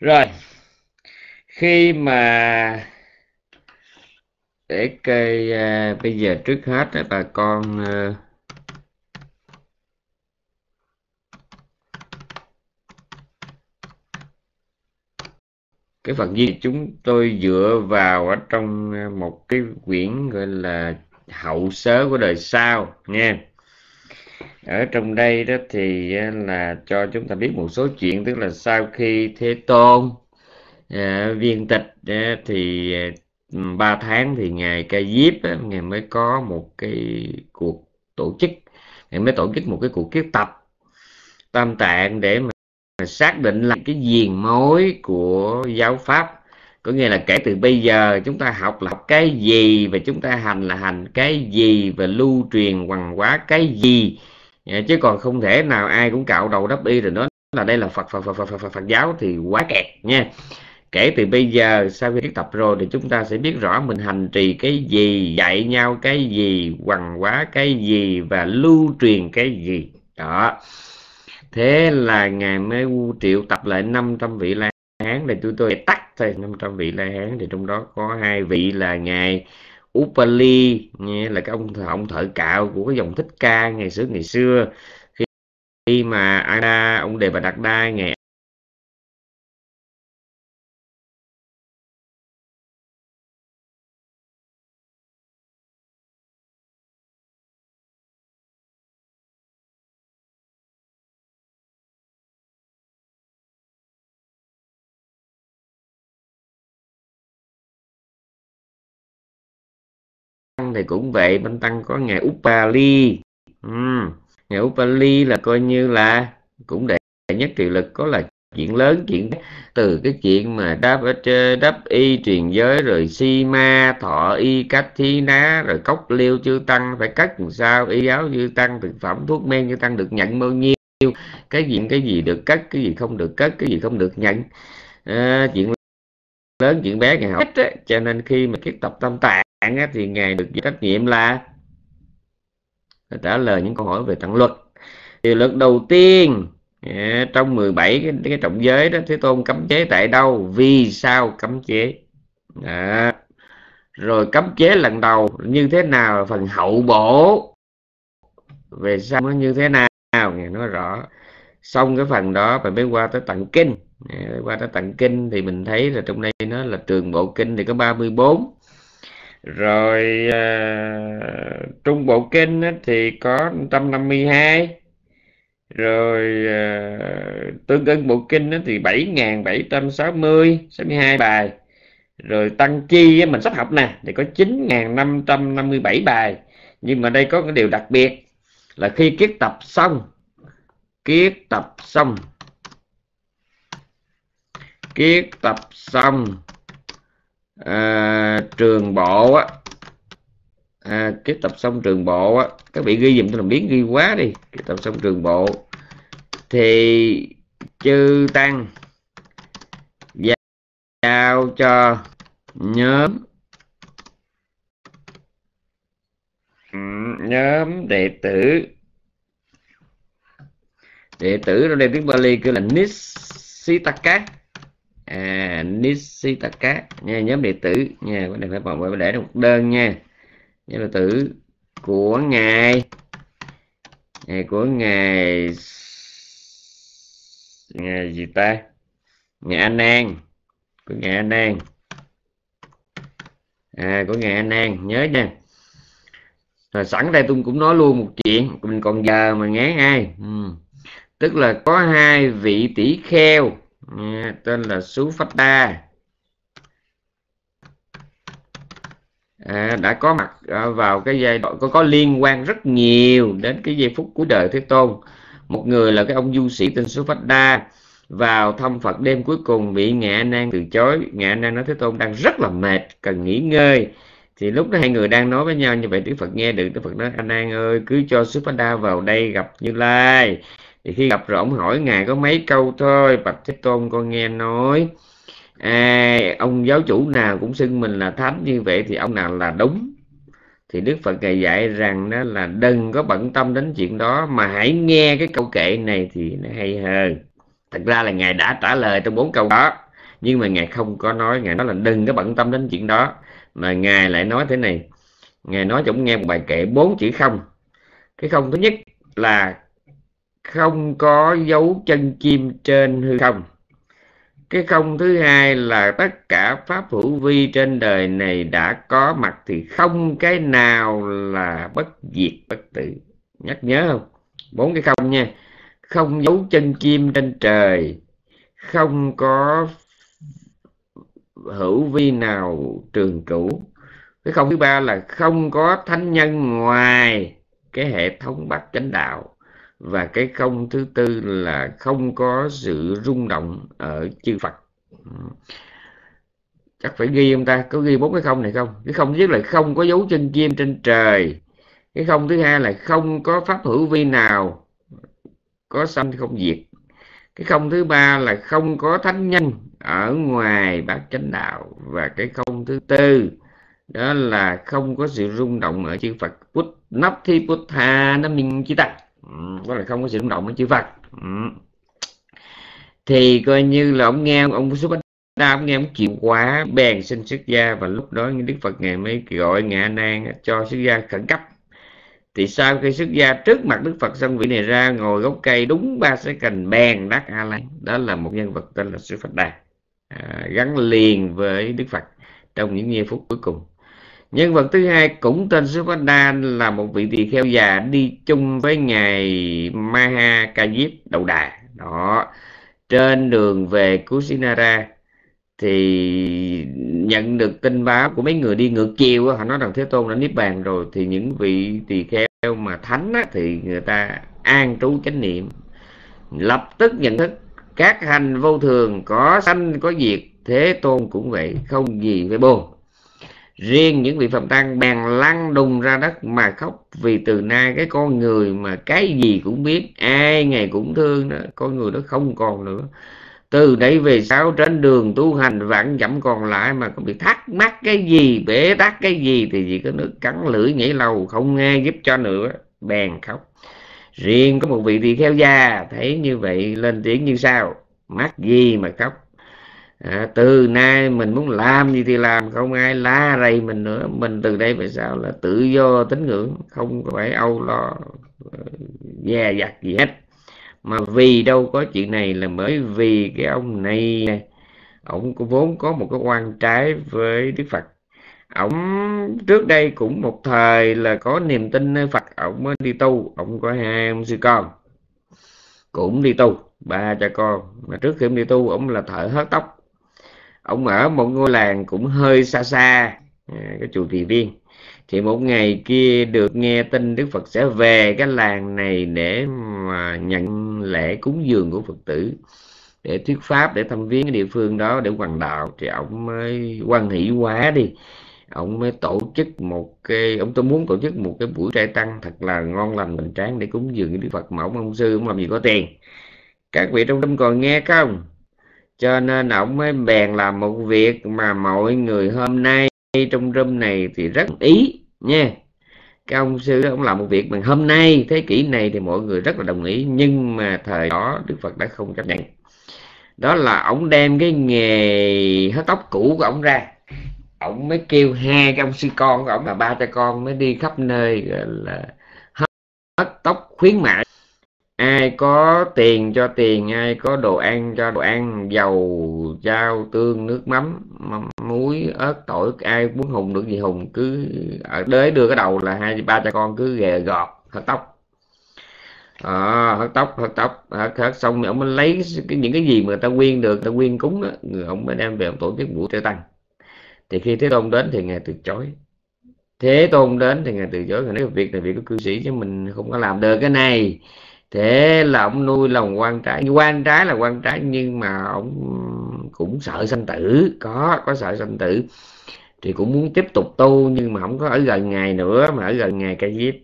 rồi. Khi mà để cây à, bây giờ trước hết bà con à, cái phần gì chúng tôi dựa vào ở trong ờ, một cái quyển gọi là hậu sớ của đời sau nha ở trong đây đó thì ờ, là cho chúng ta biết một số chuyện tức là sau khi thế tôn à, viên tịch à, thì ba tháng thì ngài ca diếp á, ngài mới có một cái cuộc tổ chức ngài mới tổ chức một cái cuộc kiết tập tam tạng để mà xác định là cái diền mối của giáo pháp. Có nghĩa là kể từ bây giờ chúng ta học là học cái gì và chúng ta hành là hành cái gì và lưu truyền hoàng hóa cái gì. Dạ, chứ còn không thể nào ai cũng cạo đầu đắp y rồi nói là đây là Phật Phật Phật Phật Phật, Phật, Phật giáo thì quá kẹt nha. Kể từ bây giờ sau khi tập rồi thì chúng ta sẽ biết rõ mình hành trì cái gì dạy nhau cái gì hoàng hóa cái gì và lưu truyền cái gì. Đó thế là ngài mới triệu tập lại 500 vị la hán để chúng tôi tắt thôi 500 vị la hán. Thì trong đó có hai vị là ngài Upali nghe là cái ông ông thợ cạo của cái dòng thích ca ngày xưa ngày xưa. Khi, khi mà Ada ông đề bà đặt đa ngày thì cũng vậy bên tăng có ngài Upali. Ừ. ngài Upali là coi như là cũng đệ nhất trị lực có là chuyện lớn chuyện từ cái chuyện mà đáp ờ, đáp y truyền giới rồi si ma thọ y cách thi ná rồi cốc liêu chư tăng phải cắt làm sao y giáo chư tăng thực phẩm thuốc men chư tăng được nhận bao nhiêu. Cái gì cái gì được cắt cái gì không được cắt cái gì không được nhận. À, chuyện lớn chuyện bé ngày học cho nên khi mà kiết tập tâm tạng á, thì ngài được trách nhiệm là trả lời những câu hỏi về tặng luật. Thì luật đầu tiên à, trong 17 cái, cái trọng giới đó thế tôn cấm chế tại đâu vì sao cấm chế? À, rồi cấm chế lần đầu như thế nào phần hậu bổ về sao nó như thế nào ngài nói rõ. Xong cái phần đó phải mới qua tới tặng kinh. Qua tới tặng kinh thì mình thấy là trong đây nó là trường bộ kinh thì có 34 rồi uh, trung bộ kinh á, thì có 152 rồi uh, tương ưng bộ kinh á, thì 7.760 62 bài. Rồi tăng chi á, mình sắp học nè thì có 9.557 bài. Nhưng mà đây có cái điều đặc biệt là khi kiết tập xong kiết tập xong kiết tập xong à, trường bộ á. À, cái tập xong trường bộ á các vị ghi dùm tôi làm biến ghi quá đi cái tập xong trường bộ. Thì chư tăng giao cho nhóm. Ừ, nhóm đệ tử. Đệ tử trong đây tiếng Bali kêu là Nisitaka à Nishitaka, nha, nhóm đệ tử, nha, cái này phải bọn phải để một đơn nha. Nhóm đệ tử của ngài. Ngày của ngài ngày gì ta? Ngày An An. Của ngày An An. À của ngày An An, nhớ nha. Rồi, sẵn đây tôi cũng nói luôn một chuyện, mình còn giờ mà ngán ai? Ừ. tức là có hai vị tỷ kheo nghe tên là Sú Phát Đa. À, đã có mặt à, vào cái giai đoạn có có liên quan rất nhiều đến cái giây phút cuối đời Thế Tôn. Một người là cái ông du sĩ tên Sú Phát Đa. Vào thăm Phật đêm cuối cùng bị Ngạ Nan từ chối. Ngạ Nan nói Thế Tôn đang rất là mệt cần nghỉ ngơi. Thì lúc đó hai người đang nói với nhau như vậy Đức Phật nghe được Đức Phật nói anh An ơi cứ cho Supada vào đây gặp Như Lai thì khi gặp rồi ông hỏi ngài có mấy câu thôi. Bạch Thế Tôn con nghe nói à, ông giáo chủ nào cũng xưng mình là thánh như vậy thì ông nào là đúng? Thì Đức Phật ngài dạy rằng đó là đừng có bận tâm đến chuyện đó mà hãy nghe cái câu kệ này thì nó hay hơn. Thật ra là ngài đã trả lời trong bốn câu đó nhưng mà ngài không có nói. Ngài nói là đừng có bận tâm đến chuyện đó. Mà ngài lại nói thế này ngài nói cho ông nghe một bài kệ bốn chữ không. Cái không thứ nhất là không có dấu chân chim trên hư không. Cái không thứ hai là tất cả pháp hữu vi trên đời này đã có mặt thì không cái nào là bất diệt bất tử. Nhắc nhớ không? Bốn cái không nha. Không dấu chân chim trên trời. Không có hữu vi nào trường cửu. Cái không thứ ba là không có thánh nhân ngoài cái hệ thống bát chánh đạo và cái không thứ tư là không có sự rung động ở chư Phật. Chắc phải ghi ông ta? Có ghi bốn cái không này không? Cái không thứ nhất là không có dấu chân chim trên trời. Cái không thứ hai là không có pháp hữu vi nào có sanh không diệt. Cái không thứ ba là không có thánh nhân ở ngoài bát chánh đạo. Và cái không thứ tư, đó là không có sự rung động ở chư Phật. Put nắp thi Put tha nó mình chỉ ta. Ừ, có là không có sự rung động với chư Phật. Ừ. Thì coi như là ông nghe ông xuất bách đa ông nghe ông chịu quá bèn xin xuất gia và lúc đó Đức Phật ngài mới gọi ngạ nan cho xuất gia khẩn cấp. Thì sau khi xuất gia trước mặt đức phật xong vị này ra ngồi gốc cây đúng ba sẽ cành bèn đắc a la đó là một nhân vật tên là sư phật đà. À, gắn liền với đức phật trong những giây phút cuối cùng nhân vật thứ hai cũng tên Supada là một vị tỳ kheo già đi chung với ngài maha Kajip đầu đà. Đó. Trên đường về kusinara thì nhận được tin báo của mấy người đi ngược chiều họ nói rằng thế tôn đã niết bàn rồi thì những vị tỳ kheo mà thánh á, thì người ta an trú chánh niệm. Lập tức nhận thức các hành vô thường có sanh có diệt thế tôn cũng vậy không gì phải buồn riêng những vị phạm tăng bèn lăn đùng ra đất mà khóc vì từ nay cái con người mà cái gì cũng biết, ai ngày cũng thương đó, con người đó không còn nữa. Từ nãy về sau trên đường tu hành vạn dặm còn lại mà có bị thắc mắc cái gì bể tắc cái gì thì chỉ có nước cắn lưỡi nhảy lầu, không nghe giúp cho nữa, bèn khóc. Riêng có một vị tỳ kheo già thấy như vậy lên tiếng như sao mắc gì mà khóc? À, từ nay mình muốn làm gì thì làm không ai la rầy mình nữa. Mình từ đây về sau là tự do tín ngưỡng không phải âu lo ờ, dè dặt gì hết. Mà vì đâu có chuyện này là bởi vì cái ông này ông có vốn có một cái quan trái với đức phật. Ông trước đây cũng một thời là có niềm tin nơi phật ông mới đi tu ông có hai ông sư con cũng đi tu ba cha con. Mà trước khi ông đi tu ông là thợ hớt tóc ông ở một ngôi làng cũng hơi xa xa à, cái chùa kỳ viên. Thì một ngày kia được nghe tin Đức Phật sẽ về cái làng này để mà nhận lễ cúng dường của Phật tử, để thuyết pháp, để thăm viếng cái địa phương đó, để hoàng đạo. Thì ông mới quan hỷ quá đi. Ông mới tổ chức một cái, ông tôi muốn tổ chức một cái buổi trai tăng thật là ngon lành bình tráng để cúng dường Đức Phật. Mà ông ông sư ông làm gì có tiền? Các vị trong tâm còn nghe không? Cho nên ông mới bèn làm một việc mà mọi người hôm nay trong room này thì rất ý, nha. Cái ông sư ông làm một việc mà hôm nay, thế kỷ này thì mọi người rất là đồng ý, nhưng mà thời đó đức phật đã không chấp nhận. Đó là ông đem cái nghề hớt tóc cũ của ông ra. Ông mới kêu hai cái ông sư con của ông là ba cha con mới đi khắp nơi, gọi là hớt tóc khuyến mại ai có tiền cho tiền ai có đồ ăn cho đồ ăn. Dầu rau, tương nước mắm, muối ớt tỏi ai muốn hùng được gì hùng. Cứ ở đới đưa cái đầu là hai ba cha con cứ ghè gọt hớt tóc. À, hớt tóc hớt tóc hớt, hớt. Xong ông mới lấy cái, những cái gì mà người ta quyên được ta quyên cúng đó, người ông mới đem về ông tổ chức buổi tế tăng. Thì khi thế tôn đến thì ngài từ chối. Thế tôn đến thì ngài từ chối. Ngài nói việc này việc của cư sĩ chứ mình không có làm được cái này thế là ông nuôi lòng quan trái quan trái là quan trái nhưng mà ông cũng sợ sanh tử. Có có sợ sanh tử. Thì cũng muốn tiếp tục tu nhưng mà không có ở gần ngày nữa, mà ở gần ngày cây diếp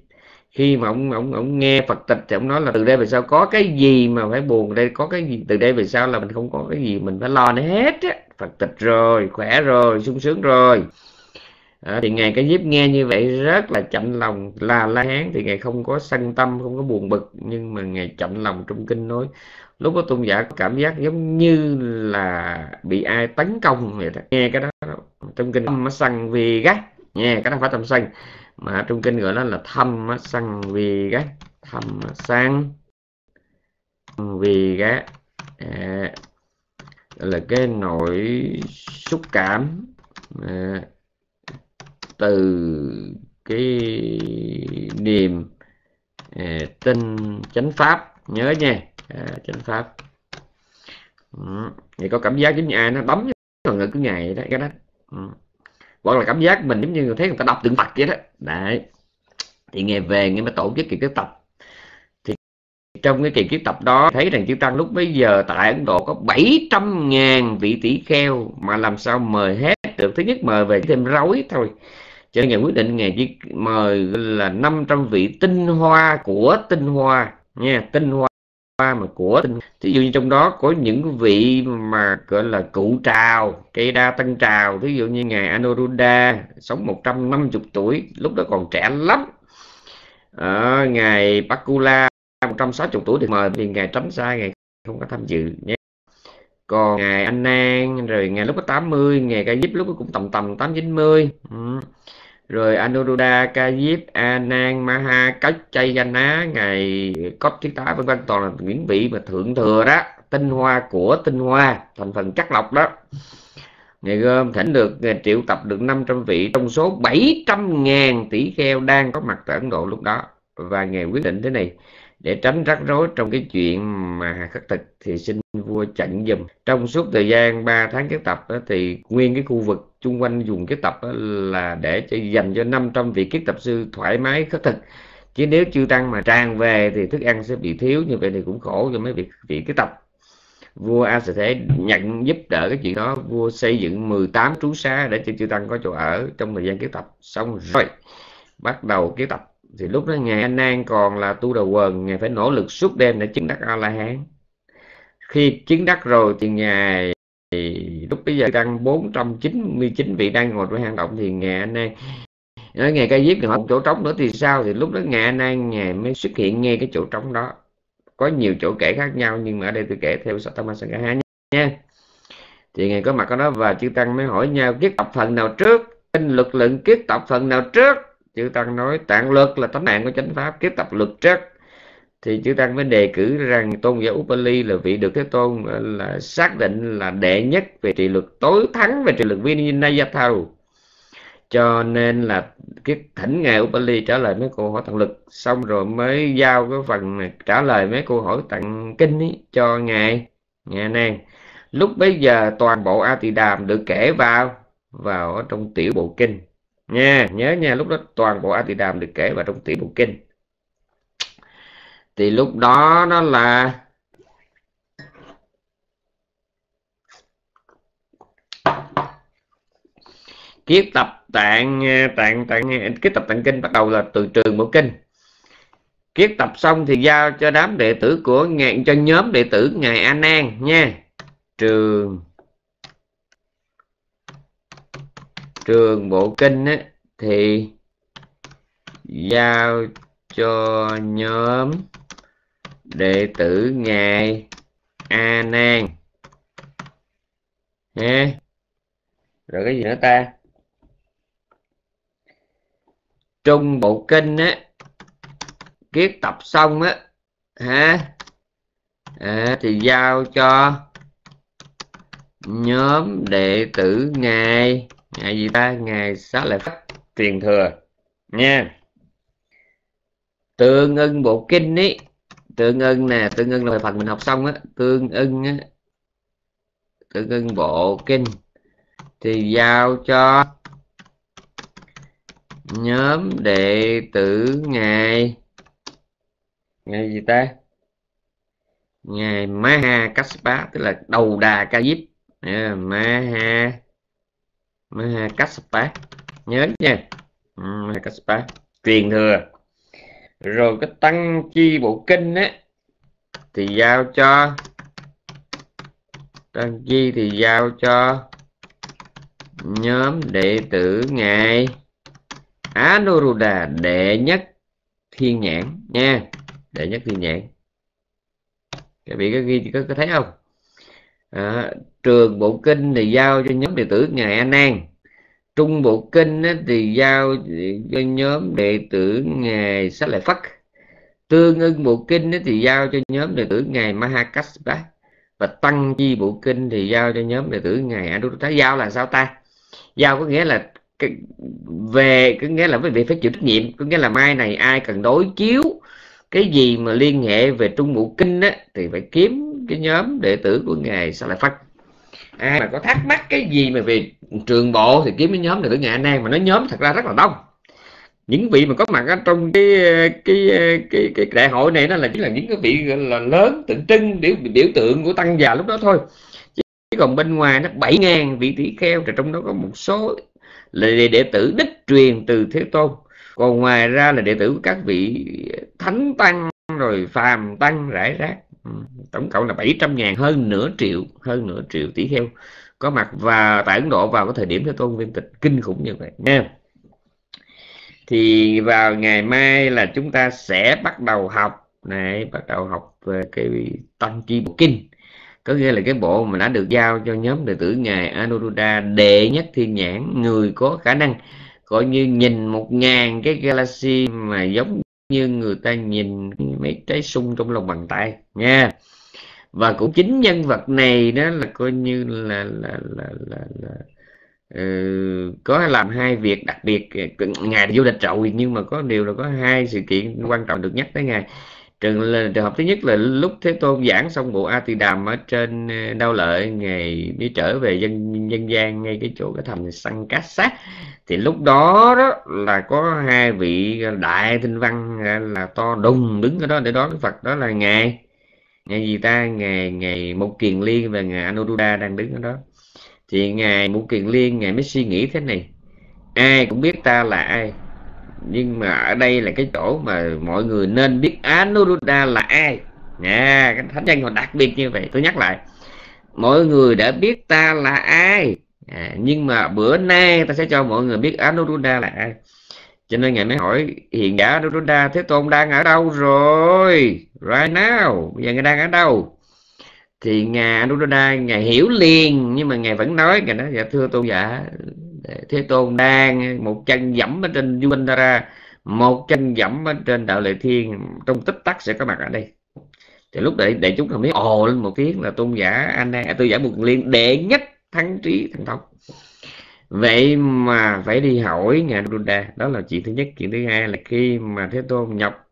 khi mà ông ông ông nghe Phật tịch thì ông nói là từ đây về sau có cái gì mà phải buồn đây, có cái gì, từ đây về sau là mình không có cái gì mình phải lo nữa hết á. Phật tịch rồi, khỏe rồi, sung sướng rồi à, thì ngài cái diếp nghe như vậy rất là chậm lòng là la hán thì ngài không có sân tâm không có buồn bực nhưng mà ngài chậm lòng trong kinh nói. Lúc đó tôn giả có cảm giác giống như là bị ai tấn công vậy đó. Nghe cái đó trong kinh mà sân vì gắt nghe cái đó phải tâm sân mà trong kinh gọi nó là thâm sân vì gắt thâm sang vì gắt à, là cái nỗi xúc cảm. À, từ cái niềm à, tin chánh pháp. Nhớ nha à, chánh pháp. Ừ. thì có cảm giác giống như ai nó bấm vào ngực cái ngày đó cái đó. Ừ. hoặc là cảm giác mình giống như thấy người ta đọc tượng Phật vậy đó. Đấy. Thì ngày về nghe mới tổ chức kỳ cái tập thì trong cái kỳ kiếp tập đó thấy rằng chư tăng lúc bấy giờ tại Ấn Độ có 700 ngàn vị tỷ kheo mà làm sao mời hết. Được thứ nhất mời về thêm rối thôi cho nên ngài quyết định ngài chỉ mời là 500 vị tinh hoa của tinh hoa nha tinh hoa mà của tinh thí dụ như trong đó có những vị mà gọi là cụ trào cây đa tân trào. Thí dụ như ngài Anuruddha sống 150 tuổi lúc đó còn trẻ lắm. À, ngài Bakula 160 tuổi thì mời vì ngài tránh xa ngài không có tham dự nhé còn ngày Anh Nan rồi ngày lúc có 80 ngày Ca giúp lúc cũng tầm tầm tám chín mươi. Ừ rồi Anuruddha, Kajip, Anan, Maha, Cách, ngày Cốt Thiết Tá vân vân toàn là những vị mà thượng thừa đó. Tinh hoa của tinh hoa thành phần chắc lọc đó. Ngày gom thỉnh được ngày triệu tập được 500 vị trong số 700 ngàn tỷ kheo đang có mặt tại Ấn Độ lúc đó. Và ngày quyết định thế này để tránh rắc rối trong cái chuyện mà khắc thực thì xin vua chặn dùm trong suốt thời gian 3 tháng kết tập đó, thì nguyên cái khu vực chung quanh dùng kết tập đó là để cho dành cho 500 vị kết tập sư thoải mái khất thực. Chứ nếu chưa tăng mà tràn về thì thức ăn sẽ bị thiếu như vậy thì cũng khổ cho mấy vị vị kết tập. Vua A sẽ thể nhận giúp đỡ cái chuyện đó vua xây dựng 18 trú xá để cho chư tăng có chỗ ở trong thời gian kết tập xong rồi bắt đầu kết tập thì lúc đó ngài anh an còn là tu đầu quần, ngài phải nỗ lực suốt đêm để chứng đắc a la hán khi chứng đắc rồi thì ngài thì lúc bây giờ đang 499 vị đang ngồi trong hang động thì ngài anh nói, ngài ngày diếp thì không chỗ trống nữa thì sao? Thì lúc đó ngài anh an, ngài mới xuất hiện ngay cái chỗ trống đó. Có nhiều chỗ kể khác nhau nhưng mà ở đây tôi kể theo Satama Sangha nha. Thì ngài có mặt ở đó và chư tăng mới hỏi nhau kiết tập phần nào trước? Kinh luật lượng kiết tập phần nào trước? Chư tăng nói tạng luật là tánh nạn của chánh pháp kiết tập luật chất thì chư tăng mới đề cử rằng tôn giả Upali là vị được thế tôn ờ, là xác định là đệ nhất về trị luật tối thắng về trị luật Vinayatharu cho nên là cái thỉnh ngài Upali trả lời mấy câu hỏi tặng lực xong rồi mới giao cái phần trả lời mấy câu hỏi tặng kinh ý, cho ngài ngài nan lúc bấy giờ toàn bộ A Tỳ Đàm được kể vào vào ở trong tiểu bộ kinh nha nhớ nha, lúc đó toàn bộ Atidam được kể vào trong tiểu bộ kinh. Thì lúc đó nó là kiếp tập tạng tạng tạng kiếp tập tạng kinh bắt đầu là từ trường bộ kinh. Kiếp tập xong thì giao cho đám đệ tử của ngài cho nhóm đệ tử ngài A Nan nha. Trường trường bộ kinh á, thì giao cho nhóm đệ tử ngài a nan. Ha rồi cái gì nữa ta? Trung bộ kinh á kiết tập xong á ha à, thì giao cho nhóm đệ tử ngài ngày gì ta? Ngày xá lợi phát truyền thừa. Nha. Tương ưng bộ kinh ấy tương ưng nè tương ưng là phần mình học xong á. Tương ưng á. Tương ưng bộ kinh. Thì giao cho nhóm đệ tử ngài. Ngài gì ta? Ngài Maha Kassapa tức là đầu đà ca diếp yeah, à, Maha Maha nhớ nha. Ừ, Maha truyền thừa. Rồi cái tăng chi bộ kinh á thì giao cho tăng chi thì giao cho nhóm đệ tử ngài Anuruddha đệ nhất thiên nhãn nha. Đệ nhất thiên nhãn. Các vị có ghi có, có thấy không? À, trường bộ kinh thì giao cho nhóm đệ tử ngài a nan. Trung bộ kinh thì giao cho nhóm đệ tử ngài Sa lợi phất. Tương ưng bộ kinh thì giao cho nhóm đệ tử ngài mahakaspa. Và tăng chi bộ kinh thì giao cho nhóm đệ tử ngài anuruddha. Giao là sao ta? Giao có nghĩa là về có nghĩa là quý vị phải chịu trách nhiệm. Có nghĩa là mai này ai cần đối chiếu cái gì mà liên hệ về trung bộ kinh á, thì phải kiếm cái nhóm đệ tử của ngài Sa lại phát ai mà có thắc mắc cái gì mà về trường bộ thì kiếm cái nhóm này tử ngài nan mà nó nhóm thật ra rất là đông. Những vị mà có mặt ở trong cái cái cái cái đại hội này nó là chính là những cái vị là lớn, tượng trưng, biểu biểu tượng của tăng già lúc đó thôi. Chứ còn bên ngoài nó bảy ngàn vị tỷ kheo thì trong đó có một số là đệ tử đích truyền từ thế tôn. Còn ngoài ra là đệ tử của các vị thánh tăng, rồi phàm tăng, rải rác. Ừ, tổng cộng là 700 ngàn, hơn nửa triệu, hơn nửa triệu tỷ kheo có mặt và tại Ấn Độ vào cái thời điểm thế tôn viên tịch kinh khủng như vậy nha thì vào ngày mai là chúng ta sẽ bắt đầu học, này, bắt đầu học về cái tăng chi bộ kinh. Có nghĩa là cái bộ mà đã được giao cho nhóm đệ tử ngài Anuruddha đệ nhất thiên nhãn, người có khả năng coi như nhìn một ngàn cái galaxy mà giống như người ta nhìn mấy trái sung trong lòng bàn tay nha. Và cũng chính nhân vật này đó là coi như là là là là, là uh, có làm hai việc đặc biệt. Ngài du lịch rồi nhưng mà có điều là có hai sự kiện quan trọng được nhắc tới ngài trường là trường hợp thứ nhất là lúc thế tôn giảng xong bộ a tỳ đàm ở trên ờ, đau lợi ngày đi trở về dân dân gian ngay cái chỗ cái thành săn cát sát thì lúc đó đó là có hai vị đại tinh văn à, là to đùng đứng ở đó để đón phật. Đó là ngài ngài gì ta? Ngài ngài một kiền liên và ngài anuruddha đang đứng ở đó. Thì ngài một kiền liên, ngài mới suy nghĩ thế này, ai cũng biết ta là ai, nhưng mà ở đây là cái chỗ mà mọi người nên biết Anuruddha là ai. Nha, cái thánh nhân còn đặc biệt như vậy. Tôi nhắc lại, mọi người đã biết ta là ai à, nhưng mà bữa nay ta sẽ cho mọi người biết Anuruddha là ai. Cho nên ngài mới hỏi hiện giả Anuruddha Thế Tôn đang ở đâu rồi? Right now bây giờ ngài đang ở đâu? Thì ngài Anuruddha ngài hiểu liền nhưng mà ngài vẫn nói ngài nói dạ thưa tôn dạ, giả thế tôn đang một chân dẫm ở trên Yuvantara một chân dẫm ở trên đạo lệ thiên trong tích tắc sẽ có mặt ở đây. Thì lúc đấy để chúng ta mới ồ lên một tiếng là tôn giả anh đang à, tôi giả một liên đệ nhất thắng trí thần thông vậy mà phải đi hỏi ngài Buddha đó là chuyện thứ nhất. Chuyện thứ hai là khi mà thế tôn nhập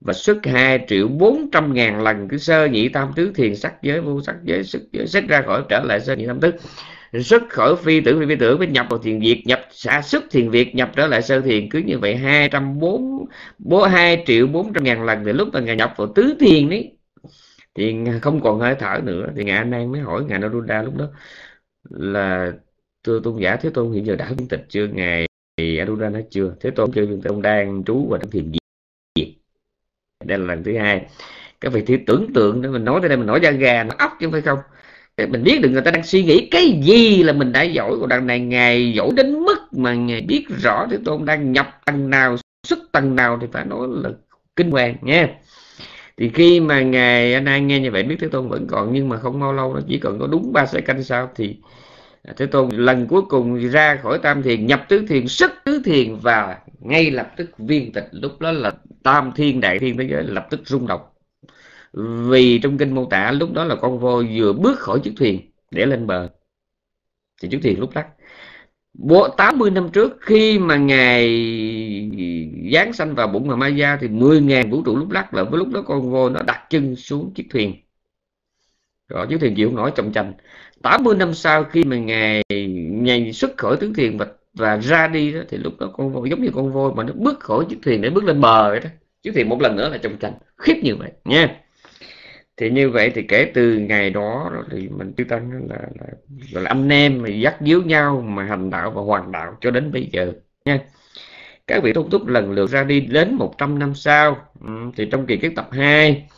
và xuất hai triệu bốn trăm ngàn lần cứ sơ nhị tam tứ thiền sắc giới vô sắc giới sức giới xuất ra khỏi trở lại sơ nhị tam tứ. Xuất khỏi phi tưởng phi, phi tưởng mới nhập vào thiền việt nhập xả xuất thiền việt nhập trở lại sơ thiền. Cứ như vậy hai trăm bốn bố hai triệu bốn trăm ngàn lần thì lúc mà ngài nhập vào tứ thiền đấy thì không còn hơi thở nữa. Thì ngài nan mới hỏi ngài Naruda lúc đó là thưa tôn giả thế tôn hiện giờ đã viên tịch chưa? Ngài thì Anuruddha nói chưa? Thế tôn chưa viên ông đang trú và đang thiền diệt đây là lần thứ hai. Các vị thử tưởng tượng để mình nói tới đây, mình nói da gà, nó ốc chứ phải không? Mình biết được người ta đang suy nghĩ cái gì là mình đã giỏi của đằng này. Ngài giỏi đến mức mà ngài biết rõ thế tôn đang nhập tầng nào, xuất tầng nào thì phải nói là kinh hoàng nha thì khi mà ngài, anh an nghe như vậy biết thế tôn vẫn còn, nhưng mà không bao lâu nó chỉ cần có đúng ba sợi canh sau thì à, thế tôn lần cuối cùng ra khỏi tam thiền, nhập tứ thiền sức tứ thiền và ngay lập tức viên tịch. Lúc đó là tam thiên đại thiên thế giới lập tức rung động. Vì trong kinh mô tả lúc đó là con voi vừa bước khỏi chiếc thuyền để lên bờ. Thì chiếc thuyền lúc lắc. 80 năm trước, khi mà ngài giáng sanh vào bụng mà Maya thì 10.000 vũ trụ lúc lắc là với lúc đó con voi nó đặt chân xuống chiếc thuyền. Rồi, chiếc thuyền chịu không nổi trong tranh 80 năm sau khi mà ngài ngài xuất khỏi tướng thuyền và và ra đi đó, thì lúc đó con voi giống như con voi mà nó bước khỏi chiếc thuyền để bước lên bờ vậy đó. Chiếc thuyền một lần nữa là trong tranh khiếp như vậy, nha thì như vậy thì kể từ ngày đó thì mình chư tăng là, là, là, là anh em mà dắt díu nhau mà hành đạo và hoàn đạo cho đến bây giờ nha. Các vị tôn túc lần lượt ra đi đến 100 năm sau ừ, thì trong kỳ kiết tập 2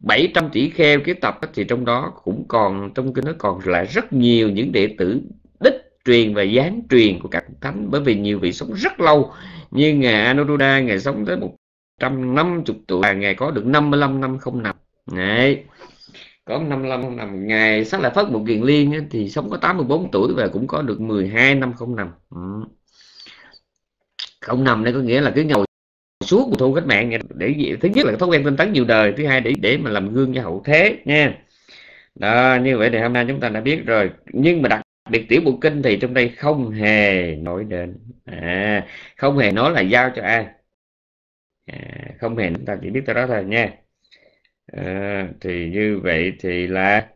700 tỷ kheo kiết tập thì trong đó cũng còn trong kinh nó còn lại rất nhiều những đệ tử đích truyền và gián truyền của các thánh. Bởi vì nhiều vị sống rất lâu như ngài Anuruddha ngài sống tới 150 tuổi ngài có được 55 năm không nằm. Đấy. Có 55 không nằm ngày sát lại Phất một kiền liên ấy, thì sống có 84 tuổi và cũng có được 12 năm không nằm. Ừ. Không nằm đây có nghĩa là cứ ngồi suốt một thu cách mạng để thứ nhất là thói quen tinh tấn nhiều đời, thứ hai để để mà làm gương cho hậu thế nha. Đó, như vậy thì hôm nay chúng ta đã biết rồi. Nhưng mà đặc biệt tiểu bộ kinh thì trong đây không hề nói đến. À, không hề nói là giao cho ai. À, không hề chúng ta chỉ biết tới đó thôi nha à, thì như vậy thì là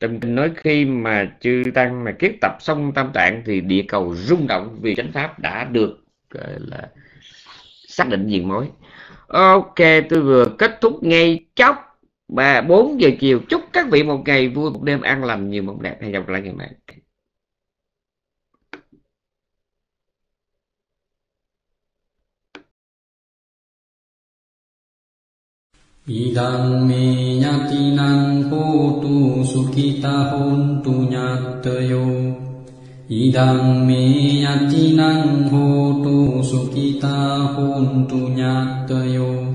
trong kinh nói khi mà chư tăng mà kiết tập xong tam tạng thì địa cầu rung động vì chánh pháp đã được gọi là xác định diện mối. Ok tôi vừa kết thúc ngay chốc và 4 giờ chiều. Chúc các vị một ngày vui một đêm an lành nhiều mộng đẹp. Hẹn gặp lại ngày mai. Idang me nyatinan kotu sukita hontu nyatayo Idang me nyatinan kotu sukita hontu nyatayo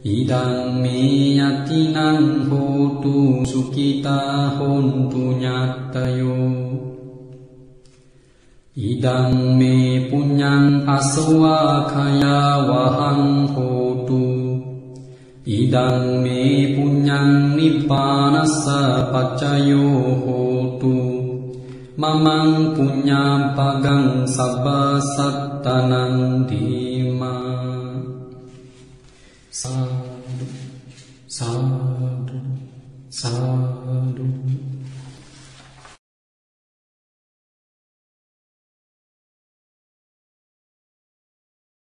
Idang me nyatinan kotu sukita hontu nyatayo Idang me punyang aswa kaya wahang kotu ඉදං මේ පුඤ්ඤං නිබ්බානස්ස පච්චයෝ හෝතු මමං පුඤ්ඤාම් පගං සබ්බ සත්තනං දීමා සාදු සාදු සාදු.